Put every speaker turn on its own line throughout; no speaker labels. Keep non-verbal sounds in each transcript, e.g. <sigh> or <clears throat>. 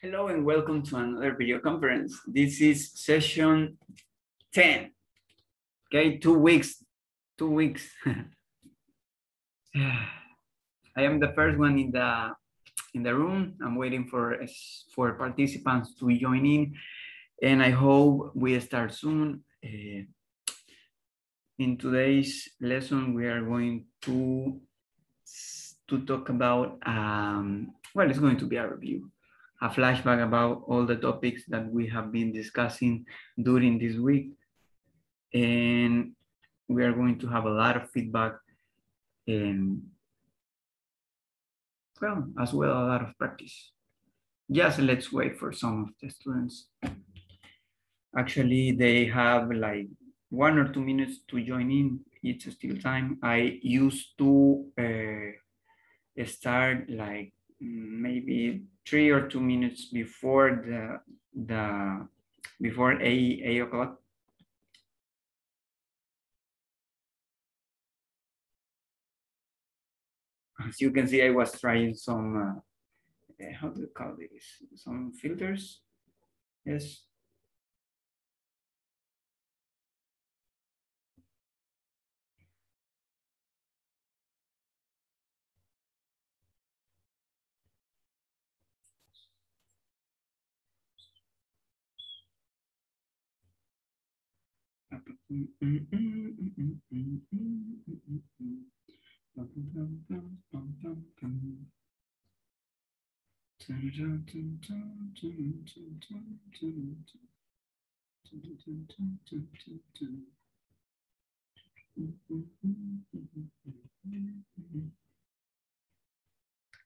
Hello and welcome to another video conference. This is session 10. Okay, two weeks, two weeks. <sighs> I am the first one in the in the room. I'm waiting for for participants to join in, and I hope we start soon. Uh, in today's lesson, we are going to to talk about um, well, it's going to be a review, a flashback about all the topics that we have been discussing during this week, and we are going to have a lot of feedback and well, as well a lot of practice. Just let's wait for some of the students. Actually, they have like one or two minutes to join in. It's still time. I used to uh, start like maybe three or two minutes before the the before eight, eight o'clock. As you can see, I was trying some, uh, how do you call this? Some filters. Yes.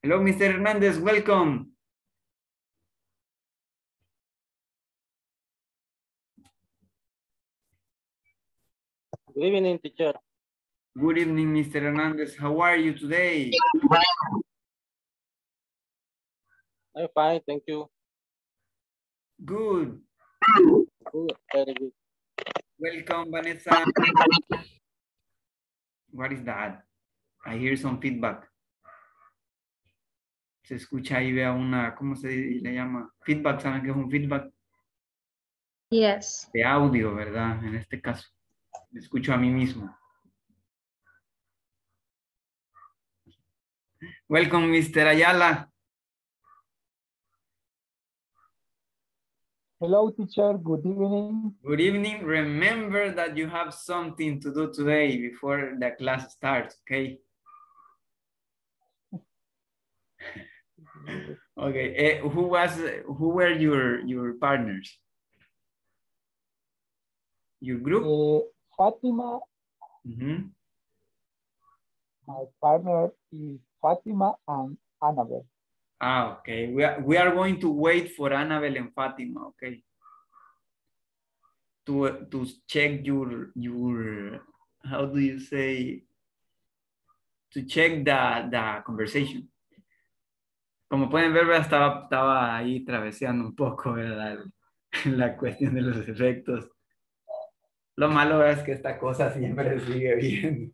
Hello, Mr. Hernandez, welcome.
Good evening, teacher.
Good evening, Mr. Hernandez. How are you today?
I'm fine, thank you.
Good.
Good, very good.
Welcome, Vanessa. What is that? I hear some feedback. Se escucha ahí, vea una, ¿cómo se le llama? Feedback, ¿saben qué es un feedback?
Yes.
De audio, ¿verdad? En este caso. Me escucho a mí mismo. Welcome, Mr. Ayala.
Hello, teacher. Good evening.
Good evening. Remember that you have something to do today before the class starts, okay? <laughs> okay. eh, who was who were your your partners? Your group?
Uh, Fatima,
Mhm.
my partner is Fatima and Annabelle.
Ah, okay. We are, we are going to wait for Annabelle and Fatima, okay? To, to check your, your, how do you say? To check the, the conversation. Como pueden ver, estaba, estaba ahí traveseando un poco, ¿verdad? <laughs> La cuestión de los efectos. Lo malo es que esta cosa siempre sigue bien.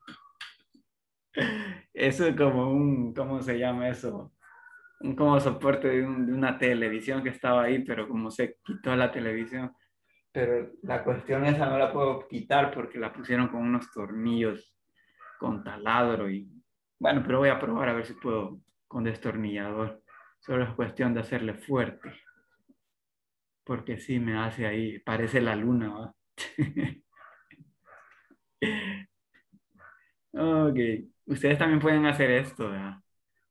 <laughs> Eso es como un, ¿cómo se llama eso? un como soporte de, un- de una televisión que estaba ahí, pero como se quitó la televisión. Pero la cuestión esa no la puedo quitar porque la pusieron con unos tornillos con taladro y bueno, pero voy a probar a ver si puedo con destornillador. Solo es cuestión de hacerle fuerte. Porque sí me hace ahí, parece la luna, ¿va? <laughs> ok, ustedes también pueden hacer esto, ¿verdad?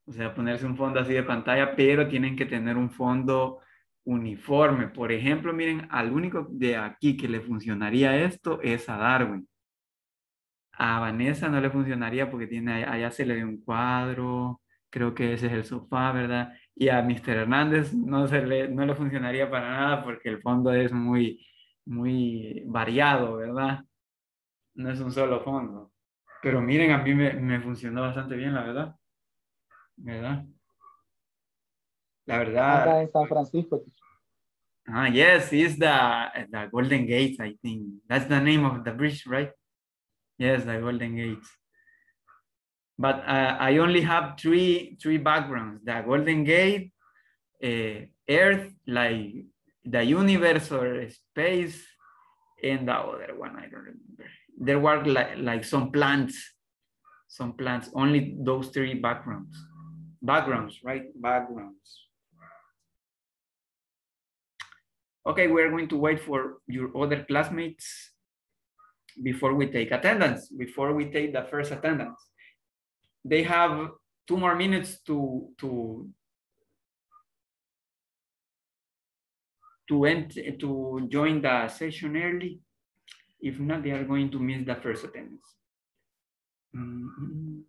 O sea, ponerse un fondo así de pantalla, pero tienen que tener un fondo uniforme. Por ejemplo, miren, al único de aquí que le funcionaría esto es a Darwin. A Vanessa no le funcionaría porque tiene, allá se le ve un cuadro, creo que ese es el sofá, ¿verdad? Y a Mr. Hernández no, se le, no le funcionaría para nada porque el fondo es muy, muy variado, ¿verdad? No es un solo fondo. Pero miren, a mí me, me funcionó bastante bien, la verdad. ¿Verdad? La verdad.
En San Francisco.
Ah, yes, it's the the Golden Gates, I think. That's the name of the bridge, right? Yes, the Golden Gates. But uh, I only have three three backgrounds: the Golden Gate, uh, Earth, like the universe or space, and the other one, I don't remember. There were like, like some plants, some plants, only those three backgrounds. Backgrounds, right? Backgrounds. Okay, we're going to wait for your other classmates before we take attendance, before we take the first attendance. They have two more minutes to, to, to, ent to join the session early. If not, they are going to miss the first attendance. Mm -hmm.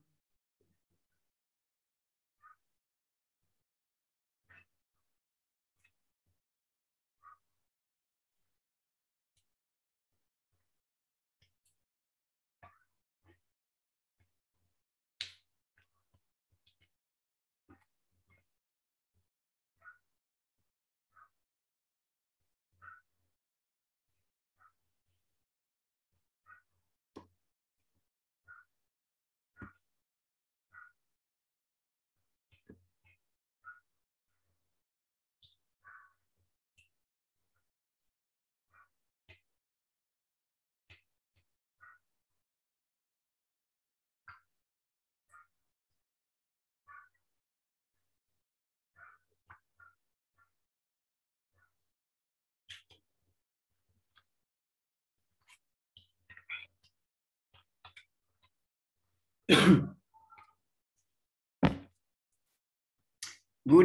Good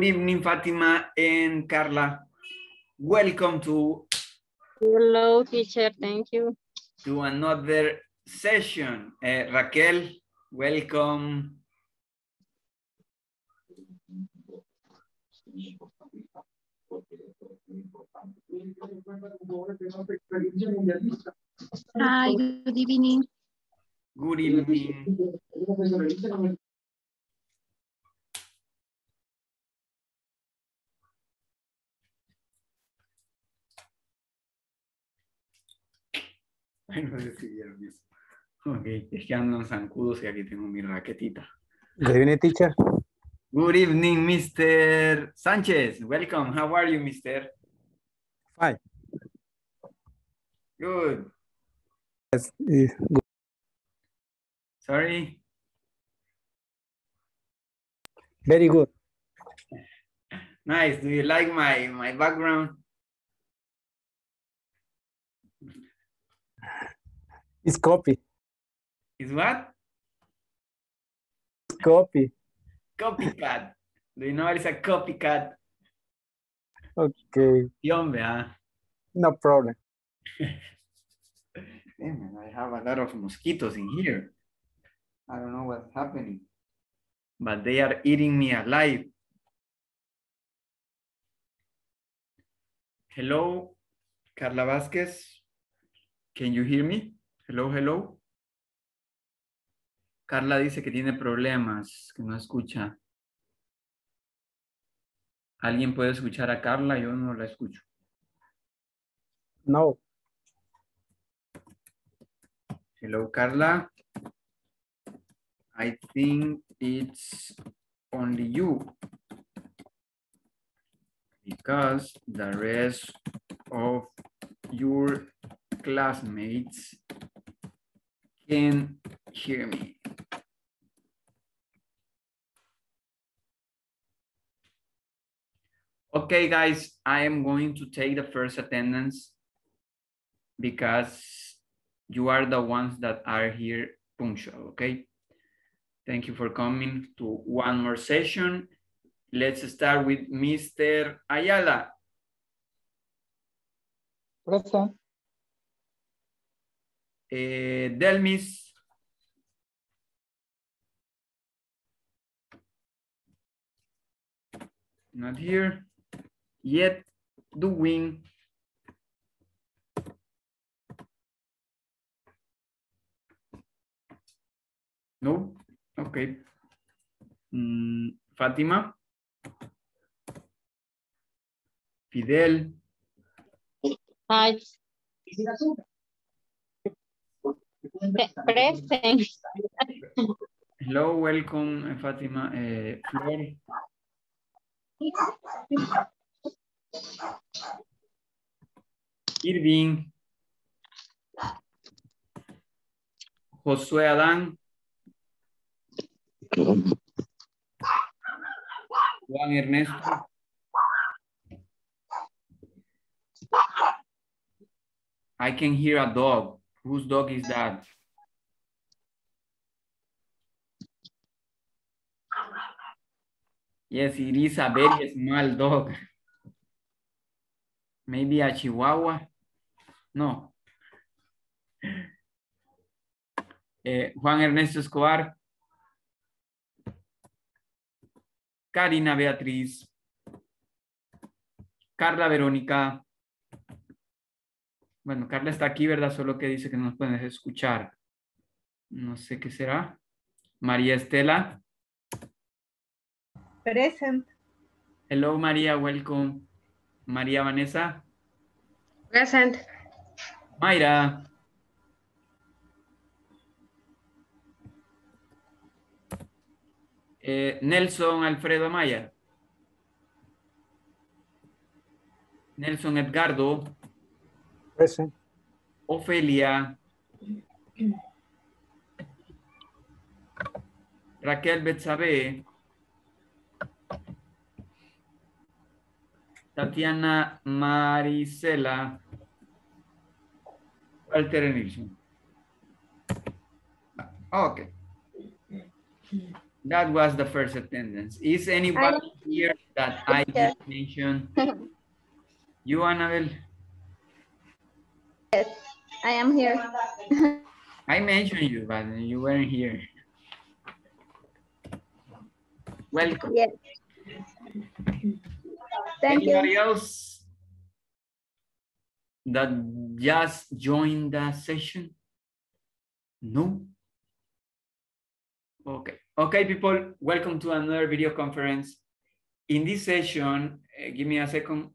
evening, Fatima and Carla. Welcome to
Hello, teacher. Thank you.
to another session. Uh, Raquel, welcome.
Hi, good evening.
Good evening. Ay, no vieron eso. Ok, es que andan zancudos y aquí tengo mi raquetita.
Good evening, teacher.
Good evening, Mr. Sanchez. Welcome. How are you, Mr.?
Fine.
Good.
Yes, eh, good.
Sorry.
Very good.
Nice. Do you like my, my background?
It's copy.
Is what?
It's copy.
Copycat. Do you know what is a copycat?
Okay,
Sí, hombre, ah.
no problem. <laughs>
Damn, I have a lot of mosquitoes in here. I don't know what's happening. But they are eating me alive. Hello, Carla Vasquez. Can you hear me? Hello, hello. Carla dice que tiene problemas, que no escucha. ¿Alguien puede escuchar a Carla? Yo no la escucho.
No,
Hello, Carla. I think it's only you. Because the rest of your classmates can hear me. Okay, guys, I am going to take the first attendance because you are the ones that are here punctual, okay? Thank you for coming to one more session. Let's start with Mr. Ayala.
Present.
Eh, Delmis. Not here yet. Doing. No, okay. Mm, Fátima. Fidel.
Hi. Pre- Present.
Hello, welcome, eh, Fátima. Eh, Flor. Irving. Josué Adán. Juan Ernesto. I can hear a dog. Whose dog is that? Yes, it is a very small dog. Maybe a Chihuahua. No. Eh, Juan Ernesto Escobar. Karina Beatriz. Carla Verónica. Bueno, Carla está aquí, ¿verdad? Solo que dice que no nos pueden escuchar. No sé qué será. María Estela.
Present.
Hello, María. Welcome. María Vanessa.
Present.
Mayra. Eh, Nelson Alfredo Amaya. Nelson Edgardo.
Present.
Ofelia. Raquel Betsabe. Tatiana Marisela. Walter Nilsson. Okay. That was the first attendance. Is anyone here that I did mention? <laughs> You, Yes,
I am here. <laughs>
I mentioned you, but you weren't here. Welcome.
Yes. Thank you.
Anybody else that just joined the session? No? Okay. Okay, people, welcome to another video conference. In this session, uh, give me a second.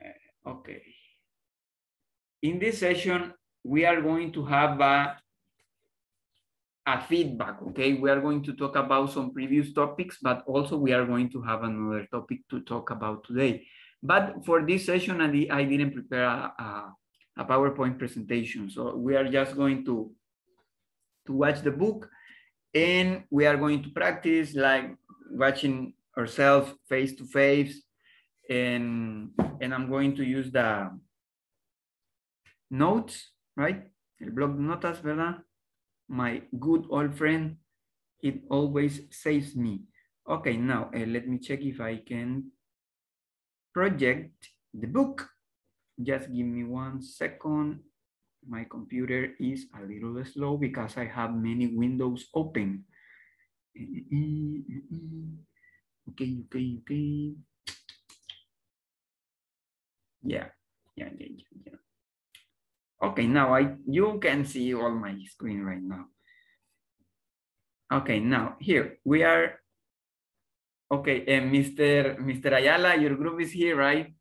Uh, okay. In this session, we are going to have a, a feedback, okay? We are going to talk about some previous topics, but also we are going to have another topic to talk about today. But for this session, I, I didn't prepare a, a, a PowerPoint presentation. So we are just going to, to watch the book and we are going to practice like watching ourselves face to face and, and I'm going to use the notes, right? El blog de notas, ¿verdad? My good old friend, it always saves me. Okay, now uh, let me check if I can project the book. Just give me one second. My computer is a little slow because I have many windows open. Eh, eh, eh, okay, okay, okay. Yeah, yeah, yeah, yeah, yeah. Okay, now I you can see all my screen right now. Okay, now here we are. Okay, and Mr. Mr. Ayala, your group is here, right?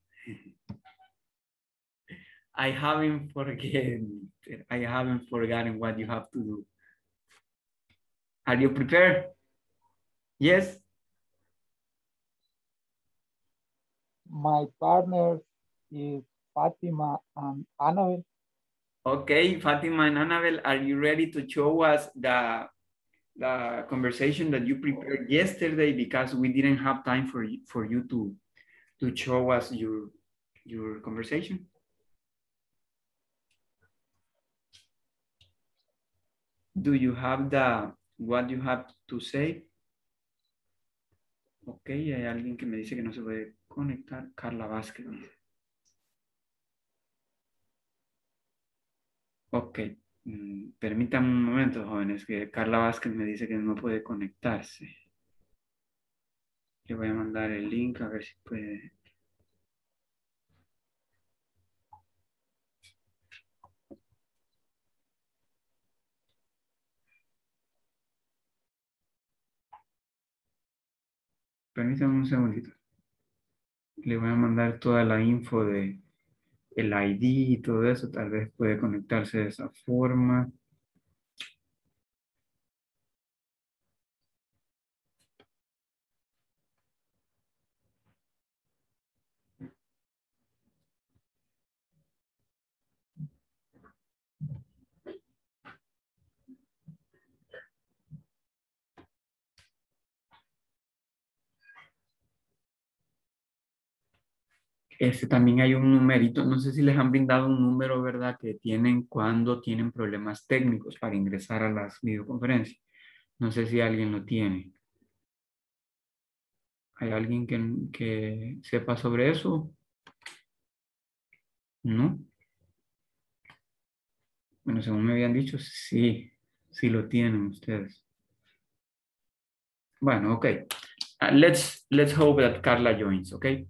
I haven't forgotten. I haven't forgotten what you have to do. Are you prepared? Yes.
My partner is Fatima and Annabelle.
Okay, Fatima and Annabelle, are you ready to show us the, the conversation that you prepared yesterday because we didn't have time for you, for you to, to show us your, your conversation? Do you have the, what you have to say? Ok, hay alguien que me dice que no se puede conectar. Carla Vázquez dice. Ok, mm, permítanme un momento, jóvenes, que Carla Vázquez me dice que no puede conectarse. Le voy a mandar el link a ver si puede. Permítanme un segundito. Le voy a mandar toda la info de el ID y todo eso. Tal vez puede conectarse de esa forma. Este, también hay un numerito, no sé si les han brindado un número, ¿verdad? Que tienen cuando tienen problemas técnicos para ingresar a las videoconferencias. No sé si alguien lo tiene. ¿Hay alguien que, que sepa sobre eso? ¿No? Bueno, según me habían dicho, sí, sí lo tienen ustedes. Bueno, okay. Uh, let's let's hope that Carla joins, okay?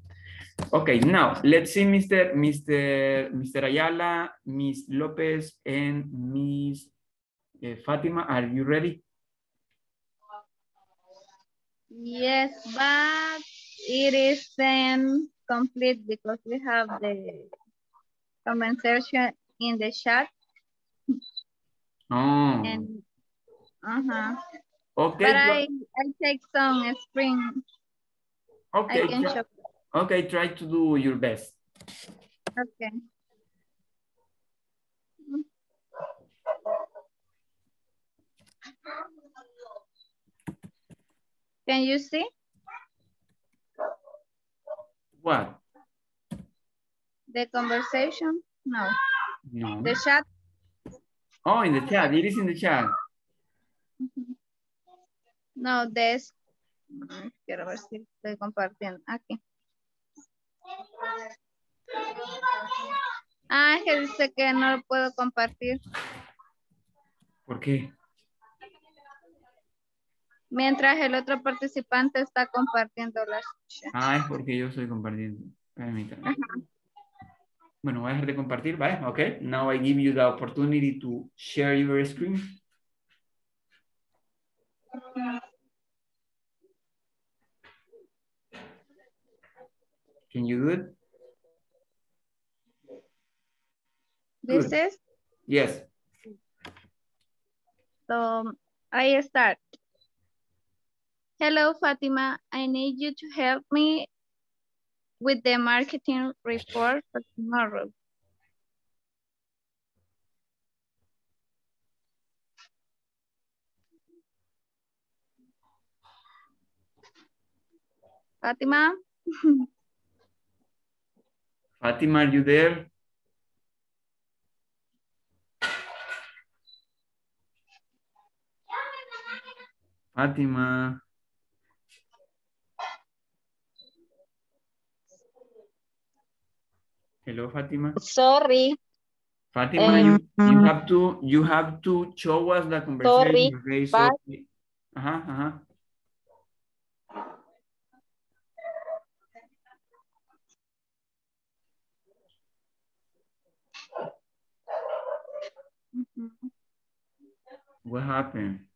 Okay, now let's see Mr. Mr. Mr. Ayala, Miss Lopez, and Miss uh, Fatima. Are you ready?
Yes, but it isn't complete because we have the conversation in the chat
Oh,
and uh-huh.
okay.
But I I take some spring.
okay,
I can show.
Okay, try to do your best.
Okay. Can you see
What?
the conversation? No,
No.
the chat.
Oh, in the chat. It is in the chat. Mm-hmm.
No, this. Mm, quiero ver si estoy compartiendo. Aquí. Ah, es que dice que no lo puedo compartir.
¿Por qué?
Mientras el otro participante está compartiendo la chat.
Ah, es porque yo estoy compartiendo. Permítame. Bueno, voy a dejar de compartir, ¿vale? Okay. Now I give you the opportunity to share your screen. Can you do it?
This
Good.
is,
Yes.
so I start. Hello, Fatima. I need you to help me with the marketing report for tomorrow. Fatima, <laughs>
Fatima, are you there? Fatima. Hello, Fatima.
Sorry,
Fatima, you, you um, have to you have to show us the conversation. Sorry, okay? So,
but-
ajá, ajá. What happened?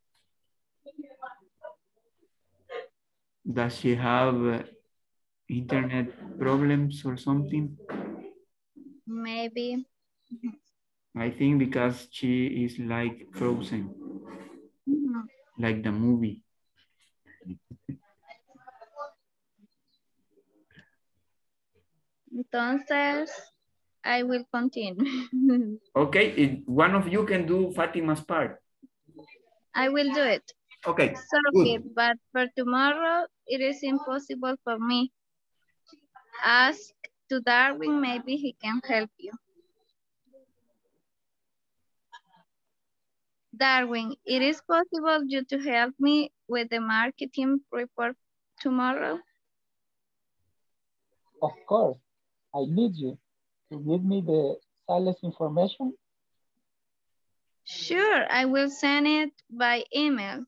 Does she have uh, internet problems or something?
maybe.
I think because she is like frozen,
Mhm.
like the movie.
Entonces, I will continue. <laughs>
Okay, if one of you can do Fatima's part.
I will do it.
Okay,
Sorry, but for tomorrow, it is impossible for me. Ask to Darwin, maybe he can help you. Darwin, it is possible you to help me with the marketing report tomorrow?
Of course, I need you to give me the sales information.
Sure, I will send it by email.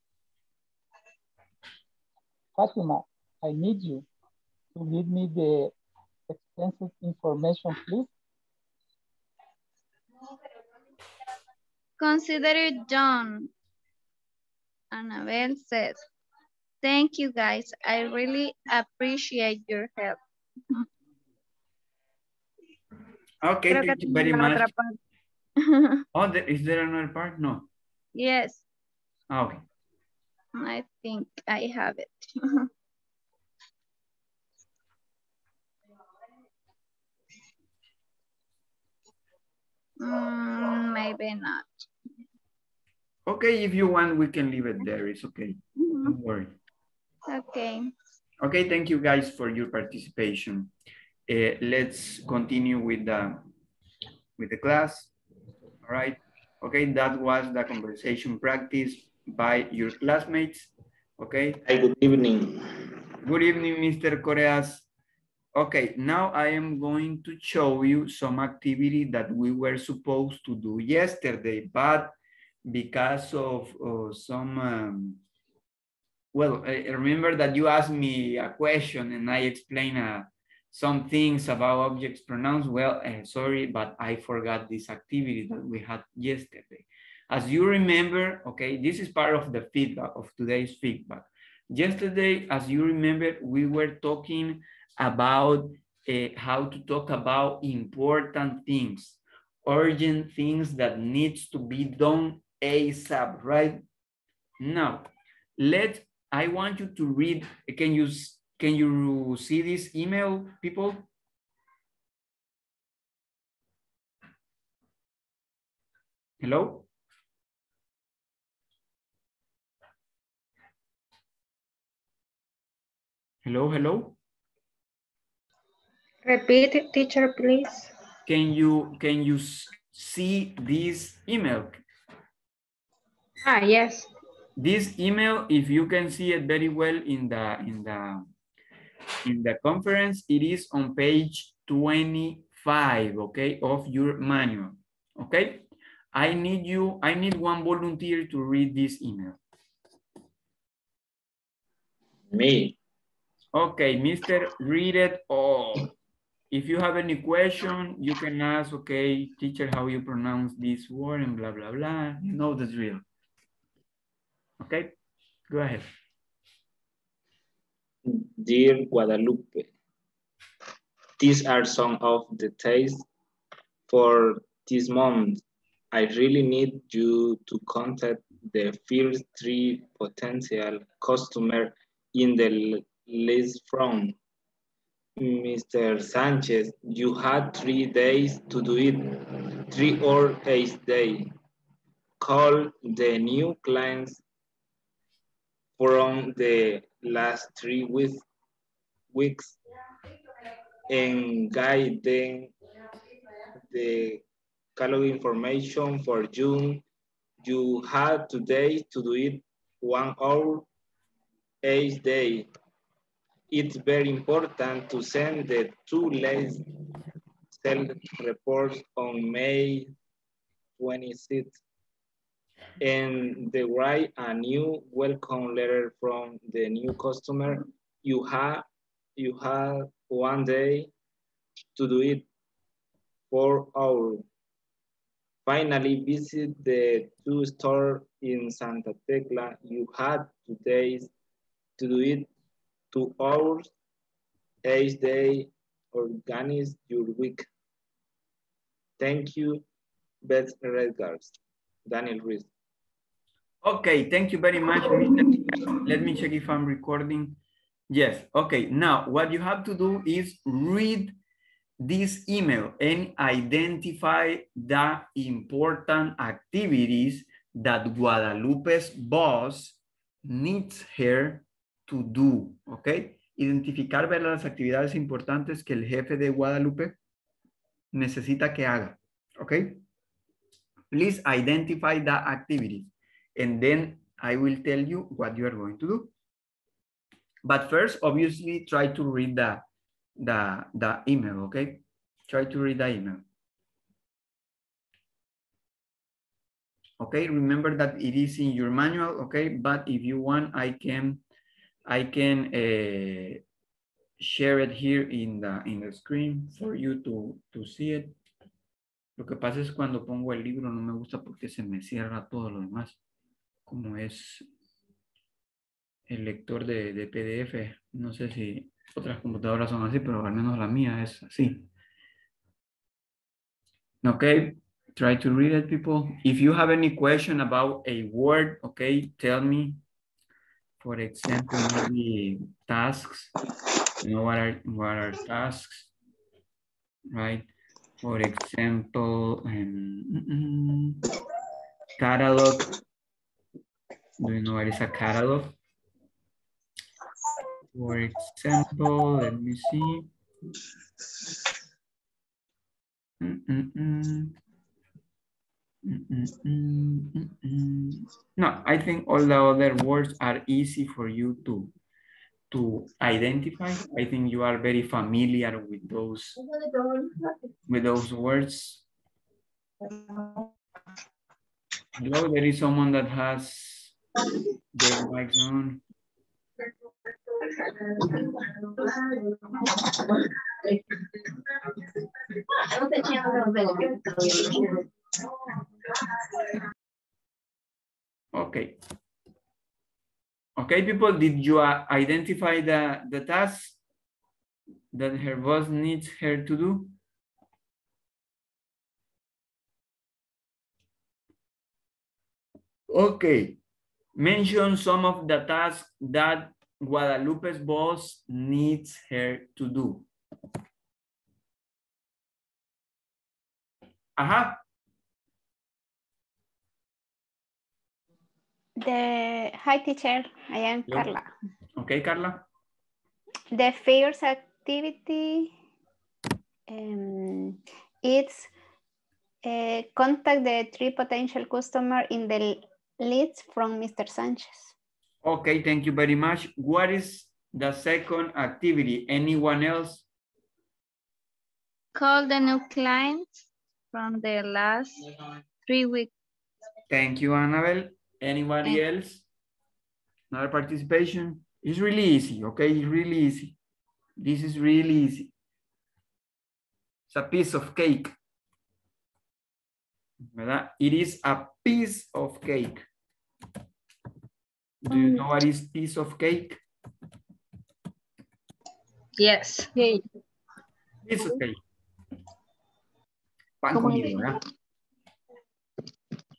Fatima, I need you to give me the expenses information, please.
Consider it done. Annabelle says, thank you guys. I really appreciate your help. <laughs>
okay,
Creo
thank you very much. <laughs> Oh, there, is there another part? No.
yes,
Ah, okay.
I think I have it. <laughs> Mm, maybe not.
Okay, if you want, we can leave it there. It's okay.
Mhm.
Don't worry.
Okay.
Okay, thank you guys for your participation. Uh, let's continue with the with the class. All right. Okay, that was the conversation practice by your classmates. Okay.
Hi, good evening.
Good evening, Mr. Coreas. Okay, now I am going to show you some activity that we were supposed to do yesterday, but because of uh, some, um, well, I remember that you asked me a question and I explained uh, some things about objects pronouns. Well, uh, sorry, but I forgot this activity that we had yesterday. As you remember, okay, this is part of the feedback of today's feedback. Yesterday, as you remember, we were talking about uh, how to talk about important things, urgent things that needs to be done ASAP, right? Now, let I want you to read. Can you can you see this email, people? Hello? Hello, hello?
Repeat it, teacher, please.
Can you can you see this email?
Ah, yes.
This email, if you can see it very well in the in the in the conference, it is on page 25, okay, of your manual. Okay. I need you, I need one volunteer to read this email.
Me.
Okay, Mr. Read it all. If you have any question, you can ask, okay, teacher, how you pronounce this word and blah, blah, blah. You know the drill. Okay, go ahead.
Dear Guadalupe, these are some of the tastes for this month. I really need you to contact the first three potential customers in the list from Mr. Sanchez, you had three days to do it, three or eight days. Call the new clients from the last three weeks, weeks and them the catalog information for June. You had today to do it one hour, each day. it's very important to send the two last sales reports on May 26th and they write a new welcome letter from the new customer. You have you have one day to do it for hours. Finally, visit the two store in Santa Tecla. You had two days to do it two hours, each day organize your week. Thank you. Best regards. Daniel Ruiz.
Okay, thank you very much. Let me check if I'm recording. Yes, okay. Now, what you have to do is read this email and identify the important activities that Guadalupe's boss needs her to do, ¿ok? Identificar ¿verdad? las actividades importantes que el jefe de Guadalupe necesita que haga, ¿ok? Please identify the activities and then I will tell you what you are going to do. But first, obviously, try to read the, the, the email, okay? Try to read the email. Okay, remember that it is in your manual, okay? But if you want, I can I can uh, share it here in the, in the screen for you to, to see it. Lo que pasa es cuando pongo el libro no me gusta porque se me cierra todo lo demás. Como es el lector de, PDF. No sé si otras computadoras son así, pero al menos la mía es así. Okay, try to read it, people. If you have any question about a word, okay, tell me for example, maybe tasks, you know, what are, what are tasks, right? For example, um, catalog. Do you know what is a catalog? For example, let me see. Mm, mm, mm. Mm, mm, mm. No, I think all the other words are easy for you to to identify. I think you are very familiar with those with those words. Hello, there is someone that has on. Okay. Okay, people, did you uh, identify the, the task that her boss needs her to do? Okay, mention some of the tasks that Guadalupe's boss needs her to do. Ajá,
The hi teacher, I am. Carla.
okay, Carla.
The first activity um, it's uh, contact the three potential customer in the leads from Mr. Sanchez.
Okay, thank you very much. What is the second activity? Anyone else?
Call the new clients from the last three weeks.
Thank you, Annabelle. Anybody else? Another participation? It's really easy, okay? It's really easy. This is really easy. It's a piece of cake. ¿Verdad? It is a piece of cake. Do you know what is piece of cake?
Yes.
Piece of cake. Pan con hilo, ¿verdad?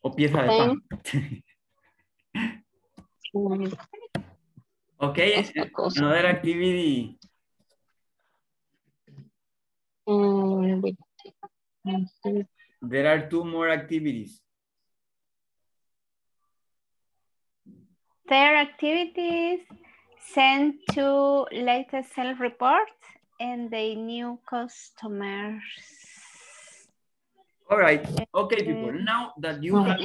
O pieza de pan. <laughs> Okay, another activity.
Mm, wait.
There are two more activities.
Their activities send to latest sales report and the new customers.
All right. Okay, people. Now that you have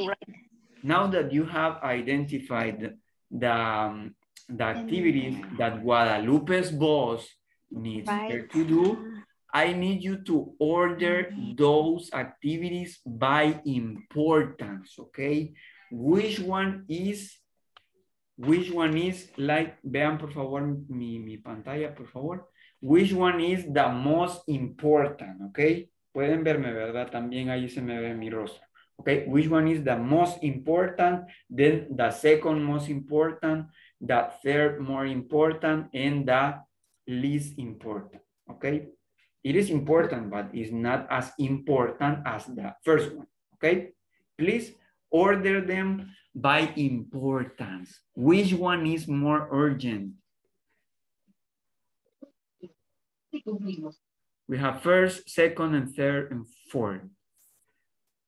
now that you have identified the um, the activities that Guadalupe's boss needs her to do, I need you to order mm-hmm. those activities by importance, okay? Which one is, which one is like, vean por favor mi, mi pantalla, por favor. Which one is the most important, okay? Pueden verme, ¿verdad? También ahí se me ve mi rostro. Okay, which one is the most important, then the second most important, the third more important, and the least important, okay? It is important, but it's not as important as the first one, okay? Please order them by importance. Which one is more urgent? We have first, second, and third, and fourth.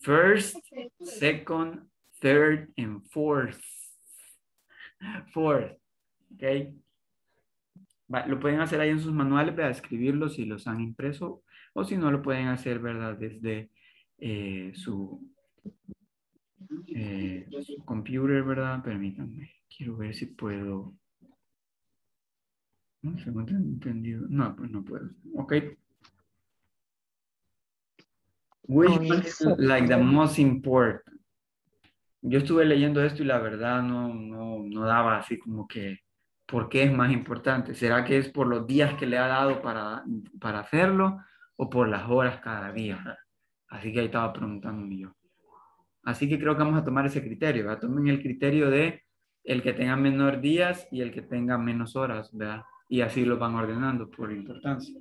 First, second, third, and fourth. Fourth, okay? Va, Lo pueden hacer ahí en sus manuales para escribirlo si los han impreso o si no lo pueden hacer, ¿verdad? Desde eh, su, eh, su computer, ¿verdad? Permítanme, quiero ver si puedo. No, según tengo entendido. No, pues no puedo. Ok. Which is like the most important? Yo estuve leyendo esto y la verdad no, no, no daba así como que, ¿por qué es más importante? ¿Será que es por los días que le ha dado para, para hacerlo o por las horas cada día? Así que ahí estaba preguntándome yo. Así que creo que vamos a tomar ese criterio, ¿verdad? Tomen el criterio de el que tenga menor días y el que tenga menos horas, ¿verdad? Y así lo van ordenando por importancia.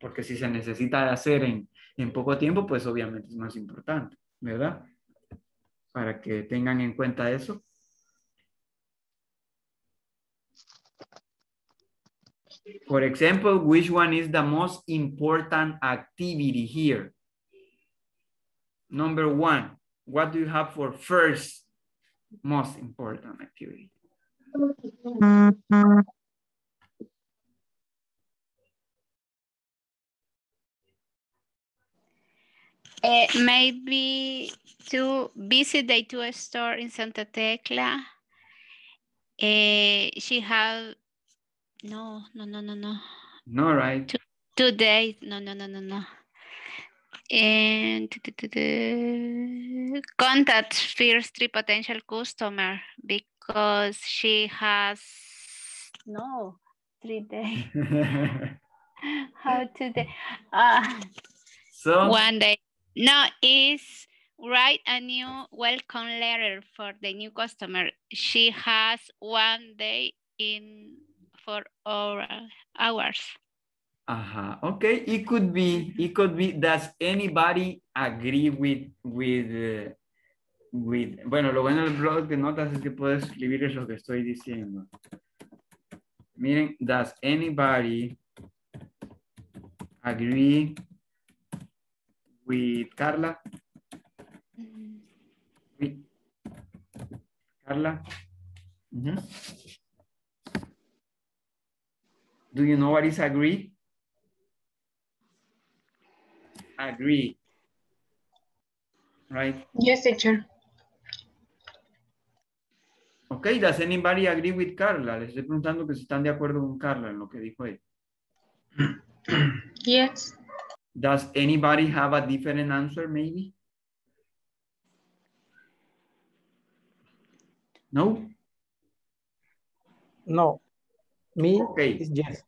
Porque si se necesita de hacer en, en poco tiempo, pues obviamente es más importante, ¿verdad? Para que tengan en cuenta eso. For example, which one is the most important activity here? Number one, what do you have for first most important activity?
Uh, maybe to visit the to a store in Santa Tecla. Uh, she have no, no, no, no, no.
No, right?
Two days. No, no, no, no, no. And tu- tu- tu- contact first three potential customer because she has no three days. <laughs> How today? Uh,
so,
one day. No, is write a new welcome letter for the new customer. She has one day in four hour, hours.
uh-huh. Okay, it could be, it could be, does anybody agree with, with, uh, with, bueno, lo bueno del blog de notas es que puedes escribir lo que estoy diciendo. Miren, does anybody agree with Carla? With Carla? Mhm. Do you know what is agree? Agree. Right?
Yes, teacher.
Okay, does anybody agree with Carla? Les estoy preguntando que si están de acuerdo con Carla en lo que dijo ella. <clears throat>
Yes.
Does anybody have a different answer maybe? No?
No. Me
Okay.
is yes.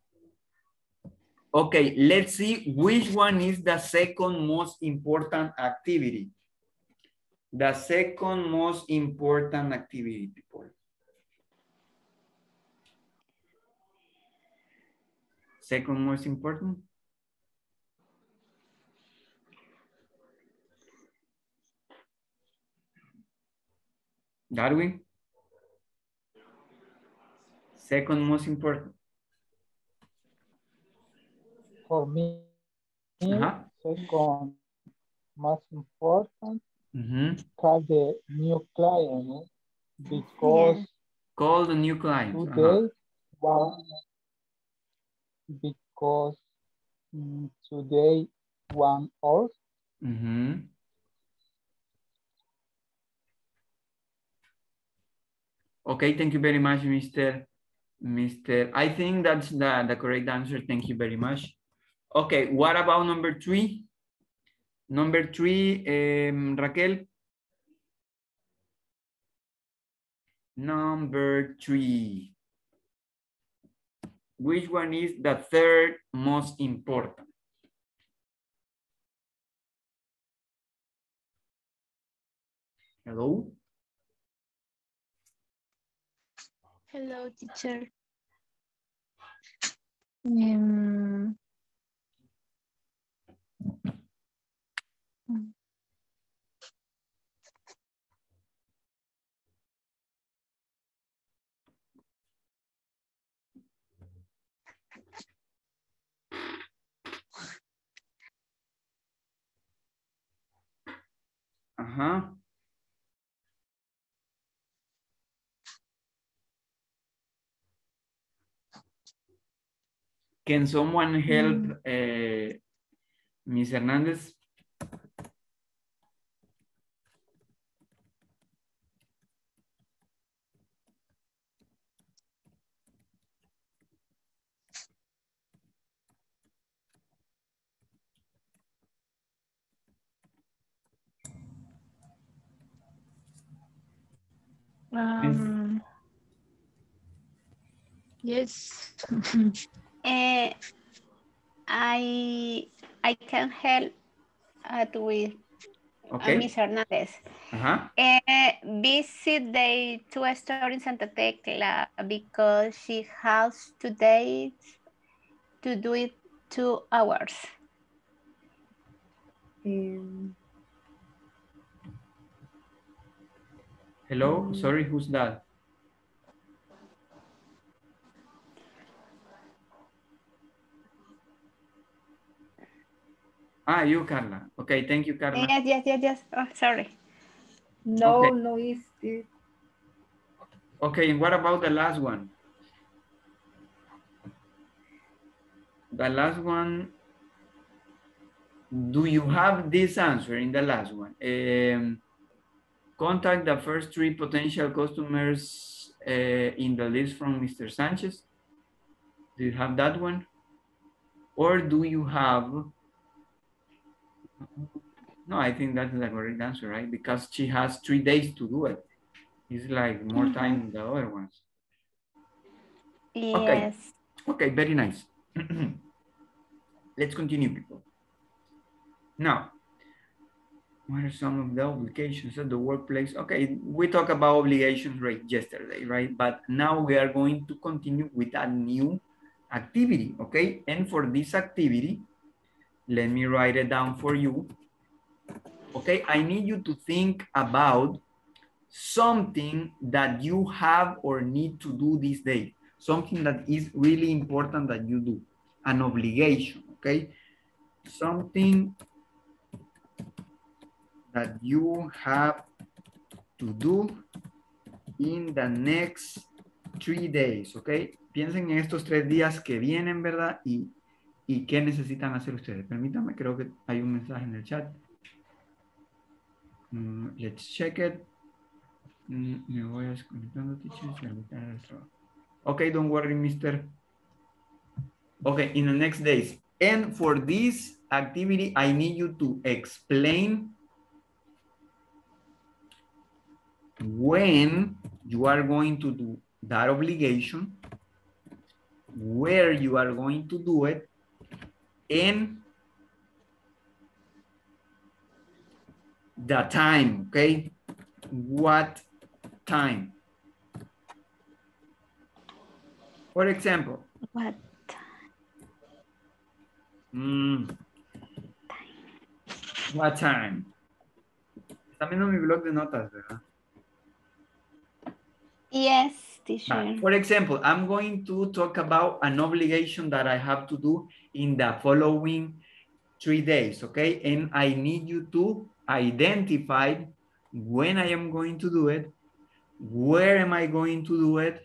Okay, let's see which one is the second most important activity. The second most important activity, people. Second most important? Darwin? Second most important.
For me,
Ajá.
second most important call the new client because
Call the new client.
Today one because mm, today one hour
Ujú. Okay, thank you very much, Mr. Mr. I think that's the, the correct answer. Thank you very much. Okay, what about number three? Number three, um, Raquel. Number three. Which one is the third most important? Hello?
Hello, teacher. Um,
Ajá. Can someone help eh, Miss Hernandez?
um, yes. <laughs>
Uh, I I can help uh, with uh, Miss Hernandez.
Ajá.
Uh, visit the two store in Santa Tecla because she has two days to do it two hours.
Um,
Hello, sorry, who's that? Ah, you, Carla. Okay, thank you, Carla.
Yes, yes, yes, yes. Oh, sorry.
no,
Okay.
no is it.
Okay, and what about the last one? The last one, do you have this answer in the last one? Um, contact the first three potential customers uh, in the list from Mr. Sanchez. Do you have that one? Or do you have, no, I think that's a great answer, right? Because she has three days to do it. It's like more mm-hmm. time than the other ones.
Yes.
Okay, very nice. <clears throat> Let's continue, people. Now, what are some of the obligations at the workplace? Okay, we talked about obligations right yesterday, right? But now we are going to continue with a new activity, okay? And for this activity, let me write it down for you. Okay, I need you to think about something that you have or need to do this day. Something that is really important that you do. An obligation, okay? Something that you have to do in the next three days, okay? Piensen en estos tres días que vienen, ¿verdad? Y, y qué necesitan hacer ustedes. Permítanme, creo que hay un mensaje en el chat. Mm, let's check it. Mm, me voy desconectando. Okay, don't worry, mister. Okay, in the next days. And for this activity, I need you to explain when you are going to do that obligation, where you are going to do it, and the time, okay? What time? For example,
What?
mm, what time? Está viendo mi blog de notas, ¿verdad?
Yes, teacher.
For example, I'm going to talk about an obligation that I have to do in the following three days, okay? And I need you to identify when I am going to do it, where am I going to do it,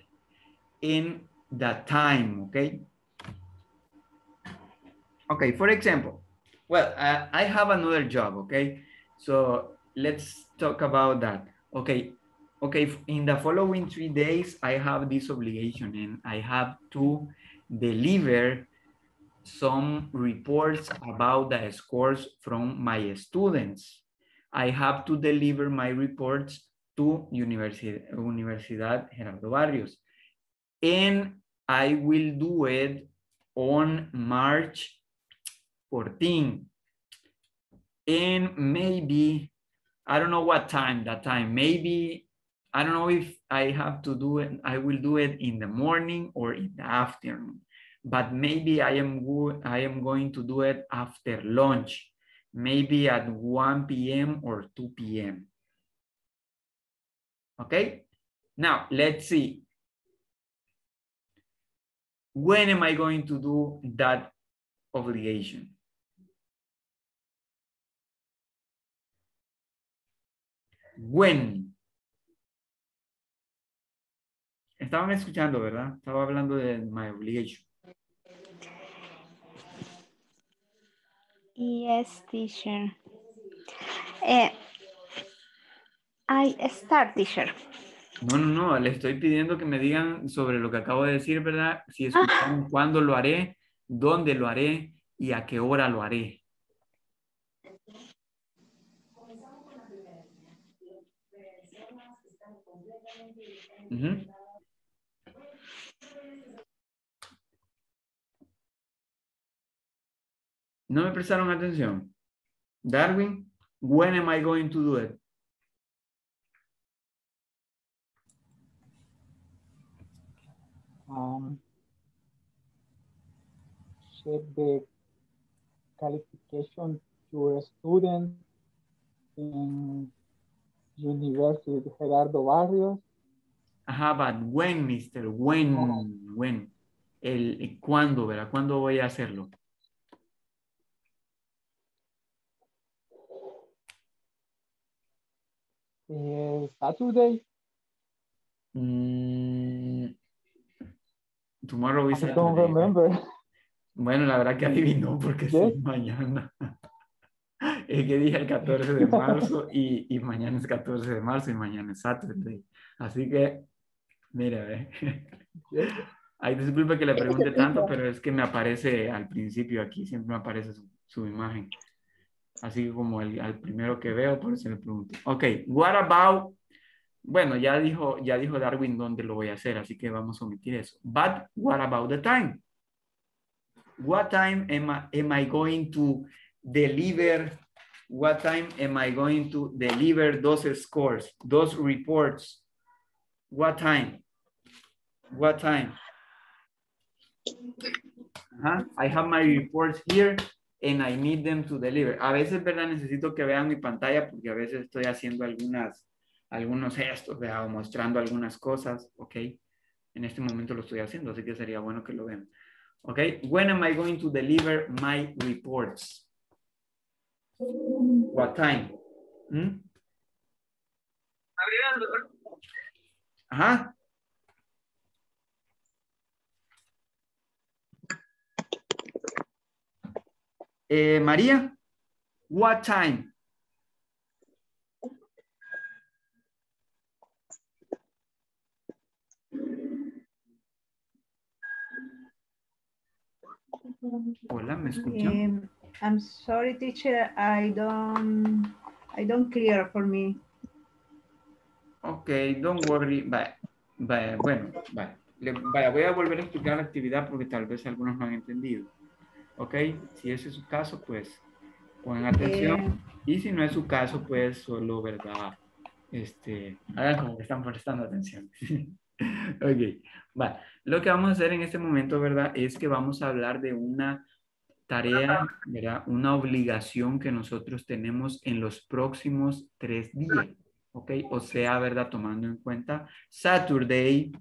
in the time, okay? Okay, for example, well, uh, I have another job, okay? So let's talk about that. Okay, okay, in the following three days, I have this obligation and I have to deliver some reports about the scores from my students. I have to deliver my reports to Universidad, Universidad Gerardo Barrios. And I will do it on March 14. And maybe, I don't know what time that time, maybe, I don't know if I have to do it, I will do it in the morning or in the afternoon. But maybe I am, I am going to do it after lunch, maybe at 1 p.m. or 2 p.m. Okay, now let's see. When am I going to do that obligation? When. Estaban escuchando, ¿verdad? Estaba hablando de my obligation.
Yes, teacher. Eh, I start, teacher.
No, no, no, le estoy pidiendo que me digan sobre lo que acabo de decir, ¿verdad? Si escucharon cuándo lo haré, dónde lo haré y a qué hora lo haré. Ujú. No me prestaron atención. Darwin, when am I going to do it?
Um, check the qualification to a student in University Gerardo Barrios.
Ajá, but when, mister, when, when, el, el cuándo, ¿verdad? ¿Cuándo voy a hacerlo?
Eh, Saturday.
Mm, tomorrow is
I don't
Saturday.
remember.
Bueno, la verdad que adivinó porque sí, mañana. <laughs> es que dije el 14 de marzo y, y mañana es 14 de marzo y mañana es Saturday. Así que, mira, ve. Ay, disculpe que le pregunte tanto, pero es que me aparece al principio aquí, siempre me aparece su, su imagen. Así como el, al primero que veo, por eso le pregunto. Ok, what about, bueno, ya dijo, ya dijo Darwin dónde lo voy a hacer, así que vamos a omitir eso. But what about the time? What time am I, am I going to deliver? What time am I going to deliver those scores, those reports? What time? What time? Ajá, I have my reports here and I need them to deliver. A veces, ¿verdad? Necesito que vean mi pantalla porque a veces estoy haciendo algunas, algunos gestos, ¿verdad? O mostrando algunas cosas, ¿ok? En este momento lo estoy haciendo, así que sería bueno que lo vean. ¿Ok? When am I going to deliver my reports? What time? ¿Mm? Ajá. Eh, María, what time? Hola, ¿me escuchan?
Um, I'm sorry, teacher. I don't, I don't clear for me.
Ok, don't worry. Vaya, vaya, bueno. Le- vaya, voy a volver a explicar la actividad porque tal vez algunos no han entendido. Ok, si ese es su caso, pues pongan atención. Y si no es su caso, pues solo, ¿verdad? Este, hagan como que están prestando atención. <laughs> ok, va. Lo que vamos a hacer en este momento, ¿verdad? Es que vamos a hablar de una tarea, ¿verdad? Una obligación que nosotros tenemos en los próximos tres días. ¿Ok? O sea, ¿verdad? Tomando en cuenta Saturday,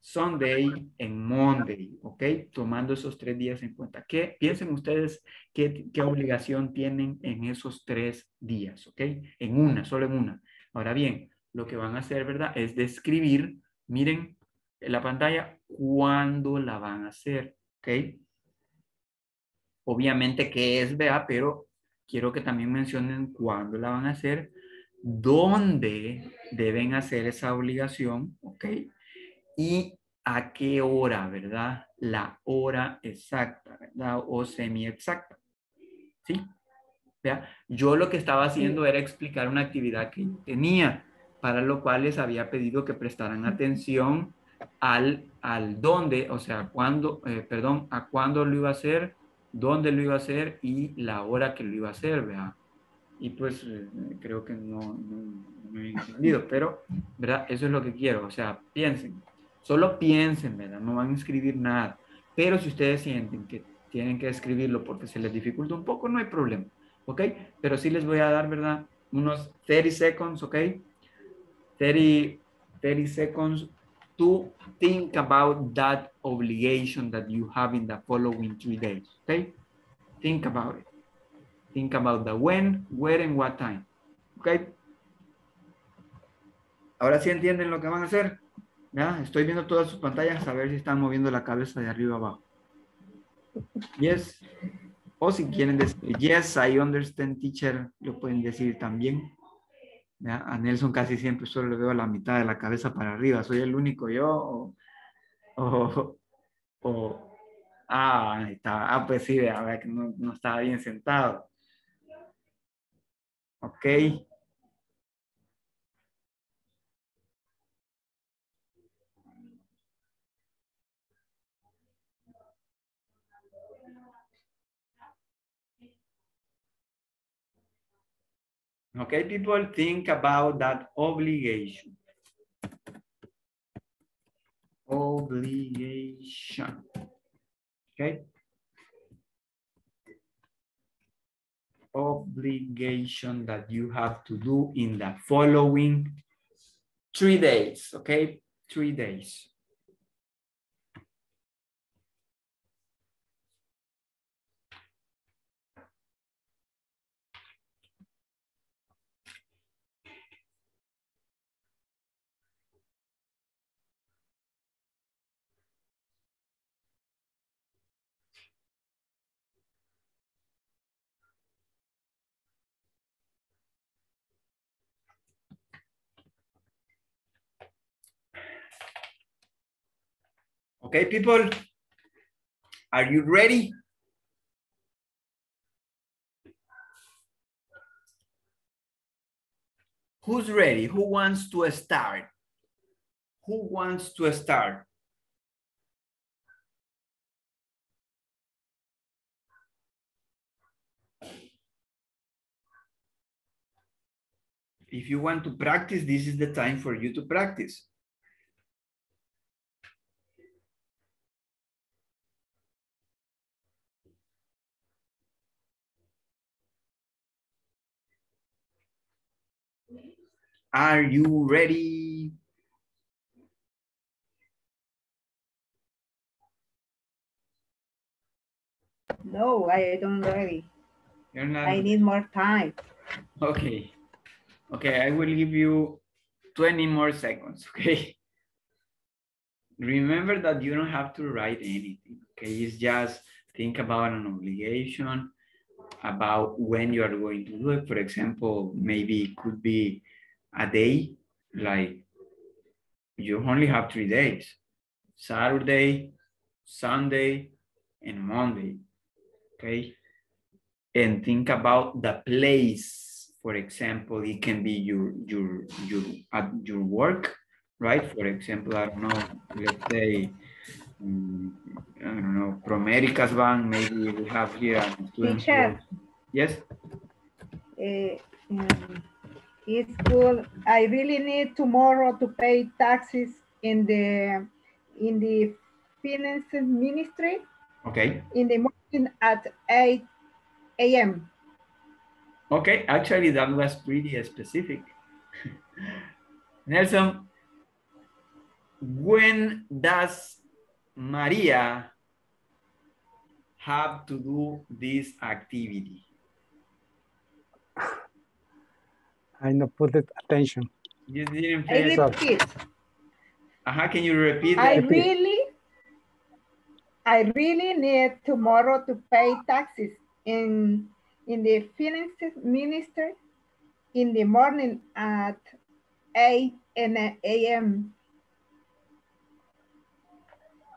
Sunday en Monday, ¿ok? Tomando esos tres días en cuenta. ¿Qué, piensen ustedes qué, qué obligación tienen en esos tres días, ¿ok? En una, solo en una. Ahora bien, lo que van a hacer, ¿verdad? Es describir, miren en la pantalla, cuándo la van a hacer, ¿ok? Obviamente qué es, vea, pero quiero que también mencionen cuándo la van a hacer, dónde deben hacer esa obligación, ¿ok? Y a qué hora, ¿verdad? La hora exacta, ¿verdad? O semi exacta. ¿Sí? ¿Vea? Yo lo que estaba haciendo era explicar una actividad que tenía, para lo cual les había pedido que prestaran atención al, al dónde, o sea, cuándo, eh, perdón, a cuándo lo iba a hacer, dónde lo iba a hacer y la hora que lo iba a hacer, ¿verdad? Y pues eh, creo que no, no, no me he entendido, pero, ¿verdad? Eso es lo que quiero, o sea, piensen. Solo piensen, ¿verdad? No van a escribir nada. Pero si ustedes sienten que tienen que escribirlo porque se les dificulta un poco, no hay problema. ¿Ok? Pero sí les voy a dar, ¿verdad? Unos 30 seconds, ¿ok? 30, 30 seconds to think about that obligation that you have in the following three days. ¿Ok? Think about it. Think about the when, where, and what time. ¿Ok? Ahora sí entienden lo que van a hacer. Estoy viendo todas sus pantallas a ver si están moviendo la cabeza de arriba abajo. Yes. O si quieren decir, yes, I understand, teacher, lo pueden decir también. ¿Ya? A Nelson casi siempre solo le veo la mitad de la cabeza para arriba. ¿Soy el único yo? O, o, o- ah, ahí está. Ah, pues sí, a ver que no, no estaba bien sentado. Ok. Okay, people think about that obligation. Obligation. Okay. Obligation that you have to do in the following three days. Okay, three days. Okay, people? Are you ready? Who's ready? Who wants to start? Who wants to start? If you want to practice, this is the time for you to practice. Are you ready?
No, I don't ready.
You're not.
I need more time.
Okay. Okay, I will give you 20 more seconds, <laughs> okay? Remember that you don't have to write anything, okay? It's just think about an obligation, about when you are going to do it. For example, maybe it could be a day, like you only have three days, Saturday, Sunday, and Monday, okay? And think about the place for example, it can be your your your at your work, right? For example, I don't know, let's say, um, I don't know, Proméricas Bank, maybe we have here a student.
Teacher.
Yes.
Uh, um, it's good. I really need tomorrow to pay taxes in the in the finance ministry
Okay.
in the morning at 8 a.m.
Okay. Actually, that was pretty specific. <laughs> Nelson, when does Maria have to do this activity?
I not put it attention.
You didn't
I
pay
Yes,
repeat.
Aha, can you repeat
I really, I really need tomorrow to pay taxes in in the finance minister in the morning at 8 a.m.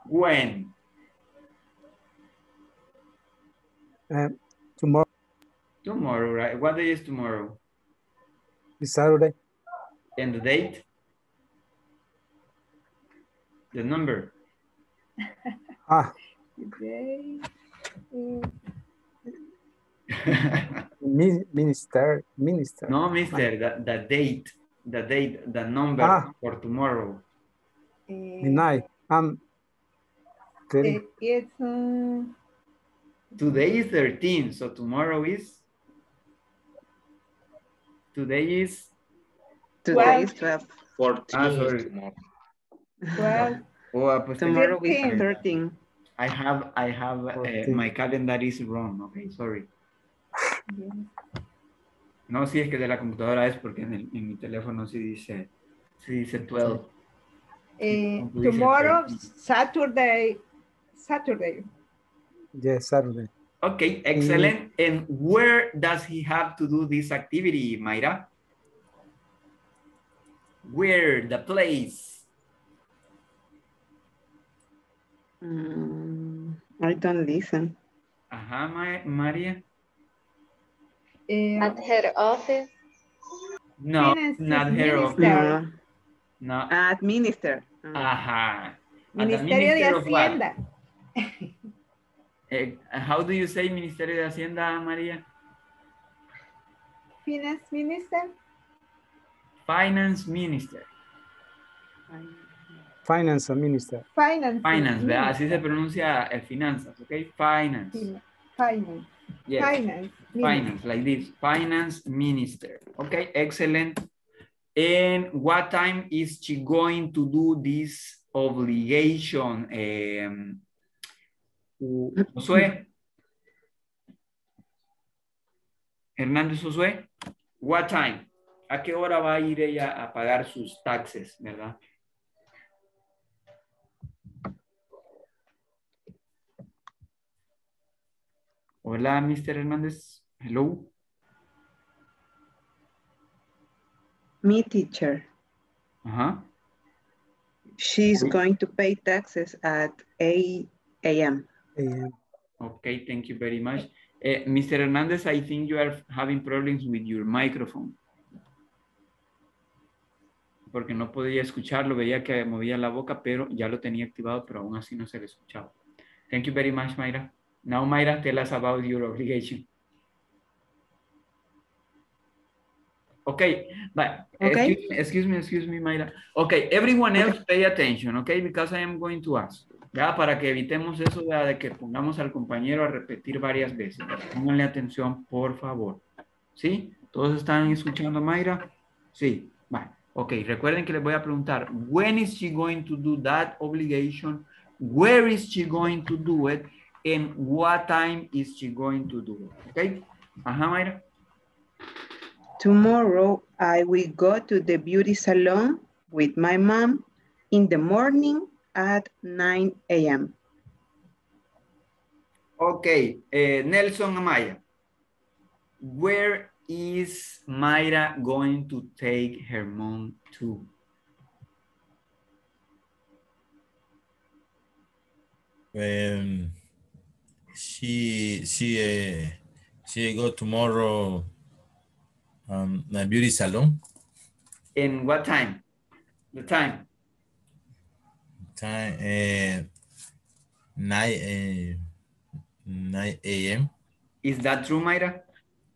When?
Uh, tomorrow
Tomorrow, right? What day is tomorrow?
Is Saturday.
And the date? The number?
Ah, <laughs>
Today
minister, minister.
no, mister, the, the date, the date, the number
Ah.
for tomorrow.
The night. Um,
it- it's uh,
Today is 13, so tomorrow is? Today is?
Today is 12.
14
Ah, sorry.
tomorrow.
12.
Oh, ah, pues
Tomorrow is
13.
13.
I have, I have, uh,
14.
my calendar is wrong, okay, sorry. No, si es que de la computadora es porque en, el- en mi teléfono sí dice, sí dice 12.
Eh, tomorrow,
13.
Saturday, Saturday.
Yes, Saturday.
Okay, excellent. And where does he have to do this activity, Mayra? Where, the place?
Mm, I don't listen.
Ajá, Ma- María.
Eh,
At her office.
No,
Finance
not her office.
minister.
No.
No.
Administer. Ah.
Ajá. At the
Ministerio de
Minister of what?
Hacienda. <laughs>
Eh, how do you say Ministerio de Hacienda, María?
Finance minister.
Finance Minister.
Finance minister.
Finance.
Finance, ¿verdad? Así se pronuncia eh, finanzas, ¿ok? Finance.
Finance.
Yes.
Finance.
Finance, like this. Finance Minister. Okay, excellent. And what time is she going to do this obligation? Um, Josué? Hernández Josué? What time? ¿A qué hora va a ir ella a pagar sus taxes, verdad? Hola, Mr. Hernández. Hello.
Me teacher.
Ajá.
She's going to pay taxes at 8 a.m.
Okay, thank you very much. Uh, Mr. Hernandez, I think you are having problems with your microphone. Porque no podía escucharlo, veía que movía la boca, pero ya lo tenía activado, pero aún así no se le escuchaba. Thank you very much, Mayra. Now, Mayra, tell us about your obligation. Okay, but
Okay.
Excuse, me, excuse me, excuse me, Mayra. Okay, everyone else pay attention, okay, because I am going to ask. Ya, para que evitemos eso de, de que pongamos al compañero a repetir varias veces. Pónganle atención, por favor. ¿Sí? ¿Todos están escuchando Mayra? Sí. Vale. Ok, recuerden que les voy a preguntar, when is she going to do that obligation? Where is she going to do it? And what time is she going to do it? Ok. Ajá, Mayra.
Tomorrow, I will go to the beauty salon with my mom in the morning at 9 a.m.
Ok, eh, Nelson Amaya. Where is Mayra going to take her mom to?
Um, she she uh, she go tomorrow um a beauty salon
In what time? The time.
Time uh, 9 uh, 9 a.m.
Is that true, Mayra?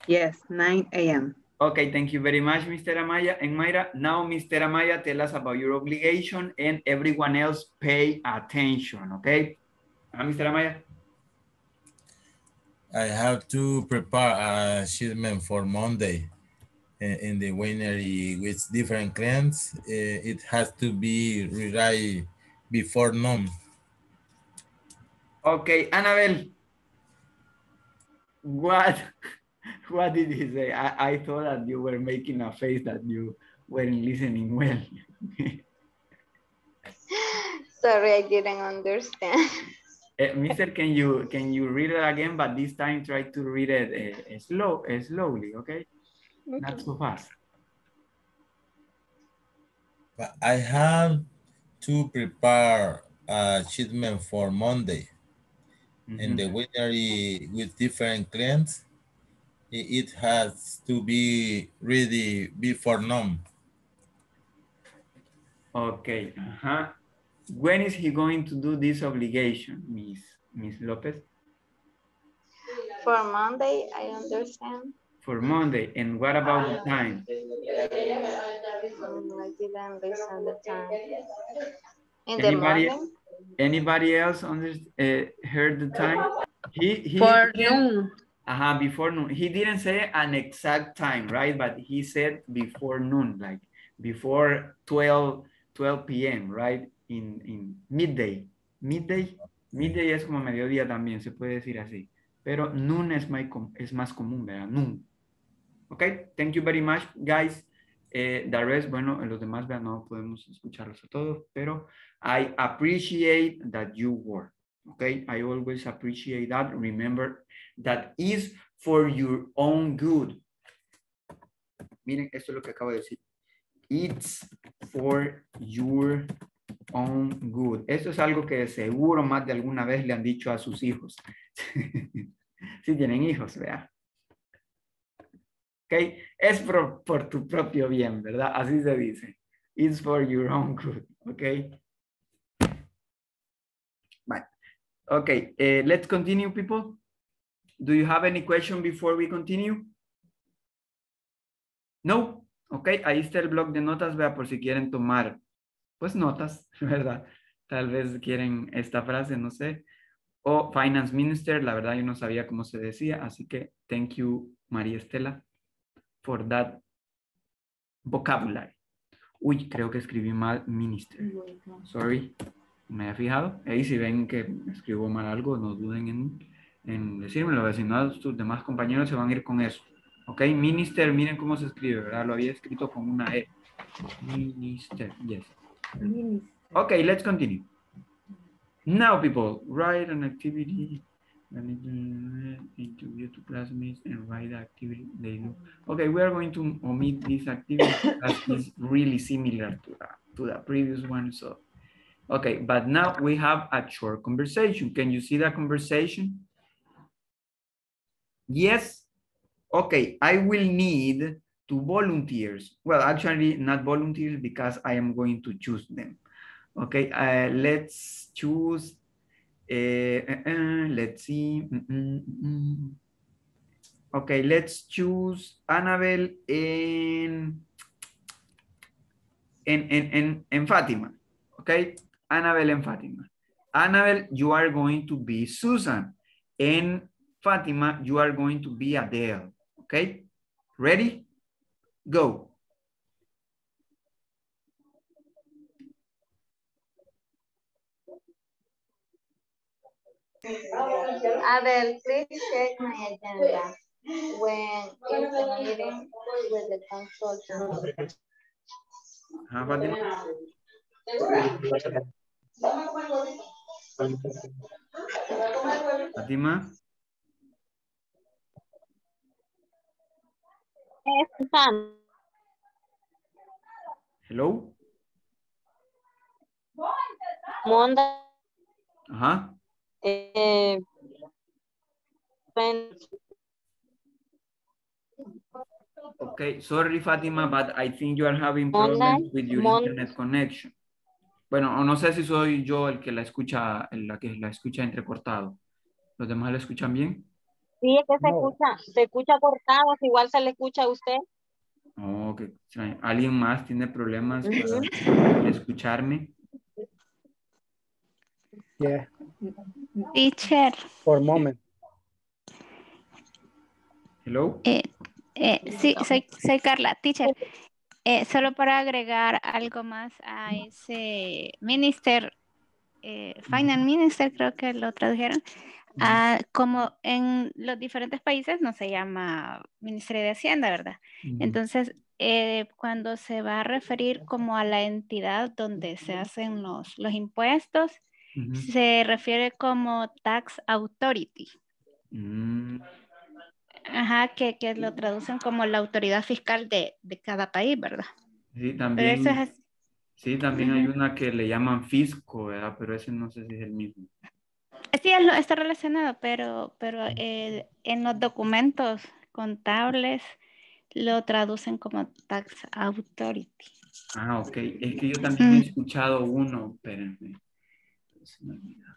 Yes, 9 a.m.
Okay, thank you very much, Mr. Amaya. And Mayra, now Mr. Amaya, tell us about your obligation and everyone else pay attention, okay? Uh, Mr. Amaya?
I have to prepare a shipment for Monday uh, in the winery with different clients. Uh, it has to be ready before noon.
Okay, Annabelle. What <laughs> what did he say? I, I thought that you were making a face that you weren't listening well. <laughs>
Sorry, I didn't understand. <laughs>
Eh, Mister, can you can you read it again? But this time try to read it uh, slow, uh, slowly, okay? Not so fast.
But I have to prepare a shipment for Monday. In the winery with different clients, it has to be ready before noon.
Okay. Uh-huh. When is he going to do this obligation, Miss Miss Lopez?
For Monday, I understand.
For Monday. And what about the time?
I didn't listen the time. In the
Anybody
morning?
anybody else under, uh, heard the time? He, he
For
didn't-
noon.
Uh-huh, before noon. He didn't say an exact time, right? But he said before noon, like before 12, 12 p.m., right? In, in midday. Midday. Midday es como mediodía también, se puede decir así. Pero noon es, más com- es más común, ¿verdad? Noon. Ok, thank you very much, guys. Eh, the rest, bueno, los demás, vean, no podemos escucharlos a todos, pero I appreciate that you work. Okay, I always appreciate that. Remember, that is for your own good. Miren, esto es lo que acabo de decir. It's for your own good. Esto es algo que de seguro más de alguna vez le han dicho a sus hijos. <laughs> si tienen hijos, vea. Ok, es por, por tu propio bien, ¿verdad? Así se dice. It's for your own good, ok. Vale. Okay, eh, let's continue, people. Do you have any question before we continue? No. Ok, ahí está el blog de notas, vea, por si quieren tomar, pues notas, <laughs> ¿verdad? Tal vez quieren esta frase, no sé. O Finance Minister, la verdad yo no sabía cómo se decía, así que thank you, María Estela, for that vocabulary. Uy, creo que escribí mal Minister. Sorry. ¿Me he fijado? Ahí si ven que escribo mal algo, no duden en, en decírmelo. Si no, tus demás compañeros se van a ir con eso. Ok, Minister, miren cómo se escribe, ¿verdad? Lo había escrito con una E. Minister, yes. Okay, let's continue. Now, people, write an activity interview to classmates and write the activity they do. Okay, we are going to omit this activity as it's really similar to the, to the previous one. So Okay, but now we have a short conversation. Can you see that conversation? Yes. Okay, I will need two volunteers. Well, actually not volunteers because I am going to choose them. Okay, uh, let's choose, uh, let's see. Mm, mm, mm. Okay, let's choose Annabel and, and, and, and, and Fatima. Okay, Annabel and Fatima. Annabel, you are going to be Susan. And Fatima, you are going to be Adele. Okay, ready? Go.
Adel, please check my agenda when is the meeting with the consultant.
Fatima. Fatima. Hello.
Monday.
Ajá.
Eh,
Okay, sorry Fatima, but I think you are having problems with your internet connection. Bueno, o no sé si soy yo el que la escucha, la que la escucha entrecortado. ¿Los demás la escuchan bien?
sí, es que se
No.
escucha, se escucha cortado, igual se le escucha a usted.
Oh, ok. ¿Alguien más tiene problemas para escucharme?
Yeah,
Teacher,
for a moment.
Hello.
eh, eh, sí, soy, soy Carla. Teacher, eh, solo para agregar algo más a ese minister, eh, final minister, creo que lo tradujeron. Ah, como en los diferentes países no se llama Ministerio de Hacienda, ¿verdad? Entonces, eh, cuando se va a referir como a la entidad donde se hacen los, los impuestos, Se refiere como Tax Authority.
Mm,
Ajá, que, que lo traducen como la autoridad fiscal de, de cada país, ¿verdad?
Sí,
Pero
también,
eso es así.
sí, también hay una que le llaman fisco, ¿verdad? Pero ese no sé si es el mismo.
Sí, está relacionado, pero, pero eh, en los documentos contables lo traducen como Tax Authority.
Ah, ok. Es que yo también he escuchado uno, espérenme. Se me olvidó.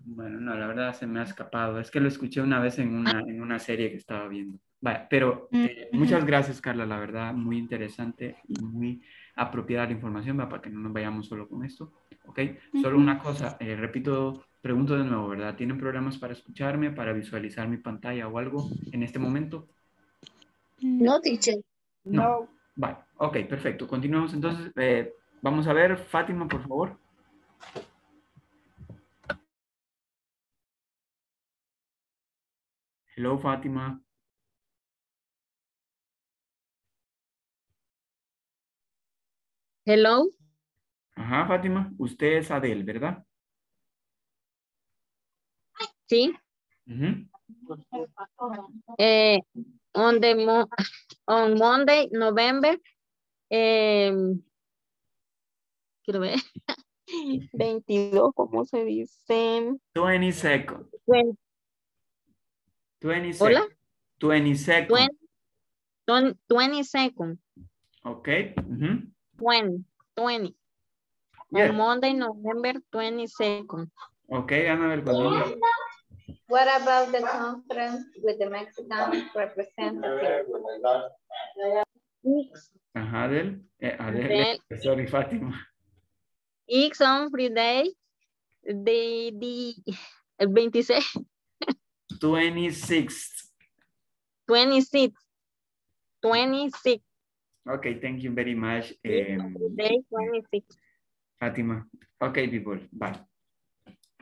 Bueno, no, la verdad se me ha escapado. Es que lo escuché una vez en una, en una serie que estaba viendo. Vaya, pero eh,
Mm,
muchas
ujú.
gracias, Carla. La verdad, muy interesante y muy apropiada la información, ¿verdad? para que no nos vayamos solo con esto. ¿Ok? Solo una cosa, eh, repito, pregunto de nuevo, ¿verdad? ¿Tienen problemas para escucharme, para visualizar mi pantalla o algo en este momento?
No, teacher.
No. Vale, ok, perfecto. Continuamos entonces. eh, vamos a ver, Fátima, por favor. Hello, Fátima.
Hello.
Ajá, Fátima. Usted es Adel, ¿verdad?
Sí. Eh, on the mo- on Monday, November, eh, quiero ver, <laughs> 22, ¿cómo se dice?
20 seconds.
Twen-
20
Hola.
seconds. 20 seconds.
twen- twen- 20 seconds,
Ok. ujú.
20, 20.
Yes.
On Monday, November 22nd.
Ok, Anabel, continúa.
What about the conference with the Mexican representative?
Ajá, Adel. Eh, Adel,
Adel.
sorry, Fátima.
It's on Friday, the, the, el 26,
26th.
26, 26,
Ok, thank you very much,
day 26.
Fátima. Okay, people, bye.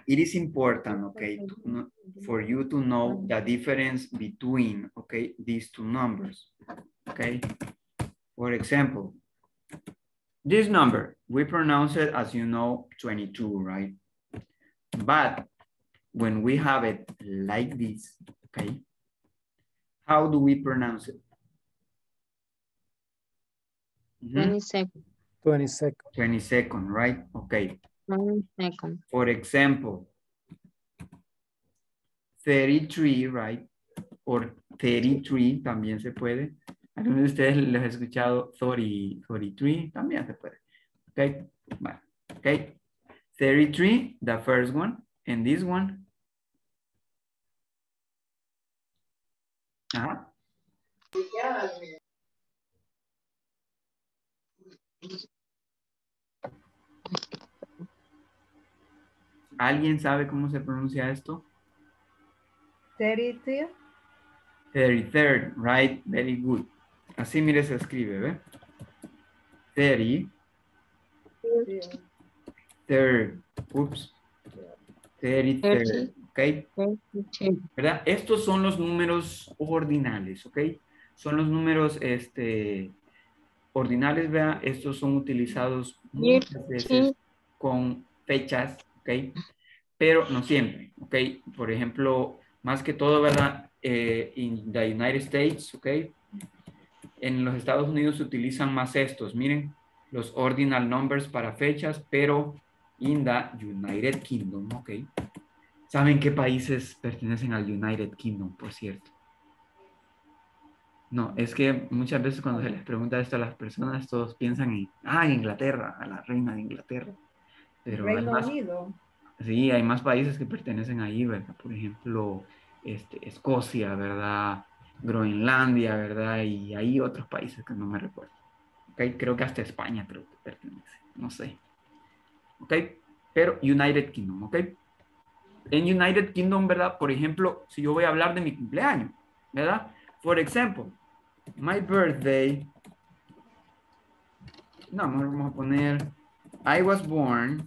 It is important, okay, to for you to know the difference between, okay, these two numbers, okay? For example, this number, we pronounce it as you know, 22, right? But when we have it like this, okay, how do we pronounce it? Mhm.
22nd.
22nd.
22nd, right? Okay.
Second.
For example, 33, right? Or 33 también se puede. Algunos de ustedes les he escuchado 30, 33, también se puede. Okay, bueno, okay. 33, the first one, and this one. Ajá. ¿Alguien sabe cómo se pronuncia esto?
32.
33rd, right? Very good. Así mire se escribe, ¿ve? 30. Third. Oops. 33rd. ¿Ok? ¿Verdad? Estos son los números ordinales, ¿ok? Son los números este, ordinales, ¿verdad? Estos son utilizados muchas veces con fechas, ¿ok? Pero no siempre, ¿ok? Por ejemplo, más que todo, ¿verdad? Eh, en the United States, ¿ok? En los Estados Unidos se utilizan más estos, miren, los ordinal numbers para fechas, pero in the United Kingdom, ¿ok? ¿Saben qué países pertenecen al United Kingdom, por cierto? No, es que muchas veces cuando se les pregunta esto a las personas, todos piensan en, ah, Inglaterra, a la reina de Inglaterra. Pero
Reino
más-
Unido.
Sí, hay más países que pertenecen ahí, ¿verdad? Por ejemplo, este, Escocia, ¿verdad? Groenlandia, ¿verdad? Y hay otros países que no me recuerdo. ¿Ok? Creo que hasta España creo que pertenece, no sé. ¿Ok? Pero United Kingdom, ¿ok? En United Kingdom, ¿verdad? Por ejemplo, si yo voy a hablar de mi cumpleaños, ¿verdad? For example, my birthday. No, vamos a poner, I was born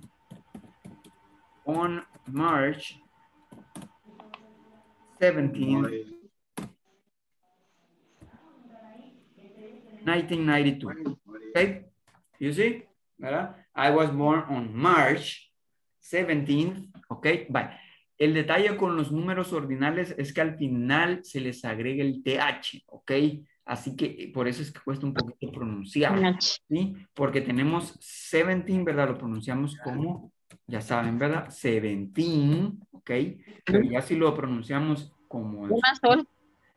on March 17, 1992. Okay, you see, ¿verdad? I was born on March 17, ok, bye. El detalle con los números ordinales es que al final se les agrega el TH, ok, así que eh, por eso es que cuesta un poquito pronunciar, ¿sí? Porque tenemos 17, ¿verdad? Lo pronunciamos como, ya saben, ¿verdad? 17, ok, pero ya si lo pronunciamos como en su-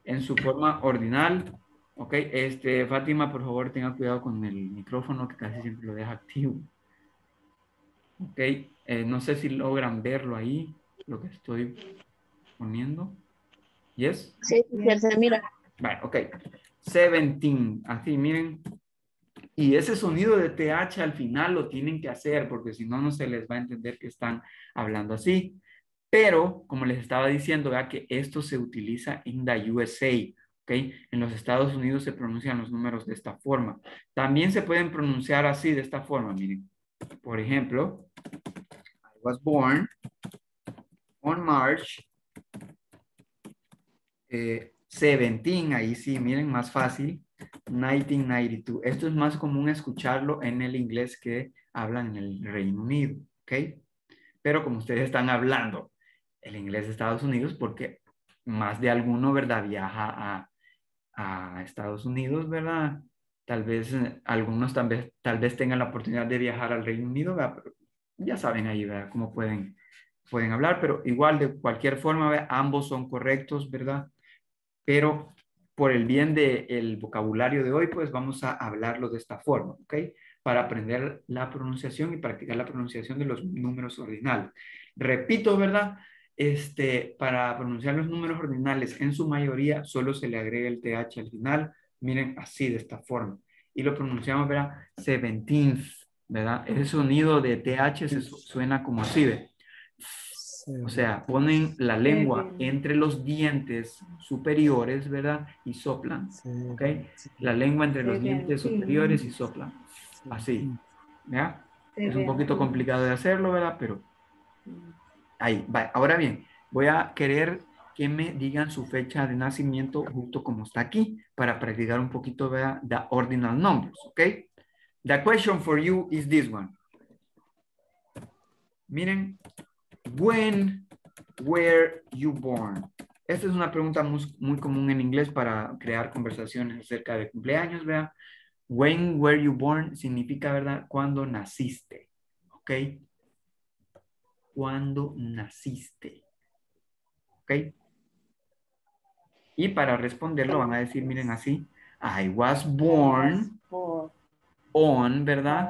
en su forma ordinal. Ok, este, Fátima, por favor, tenga cuidado con el micrófono que casi siempre lo deja activo. Ok, eh, no sé si logran verlo ahí, lo que estoy poniendo. ¿Yes?
Sí, sí, se mira.
Vale, ok. 17, así, miren. Y ese sonido de TH al final lo tienen que hacer porque si no, no se les va a entender que están hablando así. Pero, como les estaba diciendo, vea que esto se utiliza en the USA, ¿ok? En los Estados Unidos se pronuncian los números de esta forma. También se pueden pronunciar así, de esta forma, miren. Por ejemplo, I was born on March eh, 17, ahí sí, miren, más fácil, 1992. Esto es más común escucharlo en el inglés que hablan en el Reino Unido, ¿ok? Pero como ustedes están hablando el inglés de Estados Unidos, porque más de alguno, ¿verdad? Viaja a, a Estados Unidos, ¿verdad? Tal vez eh, algunos tal vez, tal vez tengan la oportunidad de viajar al Reino Unido, ¿verdad? Ya saben ahí, ¿verdad? Cómo pueden, pueden hablar, pero igual de cualquier forma, ¿verdad? ambos son correctos, ¿verdad? Pero por el bien del vocabulario de hoy, pues vamos a hablarlo de esta forma, ¿ok? Para aprender la pronunciación y practicar la pronunciación de los números ordinales. Repito, ¿verdad? Este, para pronunciar los números ordinales, en su mayoría solo se le agrega el TH al final. Miren, así, de esta forma. Y lo pronunciamos, ¿verdad? Seventeenth, ¿verdad? Ese sonido de TH se suena como así, ¿ve? O sea, ponen la lengua entre los dientes superiores, ¿verdad? Y soplan, ¿ok? La lengua entre los dientes superiores y soplan. Así, ¿ya? Es un poquito complicado de hacerlo, ¿verdad? Pero ahí, va. Ahora bien, voy a querer que me digan su fecha de nacimiento justo como está aquí para practicar un poquito, ¿verdad? The ordinal numbers, ¿ok? The question for you is this one. Miren, when were you born? Esta es una pregunta muy, muy común en inglés para crear conversaciones acerca de cumpleaños, ¿verdad? When were you born significa, ¿verdad? Cuando naciste. ¿Ok? Cuando naciste. ¿Ok? Y para responderlo van a decir, miren así. I was born on, ¿verdad?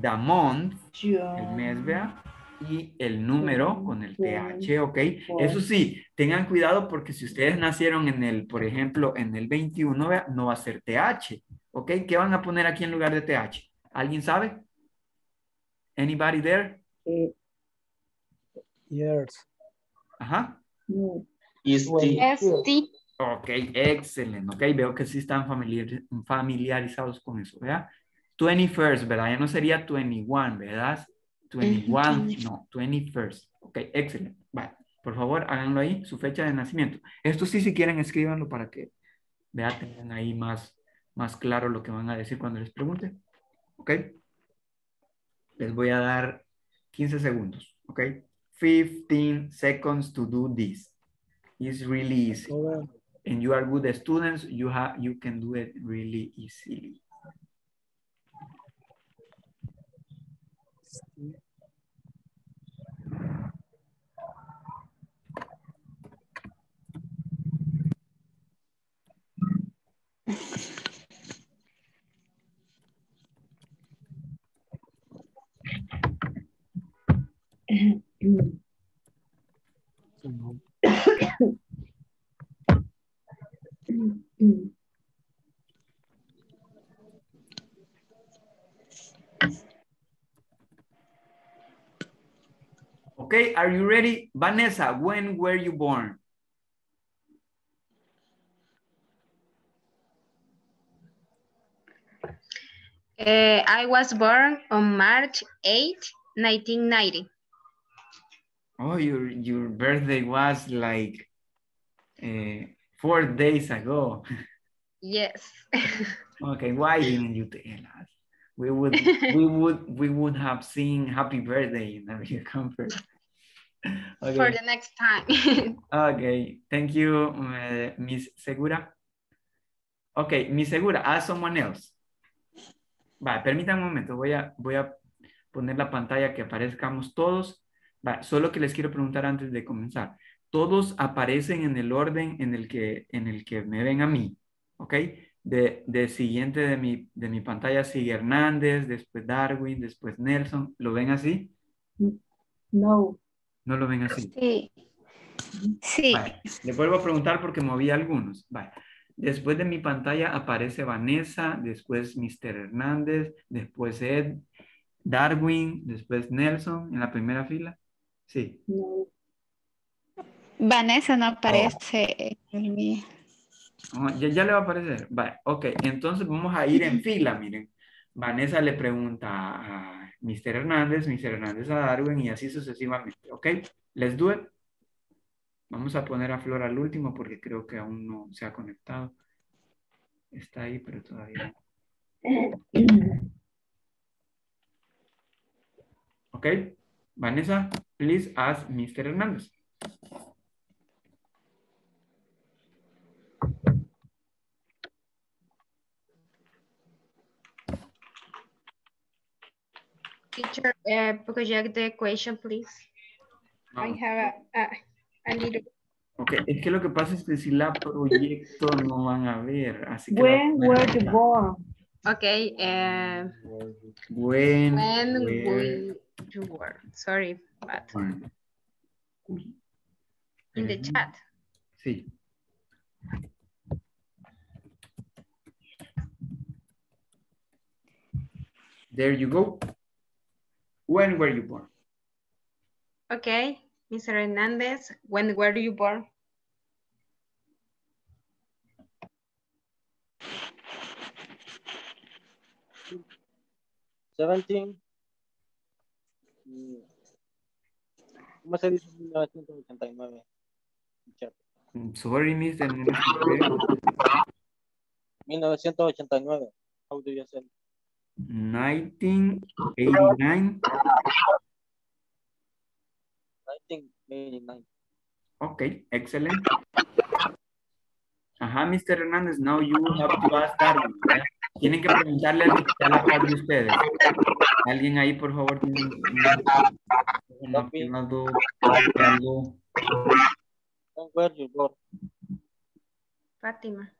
The month, el mes, ¿verdad? Y el número con el TH, ¿ok? Eso sí, tengan cuidado porque si ustedes nacieron en el, por ejemplo, en el 21, ¿verdad? no va a ser TH, ¿ok? ¿Qué van a poner aquí en lugar de TH? ¿Alguien sabe? Anybody there?
Years.
Ajá.
Este,
Esti.
Ok, excelente. Ok, veo que sí están familiar- familiarizados con eso, ¿verdad? 21st, ¿verdad? Ya no sería 21, ¿verdad? 21, no, 21st. Ok, excelente. Vale, por favor, háganlo ahí, su fecha de nacimiento. Esto sí, si quieren, escríbanlo para que, vea, tengan ahí más, más claro lo que van a decir cuando les pregunte. Ok. Les voy a dar 15 segundos, ok? 15 seconds to do this. It's really easy. Oh, and you are good students, you have you can do it really easily. <laughs> Okay, are you ready? Vanessa, when were you born?
Uh, I was born on March 8, 1990.
Oh, your your birthday was like uh, four days ago.
Yes. <laughs>
Okay, why didn't you tell us? We would we <laughs> would we would have seen happy birthday in our conference. <laughs>
For the next time.
okay. Thank you, uh, Miss Segura. Okay, Miss Segura, ask someone else. Va, permítanme un momento, voy a, voy a poner la pantalla que aparezcamos todos. Va, solo que les quiero preguntar antes de comenzar. Todos aparecen en el orden en el que, en el que me ven a mí, ¿ok? De, de siguiente de mi, de mi pantalla sigue Hernández, después Darwin, después Nelson. ¿Lo ven así?
No.
¿No lo ven así?
Sí. Sí.
Vale, Le vuelvo a preguntar porque moví algunos. Vale. Después de mi pantalla aparece Vanessa, después Mr. Hernández, después Ed, Darwin, después Nelson en la primera fila. Sí.
Vanessa no aparece en mi-
Oh, ya, ya le va a aparecer. Vale, ok. Entonces vamos a ir en fila, miren. Vanessa le pregunta a Mr. Hernández, Mr. Hernández a Darwin y así sucesivamente. Ok, let's do it. Vamos a poner a Flor al último porque creo que aún no se ha conectado. Está ahí, pero todavía no. <clears throat> Ok, Vanessa, please ask Mr. Hernández.
Teacher, uh, project the question, please.
I
have a, a, a little.
Ok, es que lo que pasa es que si la proyecto no van a ver, así que...
When were you born? Okay, uh,
When,
when
were
will you were, sorry, but
born. Mm.
in the
Ujú.
chat.
Sí. There you go. When were you born?
Okay, Mr. Hernandez, when were you born?
Seventeen. ¿Cómo se dice 1989? Teacher?
Mm, Sorry, mister. no lo escuché.
1989. How do you say?
1989.
1989.
Okay, excellent. Ajá, Mr. Hernandez, now you have to ask Darwin. ¿verdad? Tienen que preguntarle al que está a la par de ustedes. Alguien ahí, por favor, tiene algo.
Fátima.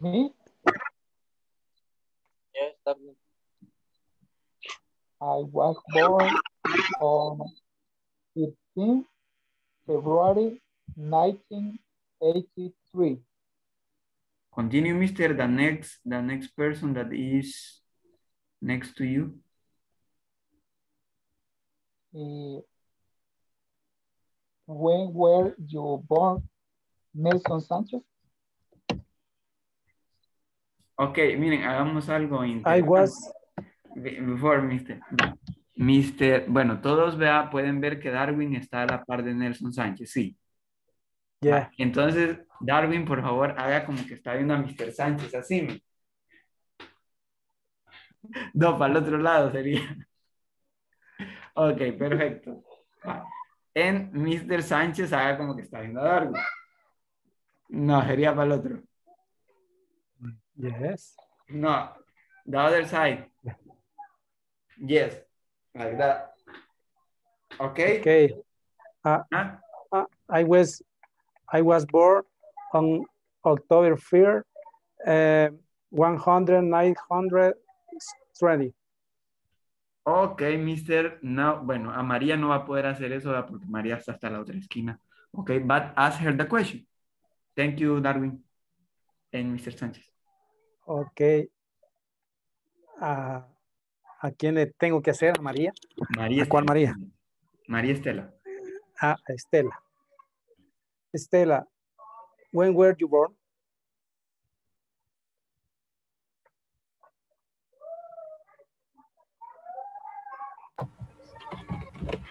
Me,
Yes, darling.
I was born on 15 February 1983.
Continue, Mister. The next, the next person that is next to you.
Eh, when were you born, Nelson Sanchez?
Ok, miren, hagamos algo
I was,
Be- Before, Mister. Mister, bueno, todos vea, pueden ver que Darwin está a la par de Nelson Sánchez, sí.
yeah,
Entonces, Darwin, por favor, haga como que está viendo a Mr. Sánchez así. No, para el otro lado sería. Ok, perfecto. En Mr. Sánchez haga como que está viendo a Darwin. No, sería para el otro.
yes,
No, the other side. Yes, like that. Okay.
okay. Uh,
Huh?
uh, I was, I was born on October 3rd, uh, 100, 920.
Ok, mister. No, bueno, a María no va a poder hacer eso porque María está hasta la otra esquina. Ok, but ask her the question. Thank you, Darwin. And Mr. Sánchez.
Ok. Ah, ¿A quién le tengo que hacer? ¿A María?
María
¿A cuál. María?
María Estela.
Ah, a Estela. Estela, when were you born?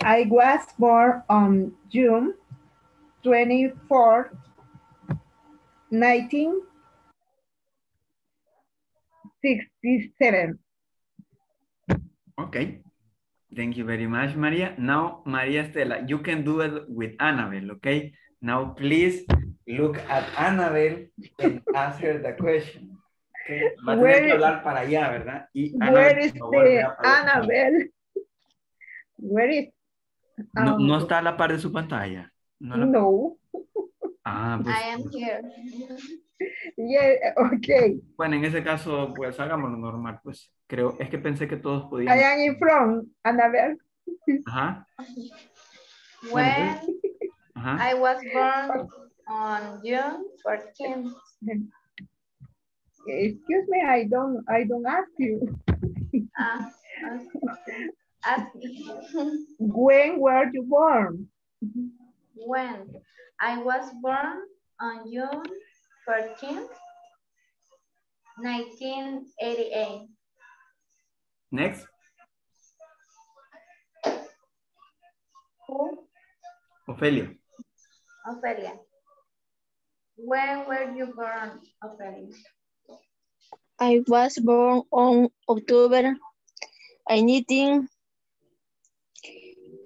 I was born on June 24, 1967.
Okay. Thank you very much, Maria. Now, Maria Estela, you can do it with Annabelle, okay? Now, please look at Annabelle and ask her the question. Okay? Va a tener
Where-
que hablar para allá, ¿verdad? Y
Where
Annabelle,
is
favor,
the. Annabelle? Where is?
No,
um,
no está a la par de su pantalla. No la-
No.
Ah, pues,
I am here.
Yeah, okay.
bueno, en ese caso, pues hagámoslo normal, pues. Creo, es que pensé que todos podían.
I am in front, Annabelle.
Ajá,
When
ajá.
I was born on June 14th.
Eh, excuse me, I don't, I don't ask you.
Ah, okay. Ask me.
When were you born?
when I was born on June 14th, 1988.
Next.
Who?
Ofelia.
Ophelia. When were you born, Ophelia?
I was born on October 19,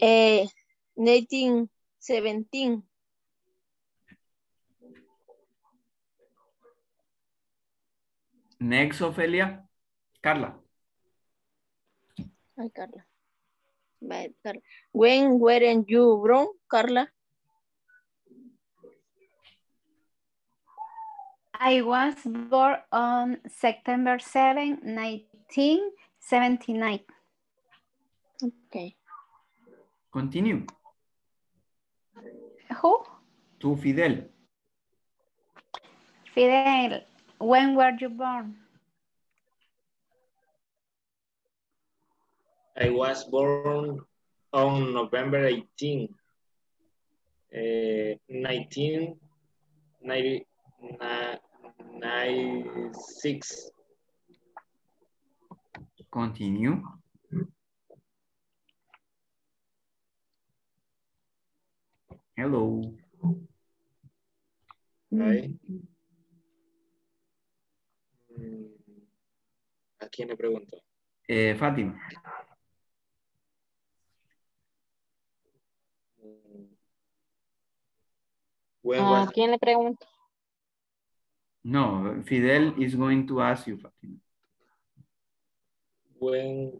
eh, 1917.
Next, Ofelia. Carla.
Ay, Carla. Bye, Carla. When weren't you born, Carla?
I was born on September 7, 1979.
Okay.
Continue.
Who?
To Fidel.
Fidel, when were you born?
I was born on November 18, uh, 1996.
Continue. Hello.
Ahí. Mm, ¿A quién le pregunto?
Eh, Fátima.
When
¿A quién le pregunto?
No, Fidel is going to ask you, Fatima.
When,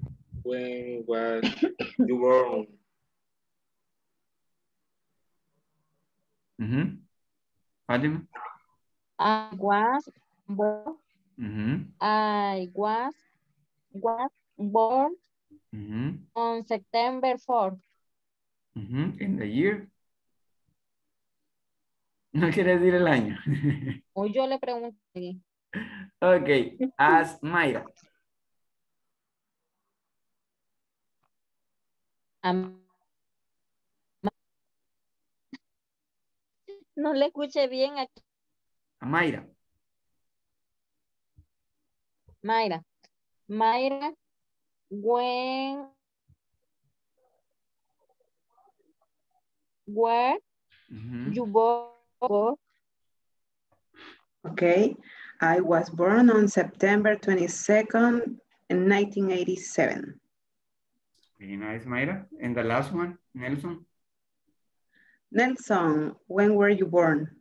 when was <coughs> you born?
Ujú. Fatima.
I was born,
Ujú,
I was, was born
ujú,
on September 4th.
ujú. In the year. No quiere decir el año.
O yo le pregunté.
ok, ask Mayra.
No le escuché bien aquí,
A Mayra.
Mayra. Mayra, when, where you born,
Okay, I was born on September 22nd in 1987.
Very nice, Mayra. And the last one, Nelson.
Nelson, when were you born?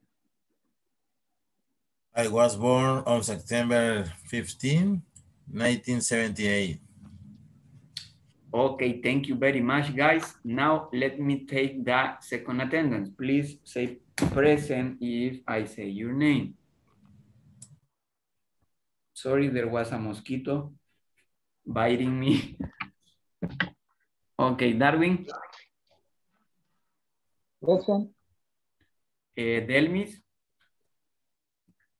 I was born on September 15, 1978.
Okay, thank you very much, guys. Now let me take the second attendance. Please say present if I say your name. Sorry, there was a mosquito biting me. <laughs> Okay, Darwin,
Present.
eh, Delmis,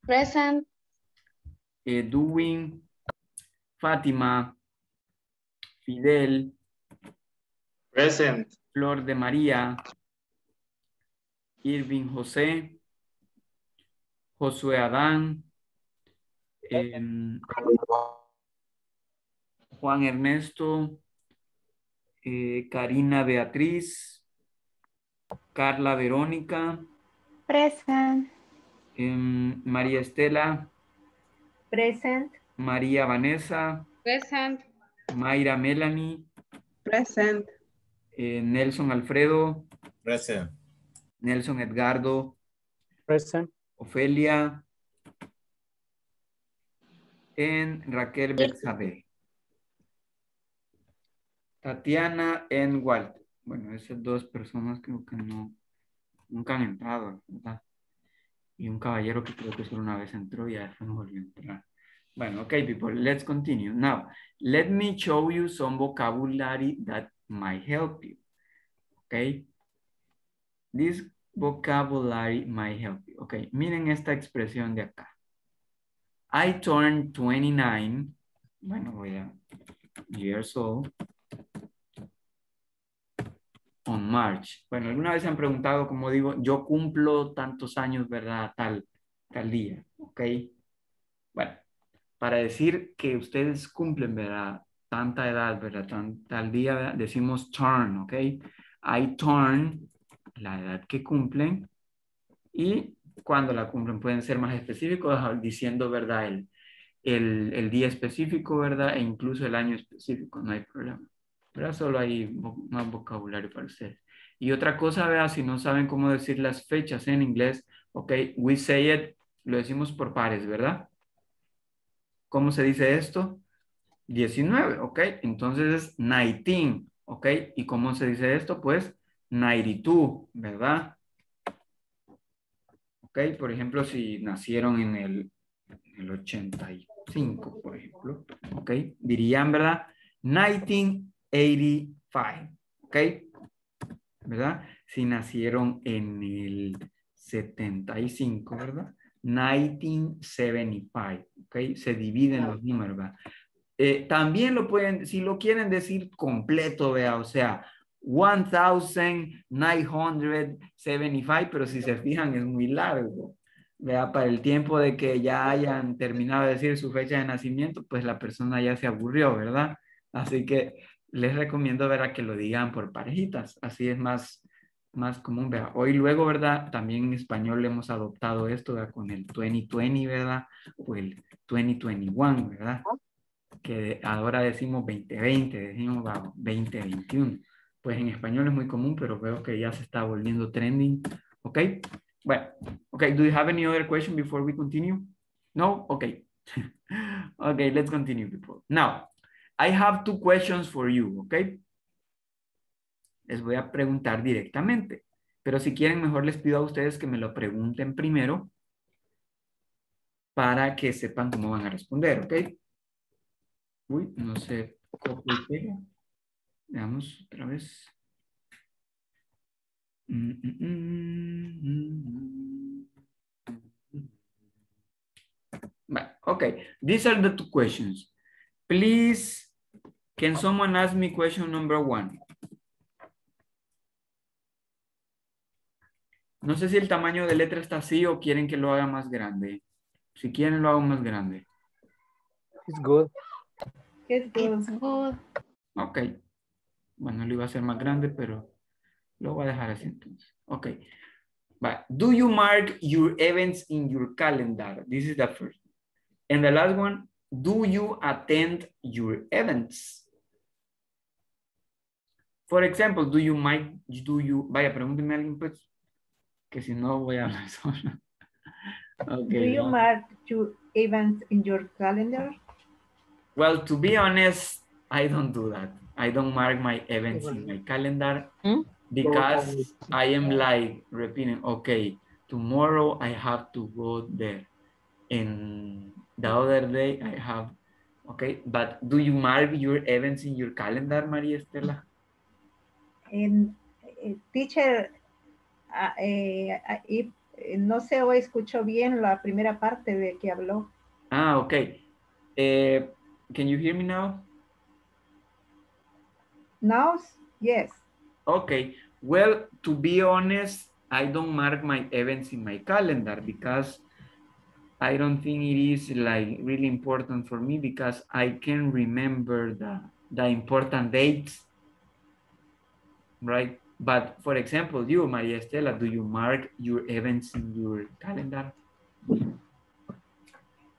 Present.
eh, Duwin, Fátima, Fidel,
Present.
Flor de María, Irving José, Josué Adán, em, Juan Ernesto, eh, Karina Beatriz, Carla Verónica,
Present.
em, María Estela,
Present.
María Vanessa,
Present.
Mayra Melanie,
Present.
eh, Nelson Alfredo,
Present.
Nelson Edgardo,
Present.
Ofelia, en Raquel Betsabe. Tatiana en Walter. Bueno, esas dos personas creo que no, nunca han entrado, ¿verdad? Y un caballero que creo que solo una vez entró y ya después no volvió a entrar. Bueno, okay, people, let's continue. Now, let me show you some vocabulary that might help you. Okay? This vocabulary might help you. Okay, miren esta expresión de acá. I turned 29, bueno, voy a, years old, on March. Bueno, alguna vez se han preguntado, como digo, yo cumplo tantos años, ¿verdad? Tal, tal día, ¿ok? Bueno, para decir que ustedes cumplen, ¿verdad? Tanta edad, ¿verdad? Tan, tal día, decimos turn, ¿ok? I turn, la edad que cumplen, y cuando la cumplen pueden ser más específicos, diciendo, ¿verdad? El, el, el día específico, ¿verdad? E incluso el año específico, no hay problema. ¿verdad? Solo hay más vocabulario para ustedes. Y otra cosa, vea, si no saben cómo decir las fechas en inglés, ok, we say it, lo decimos por pares, ¿verdad? ¿Cómo se dice esto? 19, ok, entonces es 19, ok, ¿y cómo se dice esto? Pues 92, ¿verdad? Ok, por ejemplo, si nacieron en el, en el 85, por ejemplo, ok, dirían, ¿verdad? 1985, ok, ¿verdad? Si nacieron en el 75, ¿verdad? 1975, ok, se dividen los números, ¿verdad? Eh, también lo pueden, si lo quieren decir completo, vea, o sea, 1975, pero si se fijan es muy largo. Vea, para el tiempo de que ya hayan terminado de decir su fecha de nacimiento, pues la persona ya se aburrió, ¿verdad? Así que les recomiendo, ¿verdad? Que lo digan por parejitas, así es más, más común, ¿verdad? Hoy luego, ¿verdad? También en español hemos adoptado esto, ¿verdad? Con el 2020, ¿verdad? O el 2021, ¿verdad? Que ahora decimos 2020, decimos wow, 2021. Pues en español es muy común, pero veo que ya se está volviendo trending. ¿Ok? Bueno, ok. Do you have any other question before we continue? No? Okay. <laughs> okay, let's continue, people. Now, I have two questions for you, okay? Les voy a preguntar directamente. Pero si quieren, mejor les pido a ustedes que me lo pregunten primero para que sepan cómo van a responder, ¿ok? Uy, no sé. Veamos otra vez. Mm, mm, mm, Vale, okay. These are the two questions. Please, can someone ask me question number one? No sé si el tamaño de letra está así o quieren que lo haga más grande. Si quieren, lo hago más grande.
It's good.
It's good.
It's good.
Ok. Bueno, lo iba a hacer más grande, pero lo voy a dejar así entonces. Ok. But do you mark your events in your calendar? This is the first. And the last one, do you attend your events? For example, do you mark, do you, vaya, pregúnteme a alguien pues, que si no voy a hablar <laughs> solo. Okay,
Do you
no.
mark your events in your calendar?
Well, to be honest, I don't do that. I don't mark my events in my calendar because I am like repeating, okay, tomorrow I have to go there. And the other day I have, okay, but do you mark your events in your calendar, Maria Estela?
En, eh, teacher, eh, y- eh, no sé o escucho bien la primera parte de que habló.
Ah, okay. Eh, can you hear me now?
Now, yes.
Okay. Well, to be honest, I don't mark my events in my calendar because I don't think it is like really important for me because I can remember the, the important dates, right? But for example, you, Maria Estela, do you mark your events in your calendar?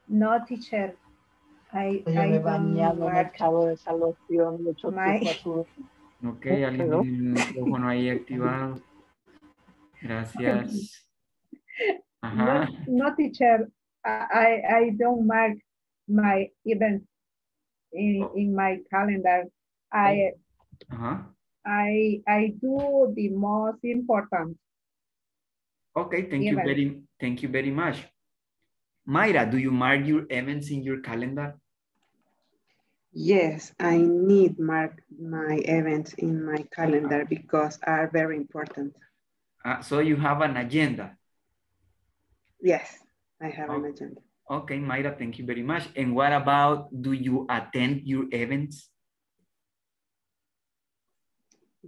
No, teacher. I,
Yo
I
me he
don't
bañado, me he
mark
echado de salvación, le
my-
tiempo
Ok, alguien tiene el micrófono ahí <laughs> activado. Gracias.
No,
Ajá.
no, teacher. I, I I don't mark my events in, oh. in my calendar. I,
Ajá.
I, I do the most important.
Okay, thank you very, thank you very much. Mayra, do you mark your events in your calendar?
Yes, I need mark my events in my calendar because are very important.
Ah, so you have an agenda.
Yes, I have an agenda.
Okay, Mayra, thank you very much. And what about, do you attend your events?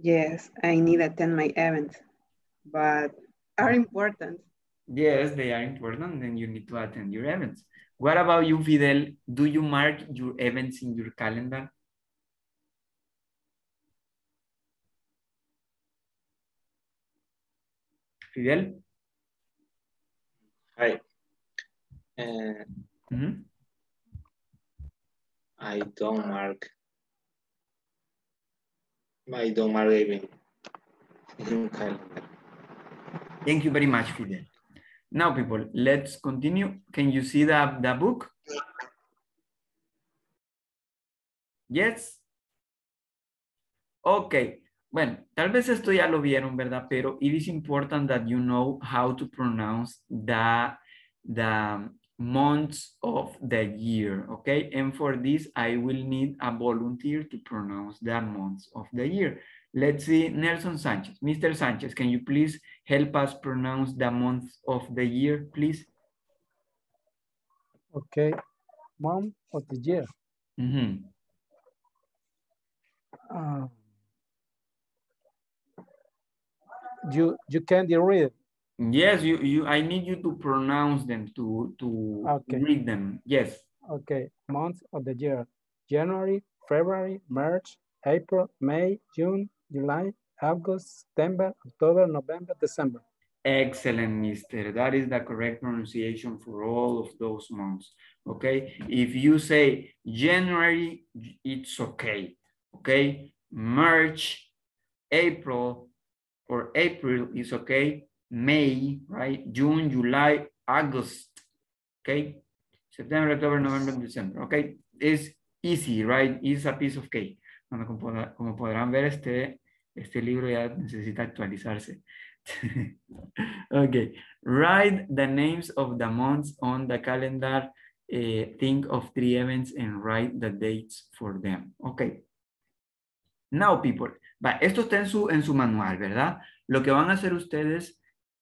Yes, I need attend my events, but are important.
Yes, they are important, and you need to attend your events. What about you, Fidel? Do you mark your events in your calendar? Fidel?
Hi. Uh,
Mhm.
I don't mark. In calendar.
Thank you very much, Fidel. Now, people, let's continue. Can you see the, the book? Yes. Okay. Bueno, tal vez esto ya lo vieron, ¿verdad? Pero it is important that you know how to pronounce the, the months of the year, okay? And for this, I will need a volunteer to pronounce the months of the year. Let's see, Nelson Sanchez. Mr. Sanchez, can you please help us pronounce the months of the year, please?
Okay. Month of the year.
Mhm.
Uh, you you can't read.
Yes, you, you, I need you to pronounce them, to, to
Okay.
read them. Yes.
Okay. Months of the year. January, February, March, April, May, June, July, August, September, October, November, December.
Excellent, mister. That is the correct pronunciation for all of those months. Okay. If you say January, it's okay. Okay. March, April, or April is okay. May, right? June, July, August. Okay. September, October, November, December. Ok, es easy, right? It's a piece of cake. Como podrán ver, este, este libro ya necesita actualizarse. <laughs> okay, write the names of the months on the calendar. eh, think of three events and write the dates for them. Okay. Now, people, va, esto está en su, en su manual, ¿verdad? Lo que van a hacer ustedes,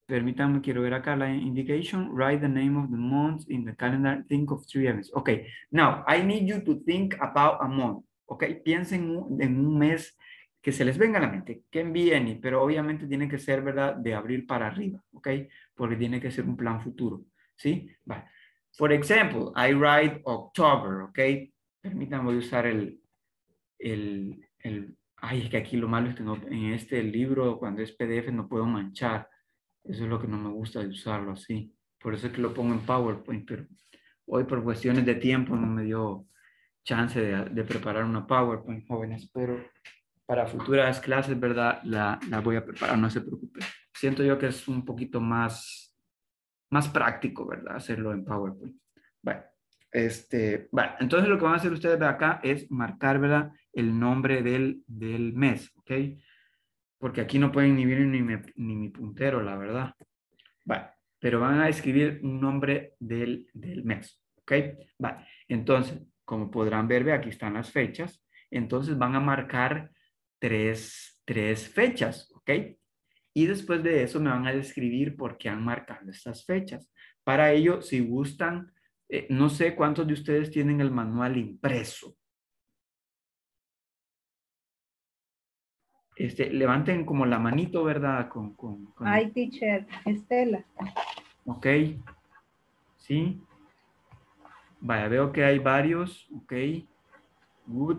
permítanme, quiero ver acá la indication, write the name of the months in the calendar, think of three events. Okay, now, I need you to think about a month. Okay, piensen en un- mes que se les venga a la mente, que envíen, pero obviamente tiene que ser, ¿verdad? De abril para arriba, ¿ok? Porque tiene que ser un plan futuro, ¿sí? Vale. For example, I write October, ¿ok? Permítanme voy a usar el, el, el, ay, es que aquí lo malo es que no, en este libro, cuando es PDF, no puedo manchar. Eso es lo que no me gusta de usarlo así. Por eso es que lo pongo en PowerPoint, pero hoy por cuestiones de tiempo no me dio chance de, de preparar una PowerPoint, jóvenes, pero para futuras clases, ¿verdad? La, la voy a preparar, no se preocupe. Siento yo que es un poquito más, más práctico, ¿verdad? Hacerlo en PowerPoint. Bueno, este, bueno, entonces lo que van a hacer ustedes de acá es marcar, ¿verdad? El nombre del, del mes, ¿ok? Porque aquí no pueden ni ver ni, mi- puntero, la verdad. Vale, pero van a escribir un nombre del, del mes, ¿ok? Vale, entonces, como podrán ver, ve, aquí están las fechas. Entonces van a marcar tres, tres fechas, ¿ok? Y después de eso me van a describir por qué han marcado estas fechas. Para ello, si gustan, eh, no sé cuántos de ustedes tienen el manual impreso. Este, levanten como la manito, ¿verdad? Con, con, con-
Ay, teacher, Estela.
Ok. Sí. Vaya, veo que hay varios. Ok. Good.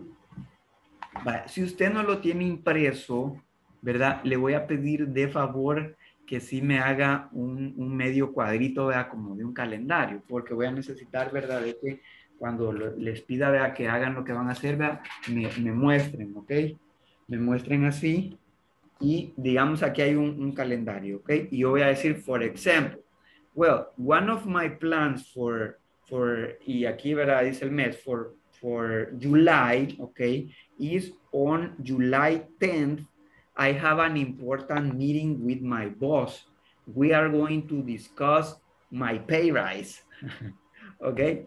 Vaya, si usted no lo tiene impreso, ¿verdad? Le voy a pedir de favor que sí me haga un, un medio cuadrito, vea, como de un calendario, porque voy a necesitar, ¿verdad? De que cuando les pida, vea, que hagan lo que van a hacer, vea, me, me muestren, ¿ok? Me muestren así y digamos aquí hay un, calendario, ¿ok? Y yo voy a decir, for example, well, one of my plans for, for y aquí, ¿verdad? Dice el mes, for, for July, ¿ok? Is on July 10th, I have an important meeting with my boss. We are going to discuss my pay rise. <laughs> okay?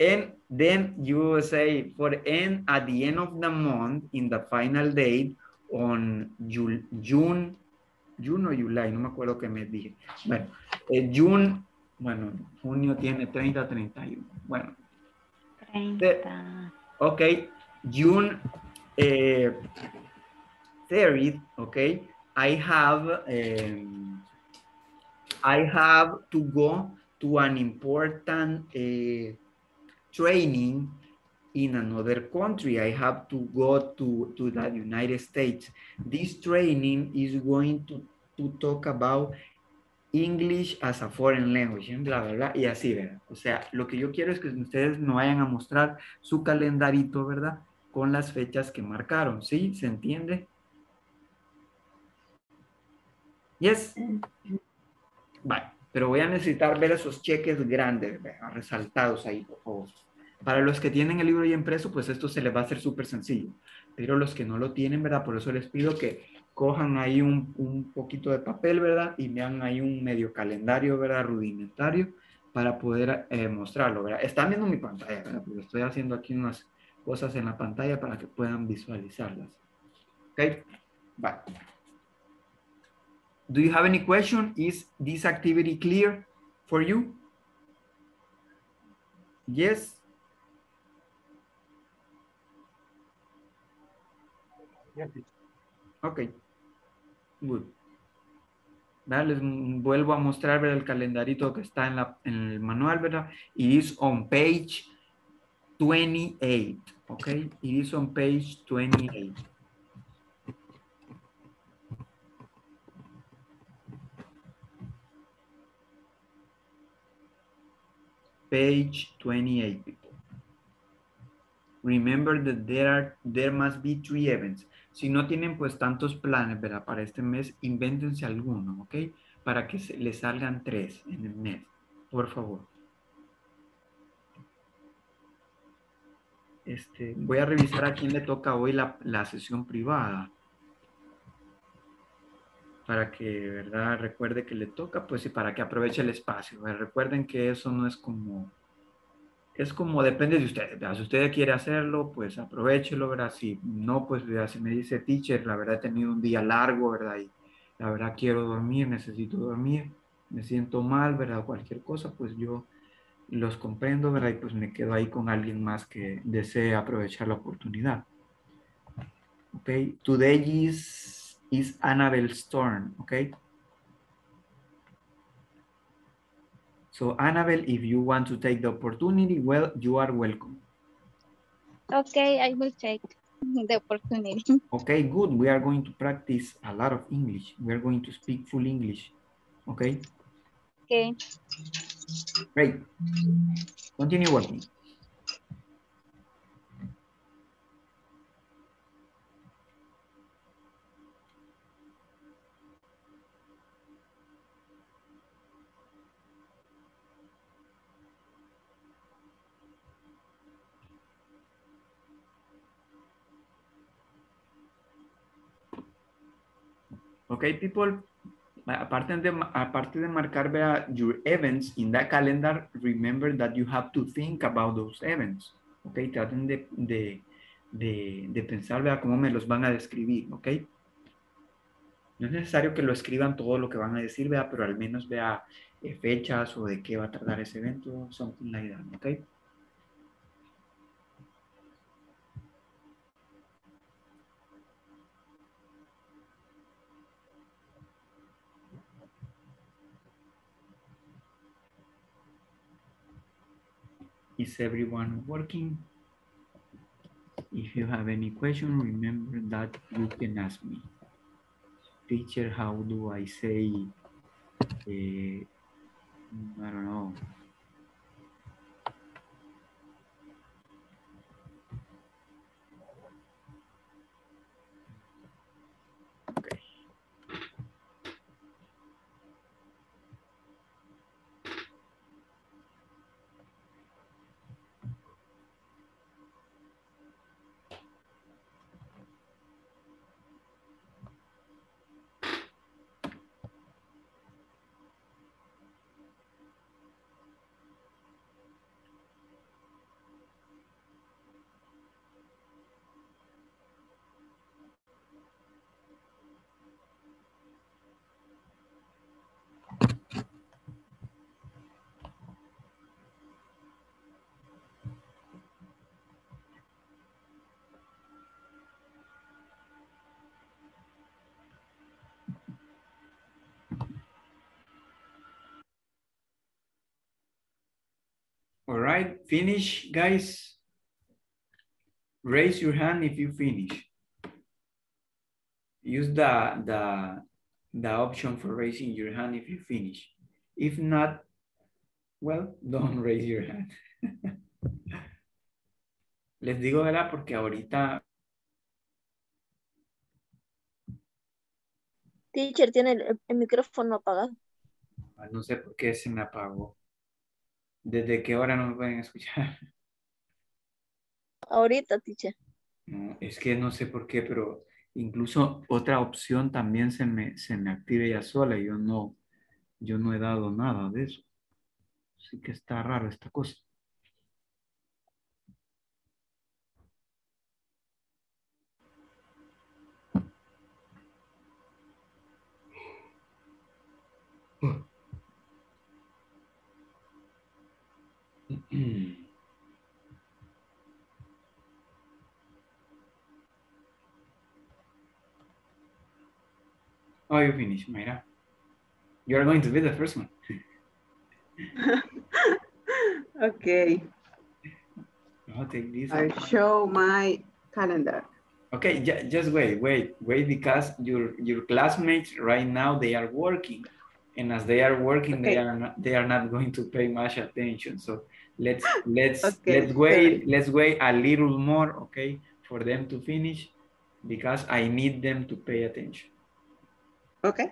And then you will say for end at the end of the month, in the final date, on Ju- June, June o July, no me acuerdo qué me dije. Bueno, eh, June, bueno, junio tiene 30, 31. Bueno,
30.
ok, June eh, 30th, okay, I have um, I have to go to an important uh, training in another country. I have to go to, to the United States. This training is going to, to talk about English as a foreign language, bla, bla, bla, y así, ¿verdad? O sea, lo que yo quiero es que ustedes me vayan a mostrar su calendarito, ¿verdad? Con las fechas que marcaron, ¿sí? ¿Se entiende? Yes. Vale, pero voy a necesitar ver esos cheques grandes, ¿verdad? resaltados ahí, por favor. Para los que tienen el libro ya impreso, pues esto se les va a hacer súper sencillo. Pero los que no lo tienen, ¿verdad? Por eso les pido que cojan ahí un, un poquito de papel, ¿verdad? Y hagan ahí un medio calendario, ¿verdad? Rudimentario para poder eh, mostrarlo, ¿verdad? Están viendo mi pantalla, ¿verdad? Porque estoy haciendo aquí unas cosas en la pantalla para que puedan visualizarlas. ¿Ok? Vale. Do you have any question? Is this activity clear for you? Yes? Ok. Good. ¿Verdad? Les vuelvo a mostrar ¿verdad? el calendarito que está en, la, en el manual, ¿verdad? It is on page 28, ¿ok? It is on page 28. Page 28, people. Remember that there are there must be three events. Si no tienen pues tantos planes, ¿verdad? Para este mes, invéntense alguno, ¿ok? Para que se, les salgan tres en el mes, por favor. Este, voy a revisar a quién le toca hoy la, la sesión privada. Para que, ¿verdad? Recuerde que le toca, pues, y para que aproveche el espacio. ¿verdad? Recuerden que eso no es como... Es como depende de usted. ¿verdad? Si usted quiere hacerlo, pues aprovechelo, ¿verdad? Si no, pues, ¿verdad? si me dice, teacher, la verdad he tenido un día largo, ¿verdad? Y la verdad quiero dormir, necesito dormir, me siento mal, ¿verdad? Cualquier cosa, pues yo los comprendo, ¿verdad? Y pues me quedo ahí con alguien más que desee aprovechar la oportunidad. Ok, today is, is Annabelle Storm, ok? So Annabelle, if you want to take the opportunity, well, you are welcome.
Okay, I will take the opportunity. <laughs>
Okay, good. We are going to practice a lot of English. We are going to speak full English. Okay,
Okay.
great. Continue working. Okay, people, aparte de, aparte de marcar vea, your events in that calendar, remember that you have to think about those events. Okay, traten de, de, de, de pensar vea, cómo me los van a describir. Okay. No es necesario que lo escriban todo lo que van a decir, vea, pero al menos vea eh, fechas o de qué va a tardar ese evento, something like that, okay? Is everyone working? If you have any question, remember that you can ask me. Teacher, how do I say, eh, I don't know. All right, finish, guys. Raise your hand if you finish. Use the, the, the option for raising your hand if you finish. If not, well, <laughs> don't raise your hand. <laughs> Les digo, ¿verdad? Porque ahorita
Teacher tiene el, el micrófono apagado.
ah, no sé por qué se me apagó. ¿Desde qué hora no me pueden escuchar? <laughs>
Ahorita, teacher.
No, es que no sé por qué, pero incluso otra opción también se me, se me activa ella sola y yo no, yo no he dado nada de eso. Así que está raro esta cosa. <clears throat> Oh, you finished, Mayra. You are going to be the first one. <laughs>
Okay,
I'll take this
I show my calendar.
Okay, just wait, wait, wait, because your your classmates right now they are working, and as they are working, they are not they are not going to pay much attention. So let's let's <laughs>
Okay,
let's wait let's wait a little more, okay, for them to finish, because I need them to pay attention.
Okay.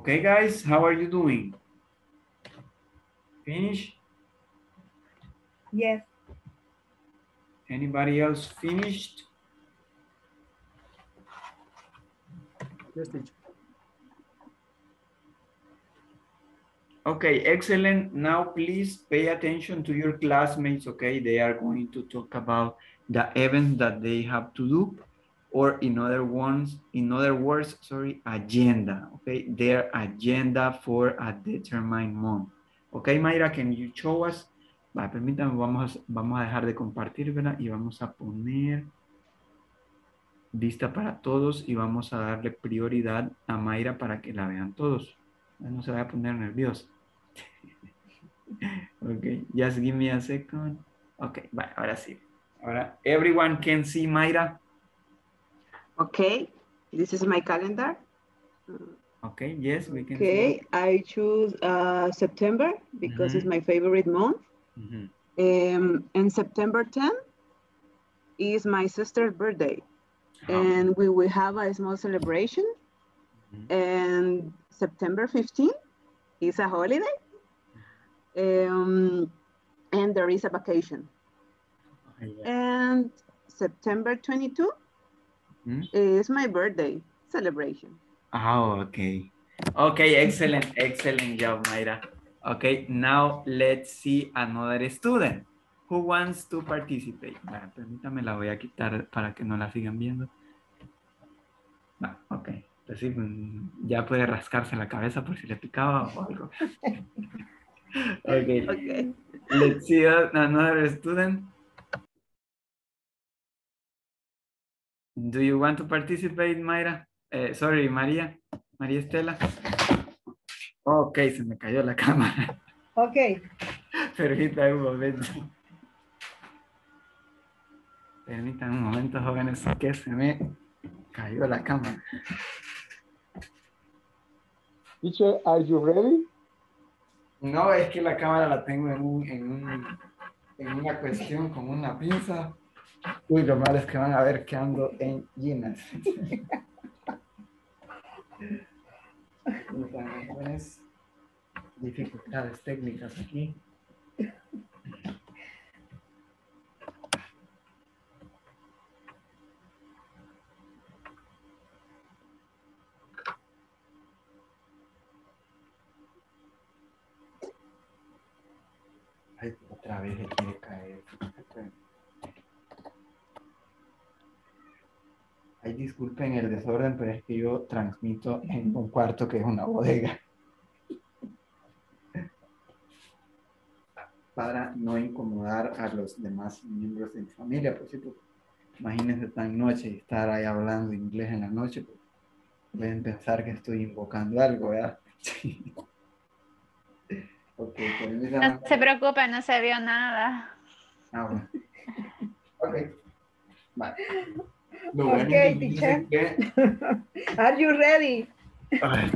Okay, guys, how are you doing? Finish?
Yes.
Anybody else finished?
Yes, teacher.
Okay, excellent. Now please pay attention to your classmates, okay? They are going to talk about the events that they have to do or in other ones, in other words, sorry, agenda, okay? Their agenda for a determined month. Okay, Mayra, can you show us? Va, permítame, vamos, vamos a dejar de compartir, ¿verdad? Y vamos a poner vista para todos y vamos a darle prioridad a Mayra para que la vean todos. No se vaya a poner nervioso. <laughs> ok, just give me a second. Ok, vale, ahora sí. Ahora, everyone can see Mayra.
Okay, this is my calendar.
Ok, yes, we can see.
Okay, I choose uh, September because it's my favorite month.
Mhm.
Um, and September 10 is my sister's birthday. And we will have a small celebration. And September 15 is a holiday. Um, and there is a vacation. And September 22
Hmm?
is my birthday celebration.
Oh, okay. Okay, excellent, excellent job, Mayra. Okay, now let's see another student who wants to participate. Permítame, la voy a quitar para que no la sigan viendo. Va, ok. Pues mm, ya puede rascarse la cabeza por si le picaba o algo. <laughs> okay.
Okay.
Let's see another student. Do you want to participate, Mayra? Eh, sorry, María. María Estela. Ok, se me cayó la <laughs> cámara.
Okay.
Permítame un momento. Permítame un momento, jóvenes, que se me cayó la cámara.
Teacher, are you ready?
No, es que la cámara la tengo en, un, en, un- en una cuestión con una pinza. Uy, lo malo es que van a ver que ando en Ginas. Dificultades técnicas aquí. Ay, otra vez quiere caer. Ay, disculpen el desorden, pero es que yo transmito en un cuarto que es una bodega. Para no incomodar a los demás miembros de mi familia, por cierto. Imagínense tan noche y estar ahí hablando inglés en la noche. pues, pueden pensar que estoy invocando algo, ¿verdad? <laughs> ok, permítanme.
No se preocupe, no se vio nada.
Ah, bueno. Ok. Vale. Bueno que
teacher.
dice <laughs>
Are you ready?
que- Ay.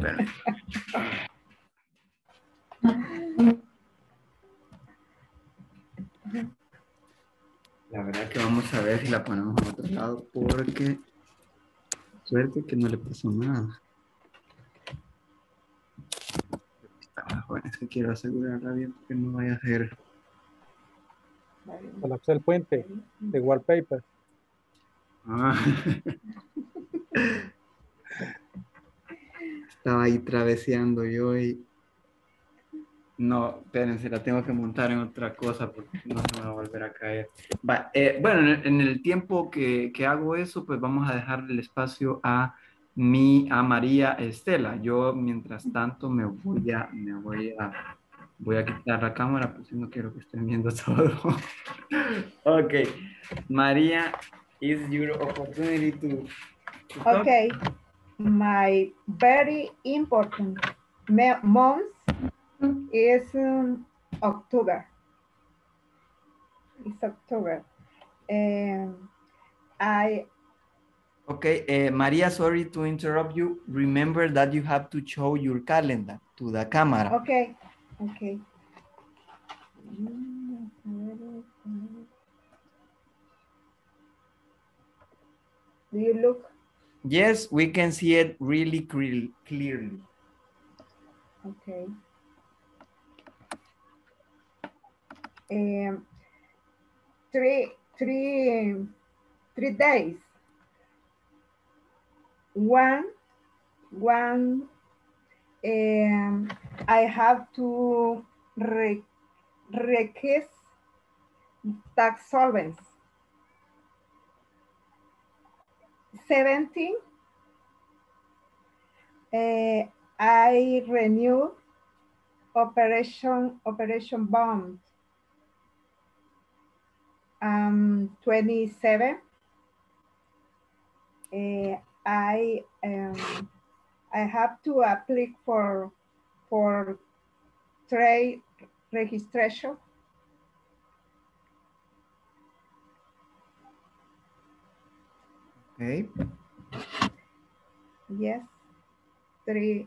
La verdad que vamos a ver si la ponemos a otro lado porque suerte que no le pasó nada. Joven, es que quiero asegurarla bien porque no vaya a ser.
Colapsé el puente de wallpaper.
Ah. <laughs> Estaba ahí traveseando yo y... No, espérense, la tengo que montar en otra cosa porque no se me va a volver a caer. Va, eh, bueno, en el, tiempo que, que hago eso, pues vamos a dejarle el espacio a mi, a María Estela. Yo, mientras tanto, me voy a, me voy a, voy a quitar la cámara, pues no quiero que estén viendo <laughs> todo. ok, María, is your opportunity to, to talk.
Okay. My very important month is um, October. It's October. Um, I
Okay, eh, Maria, sorry to interrupt you. Remember that you have to show your calendar to the camera.
okay, okay. Do you look?
Yes, we can see it really clearly.
Okay. Um, three, three, three days. One, one, um, I have to re request tax solvents. 17, uh, I renew operation operation bond. Um, 27, uh, I um, I have to apply for for trade registration.
Okay.
Yes, three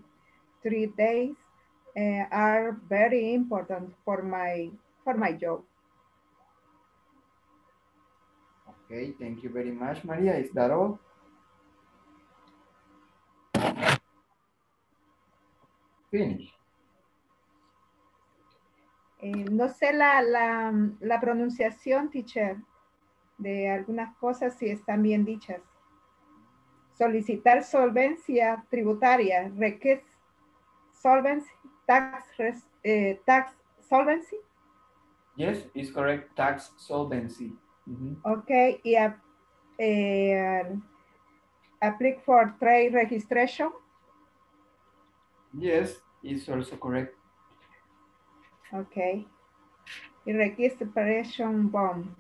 three days uh, are very important for my for my job.
Okay, thank you very much, Maria. Is that all? Finish.
Eh, no sé la, la, la pronunciación, teacher, de algunas cosas si están bien dichas. Solicitar solvencia tributaria, request solvency, tax, eh, tax solvency,
Yes, it's correct. Tax solvency. Mhm.
ok, y ap- eh, apply for trade registration,
Yes, it's also correct.
ok, y registration bond.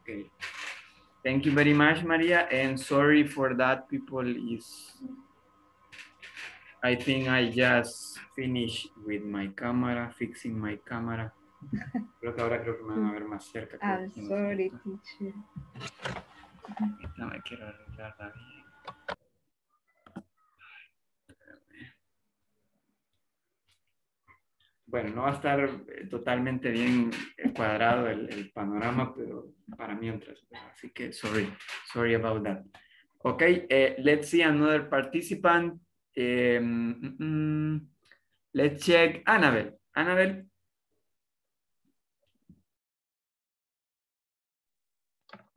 Okay. Thank you very much, Maria. And sorry for that, people. Is I think I just finished with my camera, fixing my camera. <laughs> Creo que ahora creo que me van a ver más cerca.
I'm
ah, es
sorry, teacher.
No me quiero arreglarla bien. Bueno, no va a estar eh, totalmente bien eh, cuadrado el, panorama, pero para mientras. Así que sorry, sorry about that. Okay, eh, let's see another participant. Um, mm, mm, let's check Annabelle. Annabelle,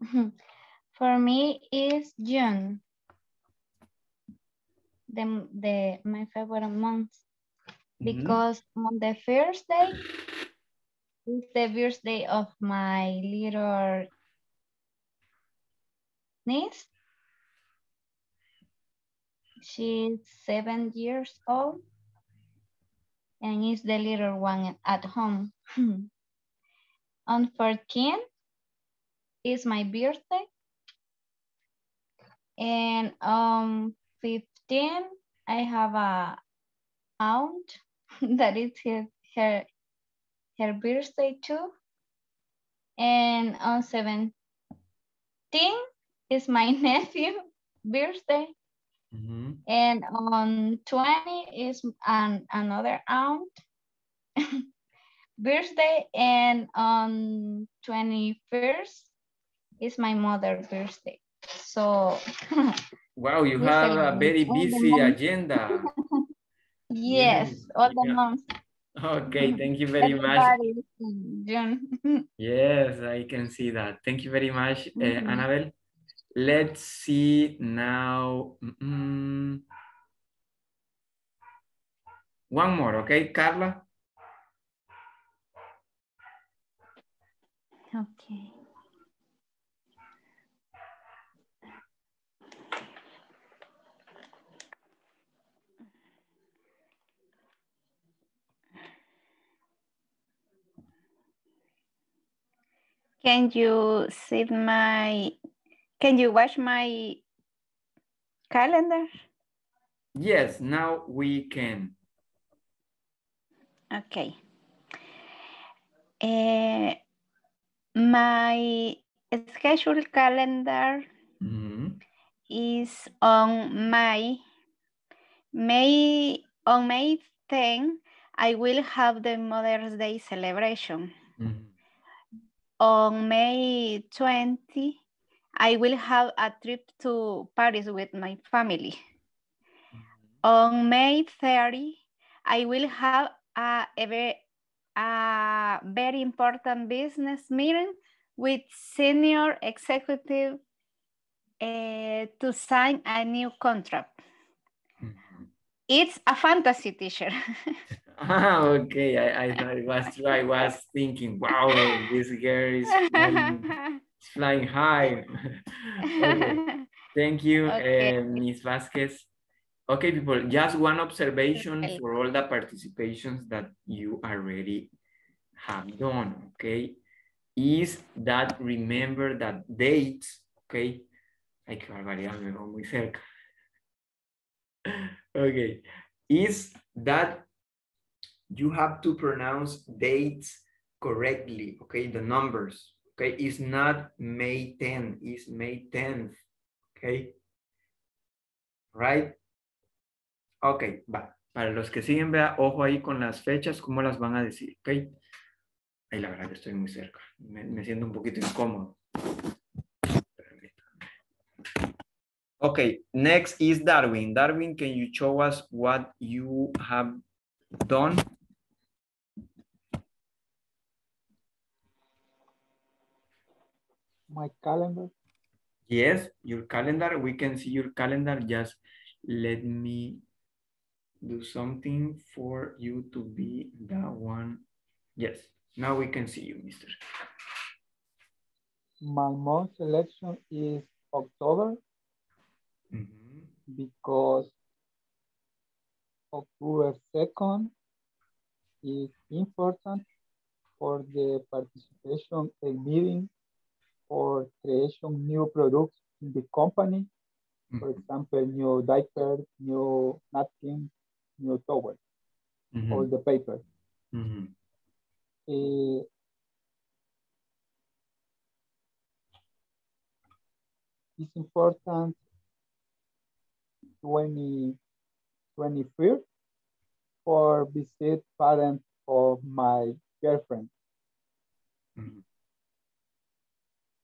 <laughs>
For me, is June. The, the my favorite month Mm-hmm. because on the first day is the birthday of my little niece. She's seven years old and is the little one at home. <laughs> on 14 is my birthday. And on 15, I have a aunt <laughs> that is her, her, her birthday too. And on 17 is my <laughs> nephew birthday. Mm-hmm. And on 20 is an, another aunt <laughs> birthday. And on 21st is my mother birthday. So
wow, you have a very busy agenda.
Yes, all the
yeah.
months.
Okay, <laughs> thank you very much.
Everybody June. <laughs>
Yes, I can see that. Thank you very much, uh,
Mhm.
Annabelle. Let's see now. mm, One more, okay, Carla?
Okay.
Can you see my, can you watch my calendar?
Yes, now we can.
Okay. Eh, my schedule calendar
Mhm.
is on May. May on May 10, I will have the Mother's Day celebration.
Mhm.
On May 20, I will have a trip to Paris with my family. On May 30, I will have a, a, very, a very important business meeting with senior executive uh, to sign a new contract. It's a fantasy teacher. <laughs>
Ah, okay. I, I thought it was true. I was thinking, wow, this girl is flying, <laughs> flying high. <laughs> okay. Thank you,
Okay.
uh, Ms. Vasquez. Okay, people, just one observation
Okay.
for all the participations that you already have done, okay? Is that remember that dates, okay? Ay, qué barbaridad, me veo muy cerca. <laughs> Okay, is that you have to pronounce dates correctly, okay? The numbers, okay? It's not May 10, it's May 10th, okay? Right? Ok, va. Para los que siguen, vea, ojo ahí con las fechas, cómo las van a decir, ok? Ay, la verdad que estoy muy cerca. Me, me siento un poquito incómodo. Okay, next is Darwin. Darwin, can you show us what you have done?
My calendar.
Yes, your calendar. We can see your calendar. Just let me do something for you to be the one. Yes, now we can see you, mister.
My month selection is October mm-hmm. because October 2nd is important for the participation in meeting or creation new products in the company. For example, new diaper, new napkin, new towel, all the paper.
Mhm.
Eh, it's important 20, 25th for visit parents of my girlfriend.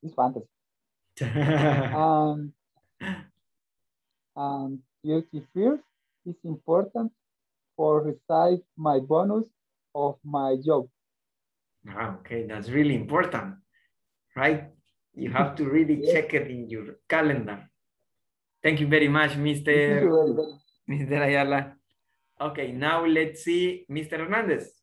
It's fantasy. and and 31st is important for receive my bonus of my job.
Ah, okay, that's really important, right? You have to really <laughs> check it in your calendar. Thank you very much, Mr. Mr. Ayala. Okay, now let's see Mr. Hernandez.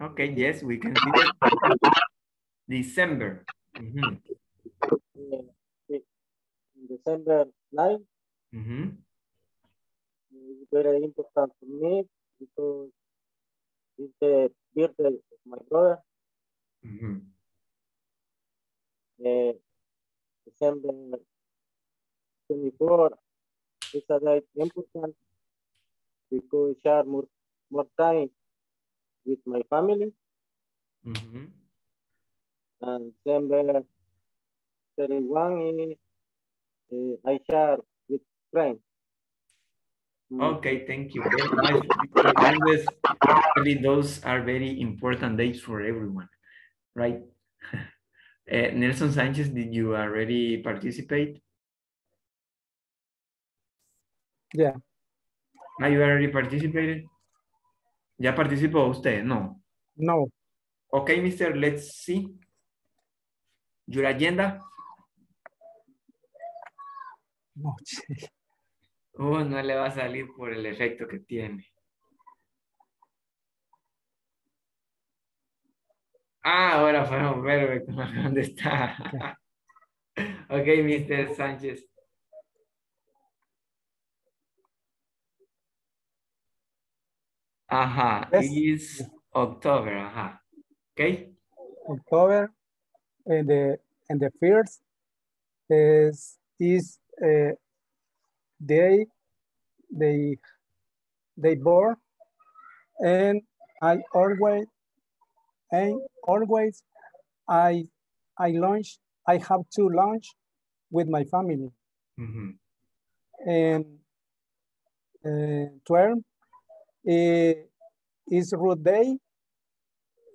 Okay, yes, we can see it. December. Mhm,
December 9
mhm.
is very important for me because it's the birthday of my brother.
Mhm.
Uh, December 24 is a date important because share more, more time with my family.
Mm -hmm.
And December 31 is uh, I share with friends.
Okay, thank you very much. Mr. Hernandez. Actually, those are very important dates for everyone, right? <laughs> Eh, Nelson Sanchez, did you already participate?
Yeah.
Ah, you already participated? ¿Ya participó usted? No.
No.
Okay, mister, let's see. Your agenda?
No.
Oh, no le va a salir por el efecto que tiene. Ah, ahora podemos ver dónde está. Ok, <laughs> Mr. Sánchez. Ajá,
Yes.
is October, ajá. Ok.
October and the and the first is is uh, day they they born and I always and always I I lunch I have to lunch with my family
Ujú.
and uh, 12 uh, is root day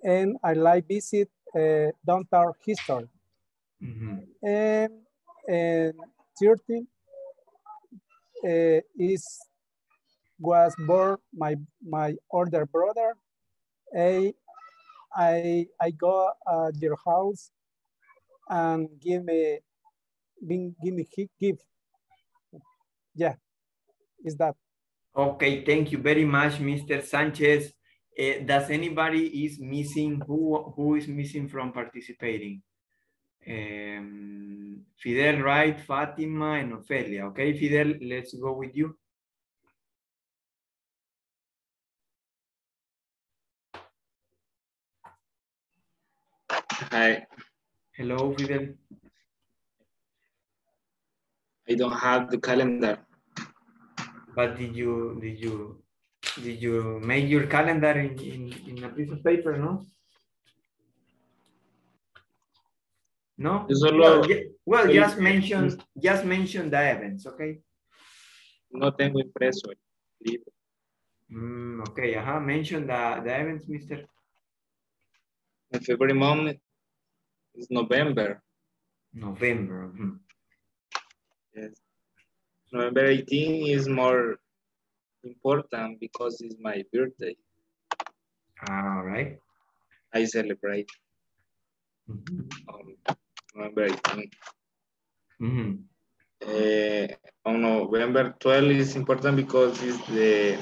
and I like visit uh, downtown history.
Mhm.
And, and 13 uh, is was born my my older brother. I I I go at your house and give me give, give me gift. Yeah, is that
Okay, thank you very much, Mr. Sanchez. Eh, does anybody is missing, who, who is missing from participating? Um, Fidel, right? Fatima and Ophelia. Okay, Fidel, let's go with you.
Hi.
Hello, Fidel.
I don't have the calendar.
But did you, did you, did you make your calendar in, in, in a piece of paper, no? No? Well, well, just mention, just mention the events, okay?
No tengo impreso el libro.
Mm, okay, ajá, mention the, the events, mister.
My favorite month is November.
November. mhm.
Yes. November 18 is more important because it's my birthday.
All right.
I celebrate
Mhm.
on November 18.
Mhm.
Eh, on November 12 is important because it's the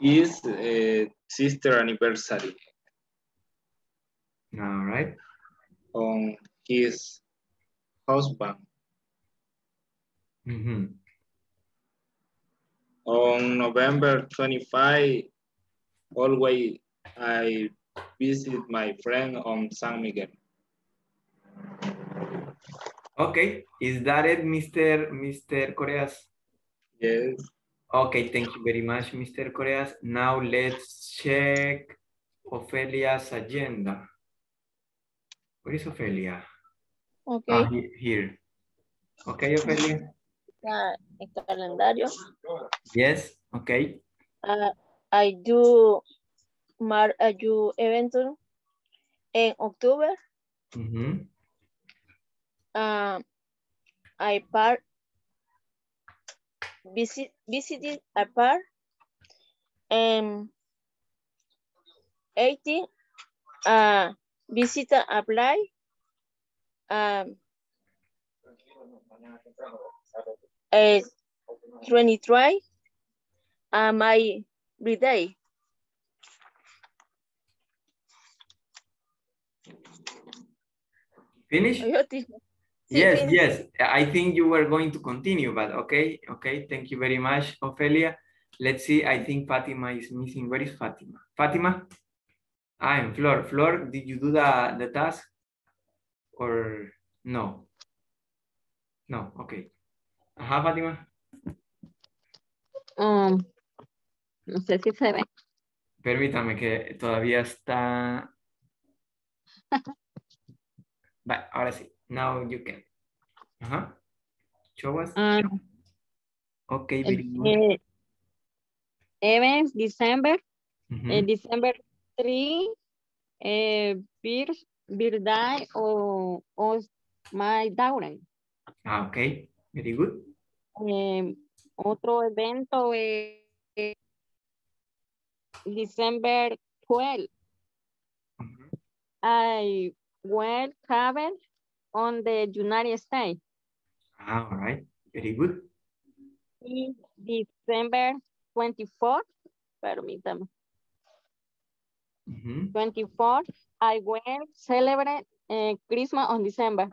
is uh, sister anniversary
All right.
on his husband.
Mhm.
On November 25, always I visit my friend on San Miguel.
Okay, is that it, Mr. Mr. Coreas?
Yes.
Okay, thank you very much, Mr. Coreas. Now let's check Ophelia's agenda. Where is Ophelia?
Ok.
Ah, here. Okay, Ophelia?
El calendario.
Yes, okay.
Ah, I do mar I do event en octubre.
Mhm.
Ah, I part visit visited a park and 18 uh visit apply um uh, 23 uh, my birthday
Finish?
Yo te- Sí,
Yes, yes. I think you were going to continue, but okay, okay. Thank you very much, Ophelia. Let's see. I think Fatima is missing. Where is Fatima? Fatima? Ah, and Flor. Flor, did you do the, the task? Or no? No, okay. Ajá, Fátima.
Um, no sé si se ve.
Permítame que todavía está. <laughs> Vale, ahora sí. Now you can. Ajá. Show us.
Um,
Okay, very good.
eh, events, December,
Ujú.
eh, December 3, eh, bir, birthday o, o my daughter.
Ah, okay. Very good.
Eh, otro evento es eh, December 12. I went travel on the United States.
Ah, all right. Very good.
Y December 24, permítame,
Ujú.
24, I went celebrate eh, Christmas on December.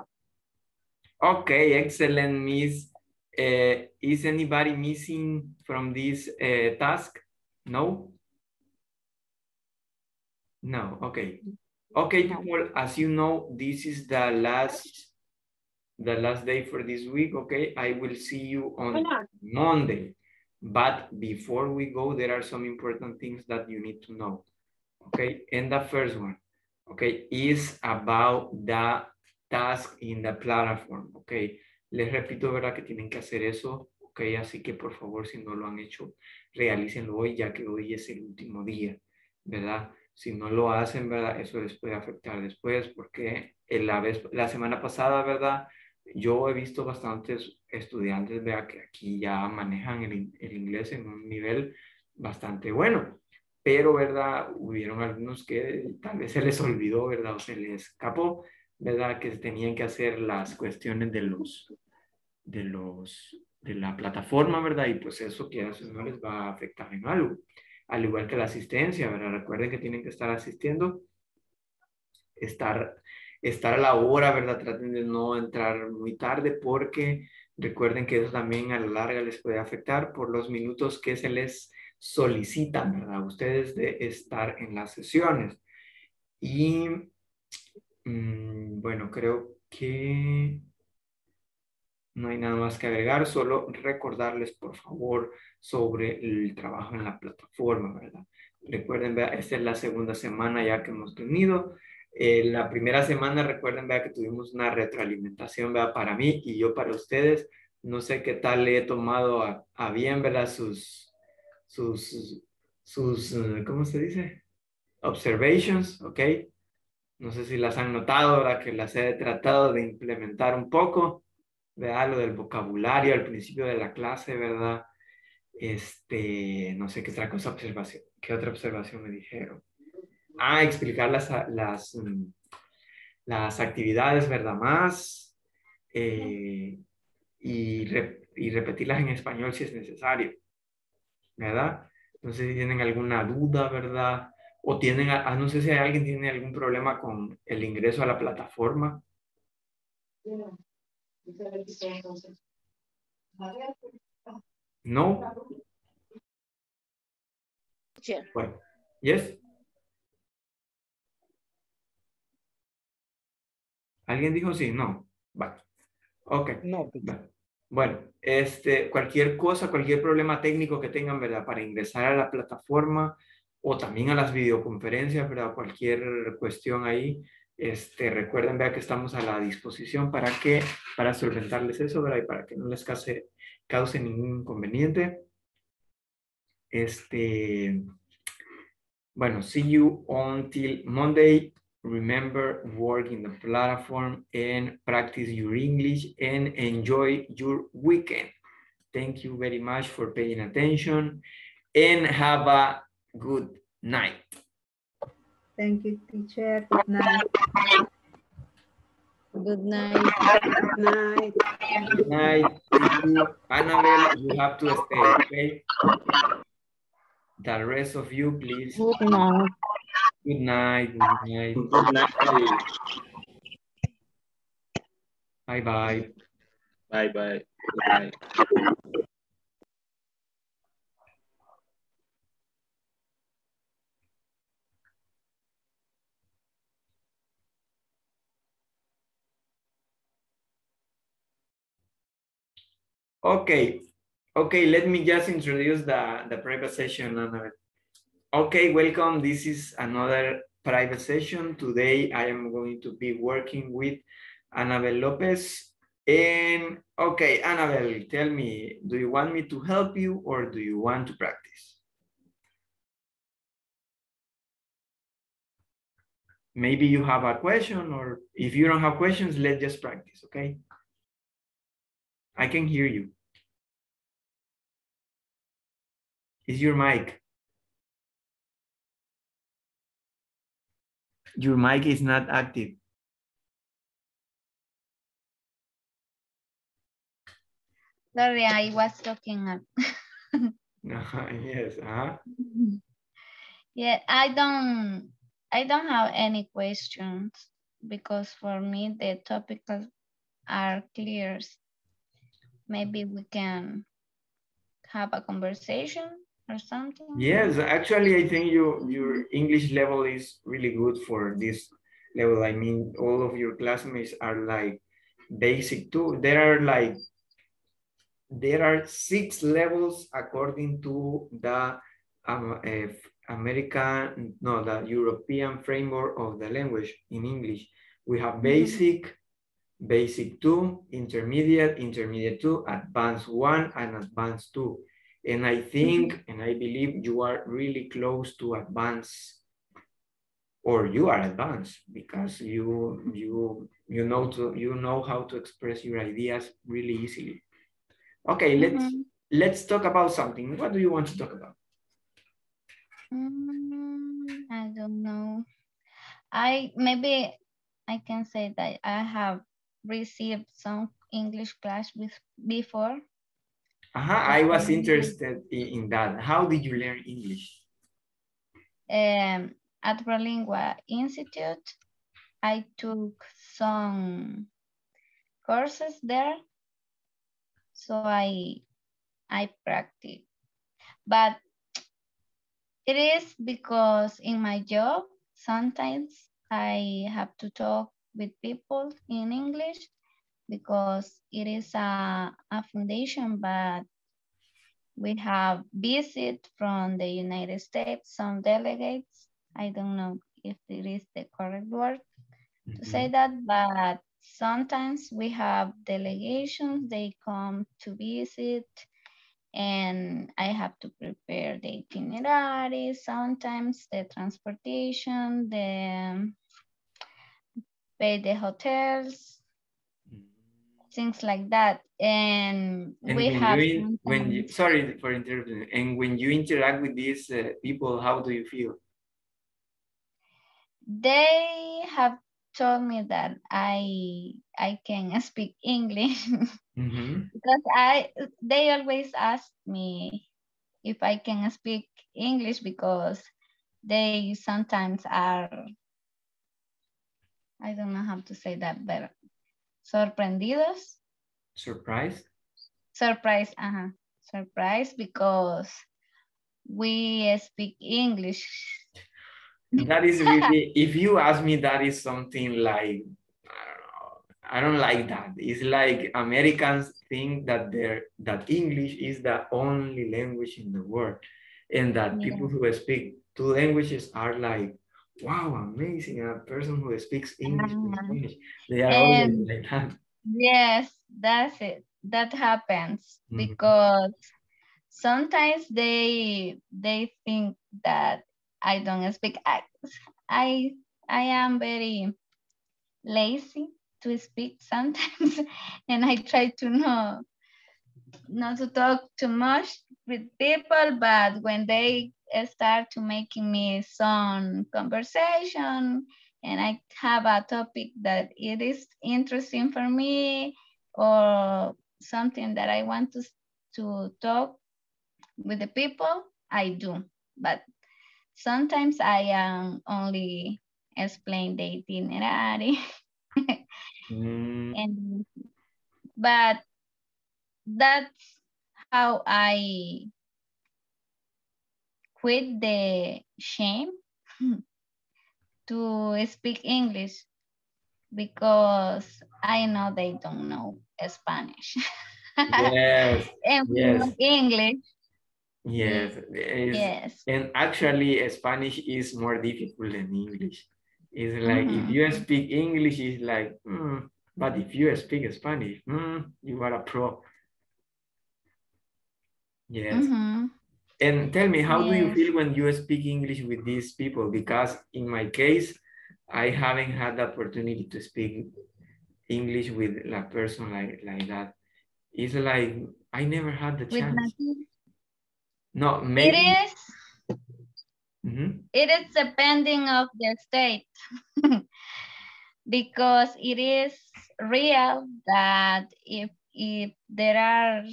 Okay, excellent, Miss. Uh, is anybody missing from this uh, task? No? No, okay. Okay, people, as you know, this is the last the last day for this week, okay? I will see you on Monday. But before we go, there are some important things that you need to know. Okay, and the first one, okay, is about the task in the platform, okay. Les repito, ¿verdad? Que tienen que hacer eso, ok. Así que por favor, si no lo han hecho, realícenlo hoy, ya que hoy es el último día, ¿verdad? Si no lo hacen, ¿verdad? Eso les puede afectar después porque la semana pasada, ¿verdad? Yo he visto bastantes estudiantes, ¿verdad? Que aquí ya manejan el, el inglés en un nivel bastante bueno pero, ¿verdad? Hubieron algunos que tal vez se les olvidó, ¿verdad? O se les escapó, ¿verdad? Que tenían que hacer las cuestiones de los, de los, de la plataforma, ¿verdad? Y pues eso que a eso no les va a afectar en algo. Al igual que la asistencia, ¿verdad? Recuerden que tienen que estar asistiendo, estar, estar a la hora, ¿verdad? Traten de no entrar muy tarde porque recuerden que eso también a la larga les puede afectar por los minutos que se les solicitan, ¿verdad? Ustedes de estar en las sesiones. Y mm, bueno, creo que no hay nada más que agregar, solo recordarles, por favor, sobre el trabajo en la plataforma, ¿verdad? Recuerden, vea, esta es la segunda semana ya que hemos tenido. Eh, la primera semana, recuerden, vea, que tuvimos una retroalimentación, vea, para mí y yo para ustedes. No sé qué tal le he tomado a, a bien, ¿verdad? Sus, sus, sus, eh, ¿cómo se dice? Observations, ¿ok? No sé si las han notado, ahora que las he tratado de implementar un poco, ¿verdad? Lo del vocabulario al principio de la clase, ¿verdad? Este, no sé qué otra cosa, observación, qué otra observación me dijeron. Ah, explicar las, las, mm, las actividades, ¿verdad? Más eh, y, y repetirlas en español si es necesario. ¿verdad? No sé si tienen alguna duda, ¿verdad? O tienen, ah, no sé si alguien tiene algún problema con el ingreso a la plataforma. No. Bueno, yes. ¿Alguien dijo sí? No. Vale. Ok. No. Bueno, este, cualquier cosa, cualquier problema técnico que tengan, ¿verdad? Para ingresar a la plataforma o también a las videoconferencias, ¿verdad? Cualquier cuestión ahí, este, recuerden, ¿verdad? Que estamos a la disposición para que, para solventarles eso, ¿verdad? Y para que no les cause, cause ningún inconveniente. Este, bueno, see you until Monday. remember work in the platform and practice your English and enjoy your weekend. Thank you very much for paying attention and have a good night.
Thank you, teacher. Good night.
Good night.
Good night.
Good night. You, Annabelle, you have to stay, okay? The rest of you, please.
Good night.
Good night. Good night.
Good night.
Bye bye.
Bye bye. Good night.
Okay. Okay, let me just introduce the, the private session. Okay, welcome. This is another private session. Today I am going to be working with Annabel Lopez. And okay, Annabel, tell me, do you want me to help you or do you want to practice? Maybe you have a question or if you don't have questions, let's just practice, okay? I can hear you. Is your mic? Your mic is not active.
Sorry, I was talking. up. <laughs>
yes, uh -huh. <laughs>
Yeah, I don't, I don't have any questions because for me the topics are clear. Maybe we can have a conversation or something?
Yes, actually, I think you, your English level is really good for this level. I mean, all of your classmates are like basic too. There are like, there are six levels according to the um, uh, American, no, the European framework of the language in English. We have mm-hmm. basic, mm -hmm. Basic two, intermediate, intermediate two, advanced one, and advanced two. And I think, and I believe you are really close to advance or you are advanced because you you you know to you know how to express your ideas really easily. Okay, let's
Mhm.
let's talk about something. What do you want to talk about?
Mm, I don't know. I maybe I can say that I have received some English class with before.
Uh-huh, I was interested in, in that. How did you learn English?
Um, at Prolingua Institute, I took some courses there, so I I practice. But it is because in my job sometimes I have to talk with people in English because it is a, a foundation, but we have visit from the United States, some delegates. I don't know if it is the correct word to say mm-hmm. that, but sometimes we have delegations, they come to visit and I have to prepare the itinerary, sometimes the transportation, the pay the hotels, things like that. And,
And
we
when
have
you when you, sorry for interrupting. And when you interact with these uh, people, how do you feel?
they have told me that I I can <laughs> speak English
Mhm.
because I they always ask me if I can speak English because they sometimes are I don't know how to say that but sorprendidos
Surprised?
surprise uh-huh surprise because we speak English
That is really, if you ask me, that is something like, I don't know, I don't like that. It's like Americans think that they're, that English is the only language in the world. And that people who speak two languages are like, wow, amazing. A person who speaks English. Spanish. They are always
And-
like that.
Yes, that's it. That happens
Mhm.
because sometimes they they think that I don't speak. I I, I am very lazy to speak sometimes, <laughs> and I try to know not to talk too much with people. But when they start to making me some conversation, and I have a topic that it is interesting for me or something that I want to, to talk with the people, I do. But sometimes I am only explain the itinerary
Mm, <laughs>
and but that's how I quit the shame to speak English because I know they don't know Spanish.
Yes, <laughs>
and
yes.
English.
Yes, it's-
Yes.
and actually Spanish is more difficult than English. It's like if
Mhm.
you speak English, it's like, hmm, but if you speak Spanish, hmm, you are a pro. Yes.
Mhm.
And tell me, how do you feel when you speak English with these people? Because in my case, I haven't had the opportunity to speak English with a person like, like that. It's like, I never had the
With
chance. No,
It
maybe.
is
Mhm.
it is depending of the state <laughs> because it is real that if if there are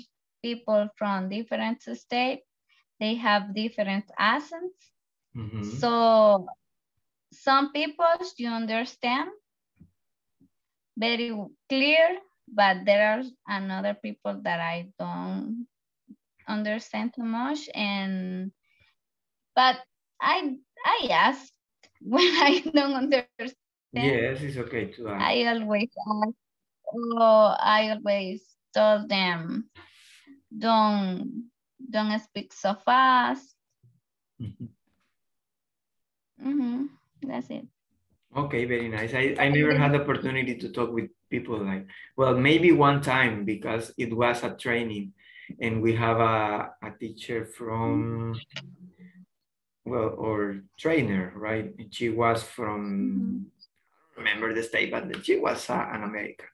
people from different states they have different accents
Mhm.
so some people you understand very clear but there are another people that i don't understand too much and but i i ask <laughs> when i don't understand
Yes, it's okay to ask.
I always ask, or I always told them, don't don't speak so fast. hmm That's it.
Okay, very nice. I, I never had the opportunity to talk with people like, well, maybe one time because it was a training and we have a, a teacher from, well, or trainer, right? She was from, remember the state, but she was uh, an American.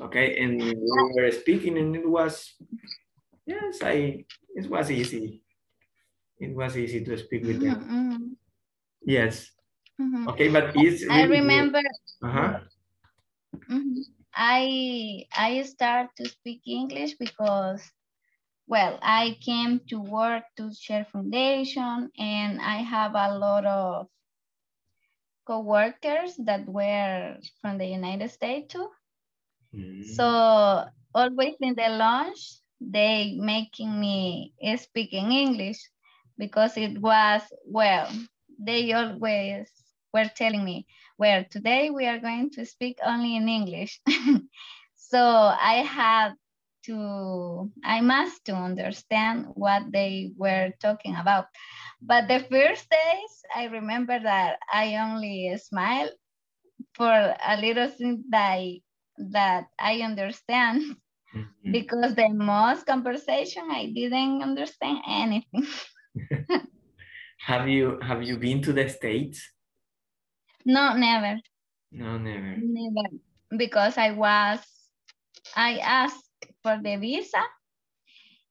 Okay, and we were speaking and it was, yes, I, it was easy. It was easy to speak with them.
Mhm,
Yes.
mhm.
Okay, but it's
I
really good.
remember
Uh-huh.
Mhm. I I start to speak English because, well, I came to work to Share Foundation, and I have a lot of coworkers that were from the United States too. So always in the lunch, they making me speak in English because it was, well, they always were telling me, well, today we are going to speak only in English. <laughs> so I had to, I must to understand what they were talking about. But the first days, I remember that I only smiled for a little thing that that I understand <laughs> Mm-hmm. because the most conversation I didn't understand anything. <laughs>
Have you have you been to the States?
No, never,
No, never.
never, because I was, I asked for the visa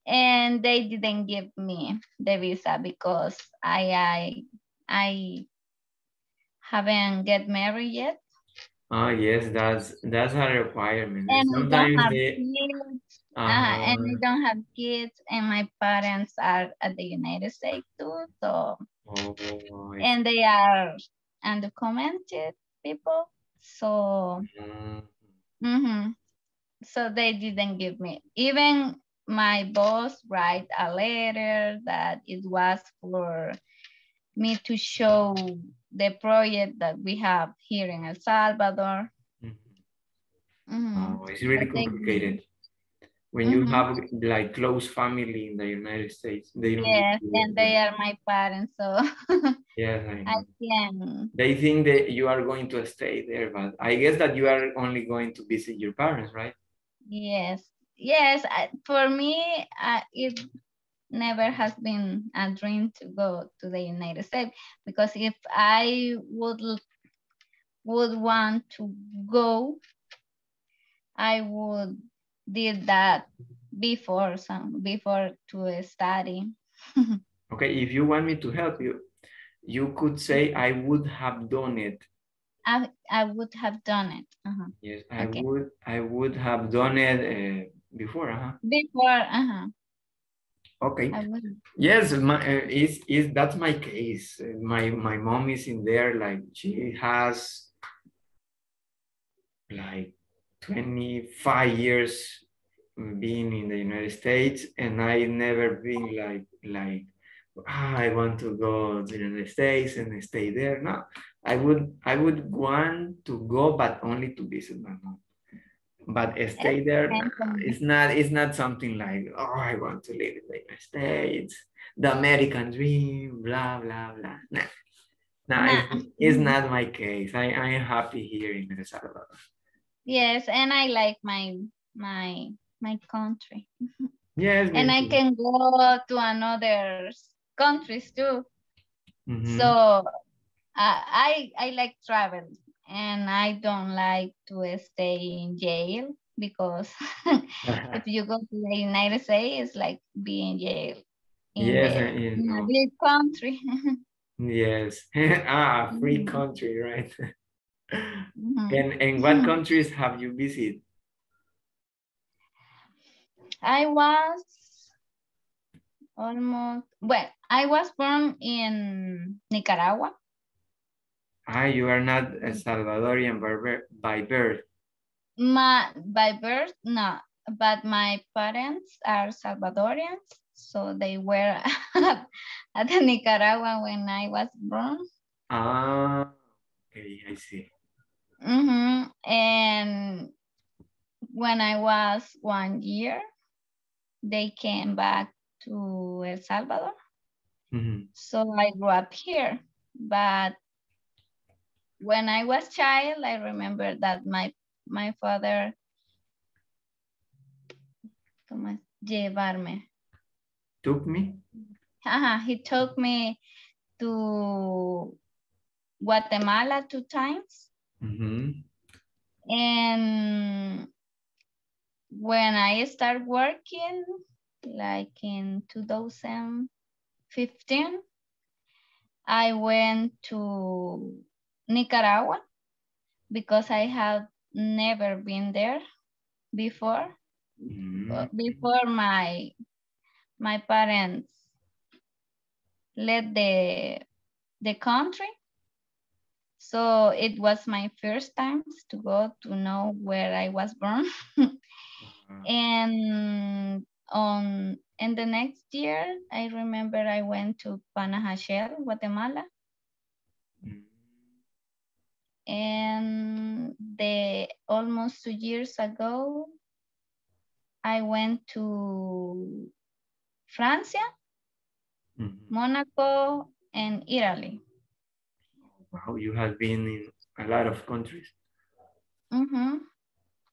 and they didn't give me the visa because I, I, I haven't get married yet.
Oh yes, that's that's a requirement.
And I don't
Sometimes
have
they
kids, uh,
uh,
and I don't have kids, and my parents are at the United States too, so
oh, I
and they are undocumented people, so
Mm,
mhm. so they didn't give me. Even my boss write a letter that it was for me to show the project that we have here in El Salvador. Mhm.
oh, it's really
But they-
complicated. When you
Mhm.
have like close family in the United States, they don't.
Yes,
give
and they are my parents, so <laughs>
Yes, I
I can.
They think that you are going to stay there, but I guess that you are only going to visit your parents, right?
Yes, yes. I, for me, uh, it never has been a dream to go to the United States because if I would would want to go, I would did that before some before to study. <laughs>
Okay, if you want me to help you, you could say I would have done it.
I I would have done it uh-huh.
Yes, I
Okay.
would. I would have done it uh, before. Uh-huh.
before. Uh-huh.
Okay. Yes, my uh, is is that's my case. Uh, My my mom is in there. Like she has like twenty five years being in the United States, and I never been like like "Ah, I want to go to the United States and stay there. No, I would I would want to go, but only to visit my mom. But stay there, it's not it's not something like oh I want to live in the United States, the American dream, blah blah blah. Nah, nah, it's, it's not my case. I I am happy here in El Salvador.
Yes, and I like my my my country. <laughs>
Yes,
and I
too.
can go to another countries too.
Mhm.
So uh, I I like travel and I don't like to stay in jail because <laughs> if you go to the United States, it's like being in jail in,
Yes,
the-
I- I
in a big country. <laughs>
Yes. <laughs> ah, free
Mhm.
country, right?
Mhm.
And and what countries have you visited?
I was almost well. I was born in Nicaragua.
Ah, you are not a Salvadorian by birth.
My by birth, no, but my parents are Salvadorians, so they were <laughs> at the Nicaragua when I was born.
Ah, okay, I see.
hmm And when I was one year, they came back to El Salvador.
Mhm.
So I grew up here. But when I was child, I remember that my my father llevarme.
Took me?
Ajá, he took me to Guatemala two times.
Mhm.
And when I start working, like in 2015, I went to Nicaragua because I have never been there before. Uh, Before my my parents left the the country. So it was my first time to go to know where I was born. <laughs> and on in the next year, I remember I went to Panajachel, Guatemala. And the almost two years ago, I went to Francia, Monaco, and Italy.
Wow, you have been in a lot of countries.
Mhm.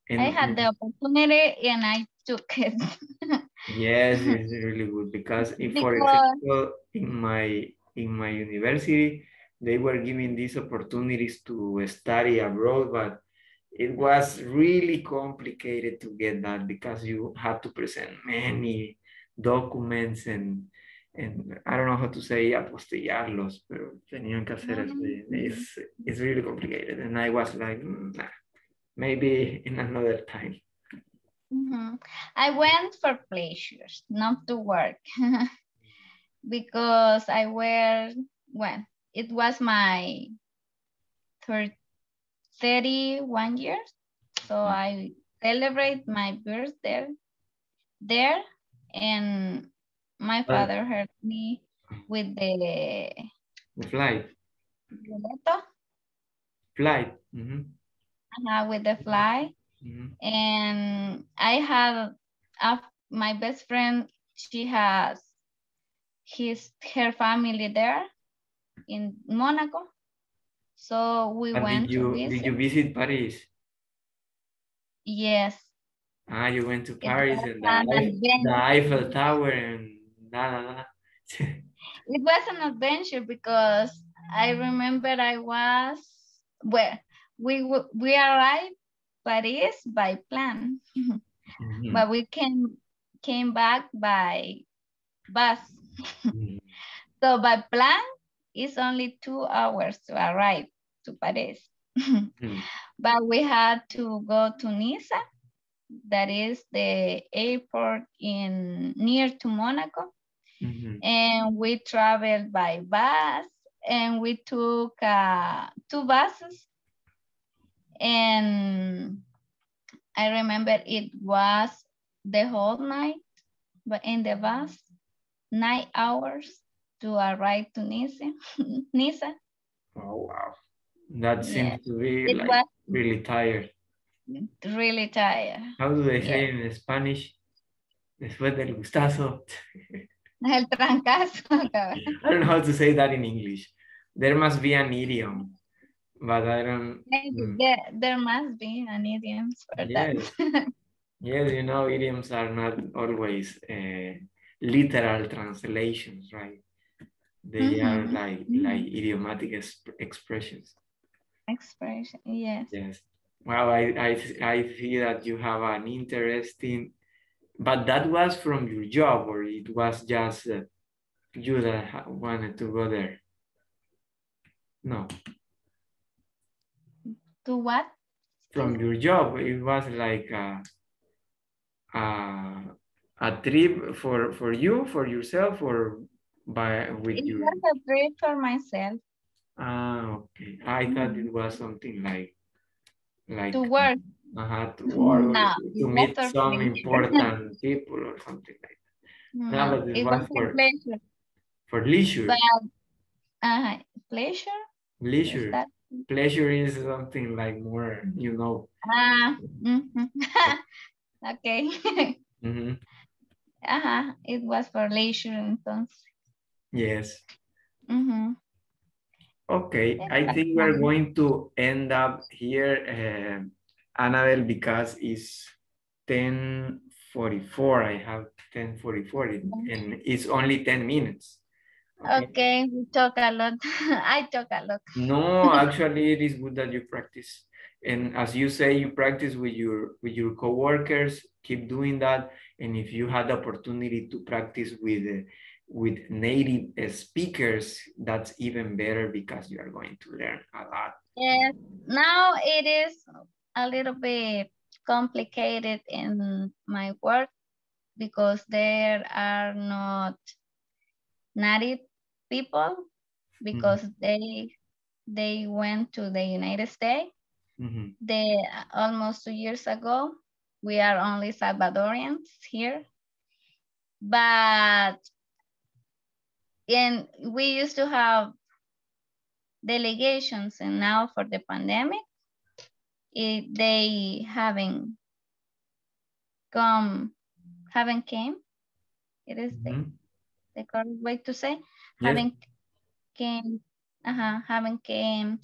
And
I had the opportunity and I took it. <laughs>
Yes, it's really good because if, for example, in my in my university, they were giving these opportunities to study abroad, but it was really complicated to get that because you had to present many documents and and I don't know how to say apostillarlos, pero tenían que hacer eso. It's, it's really complicated. And I was like, "Mm, nah, maybe in another time.
Mhm. I went for pleasures, not to work. <laughs> because I were, well, it was my thir- 31 years. So I celebrate my birthday there and my father helped me with the
The flight,
boleto,
flight. mhm,
uh, with the fly.
mhm.
and I had uh, my best friend. She has his her family there in Monaco, so we
And
went
did you
to visit.
did you visit Paris?
Yes,
Ah, you went to Paris and the,
an
the. Eiffel Tower and na na na. <laughs>
it was an adventure because I remember I was well. We we arrived Paris by plan, <laughs>
Mhm.
but we came came back by bus. <laughs> So by plan, it's only two hours to arrive to Paris.
Mhm. <laughs>
But we had to go to Niza, that is the airport in near to Monaco.
Mhm.
And we traveled by bus and we took uh, two buses. And I remember it was the whole night, but in the bus, nine hours to arrive to Niza. <laughs> Niza.
Oh wow, that seems
Yes.
to be like
was
really tired.
really tired.
How do they say in Spanish? Después del gustazo. <laughs>
El trancazo. <laughs>
I don't know how to say that in English. There must be an idiom, but I don't.
Maybe
mm,
there, there must be an idiom for
Yes.
that.
Yes, you know, idioms are not always uh, literal translations, right? They are
Mhm,
like
mhm.
like idiomatic exp- expressions.
Expression, yes.
Yes. Well, I, I I see that you have an interesting, but that was from your job, or it was just uh, you that ha- wanted to go there. No,
To what?
from your job, it was like a, a, a trip for for you, for yourself, or by with
It
your.
was a trip for myself
Ah, okay. I thought it was something like like
to work.
uh, to work or
No,
to,
it
to
was
meet some
pleasure.
important <laughs> people or something like that. No,
No,
but it
it
was
was
for
pleasure.
for leisure.
But uh, pleasure?
Leisure.
that-
Pleasure is something like more, you know.
Ah, mhm. <laughs> okay. <laughs>
Mhm.
Ajá, it was for leisure entonces.
Yes.
Mhm.
Okay, I think we're going to end up here, uh, Annabelle, because it's 10:44. I have 10:44 and it's only 10 minutes.
Okay, we talk a lot. <laughs> I talk a lot.
No, actually, it is good that you practice. And as you say, you practice with your with your coworkers. Keep doing that. And if you had the opportunity to practice with uh, with native uh, speakers, that's even better because you are going to learn a lot.
Yes, now it is a little bit complicated in my work because there are not native people because mm -hmm. they they went to the United States. Mm -hmm. They almost two years ago. We are only Salvadorians here, but and we used to have delegations, and now for the pandemic, it, they haven't come, haven't came. It is mm -hmm. the, mm-hmm. the correct way to say, yes. haven't came, uh -huh, haven't came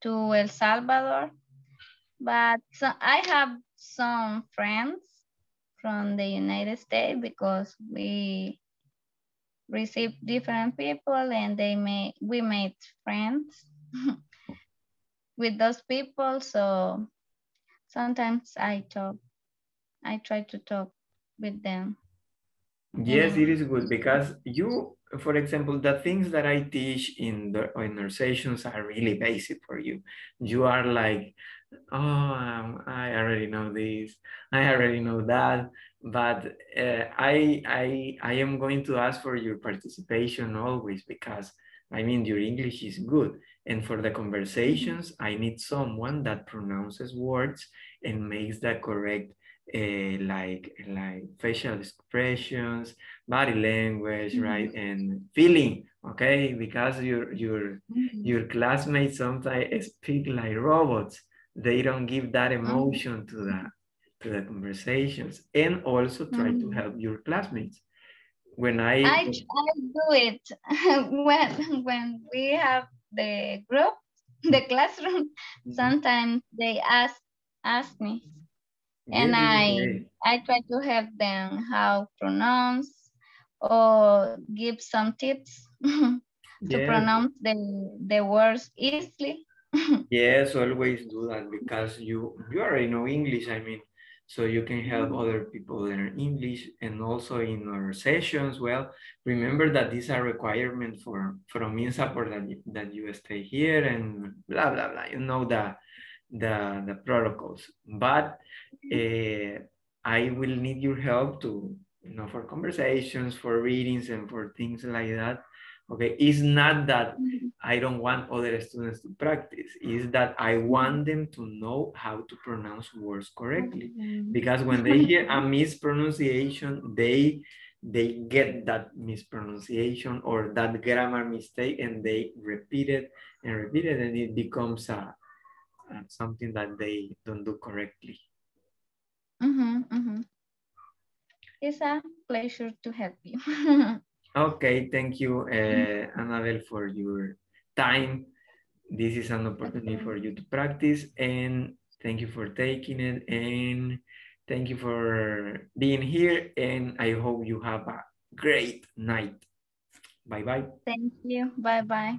to El Salvador. But so I have some friends from the United States because we received different people and they made we made friends <laughs> with those people. So sometimes I talk, I try to talk with them.
Yes, it is good because you, for example, the things that I teach in the in our sessions are really basic for you. You are like, oh, um, I already know this, I already know that, but uh, I, I, I am going to ask for your participation always because I mean, your English is good. And for the conversations, I need someone that pronounces words and makes the correct uh, like like facial expressions, body language, mm -hmm. right, and feeling. Okay, because your your mm -hmm. your classmates sometimes speak like robots. They don't give that mm-hmm. emotion mm -hmm. to the to the conversations, and also try to mm-hmm. help your classmates. When I
I, I do it <laughs> when when we have the group, <laughs> the classroom, mm-hmm. sometimes they ask ask me. And yeah, I yeah. I try to help them how pronounce or give some tips <laughs> to yeah. pronounce the, the words easily.
yes, always do that because you you already know English. I mean, so you can help mm-hmm. other people learn English and also in our sessions, well, remember that these are requirements for from INSAFORP that, you, that you stay here and blah, blah, blah, you know the, the, the protocols. But uh, I will need your help to, you know, for conversations, for readings and for things like that okay it's not that mm-hmm. i don't want other students to practice it's that i want them to know how to pronounce words correctly mm-hmm. because when they hear a mispronunciation they they get that mispronunciation or that grammar mistake and they repeat it and repeat it and it becomes a, a something that they don't do correctly
mm -hmm, mm -hmm. it's a pleasure to help you <laughs>
Okay, thank you, uh, Annabelle, for your time. This is an opportunity for you to practice and thank you for taking it and thank you for being here and I hope you have a great night. Bye-bye.
Thank you. Bye-bye.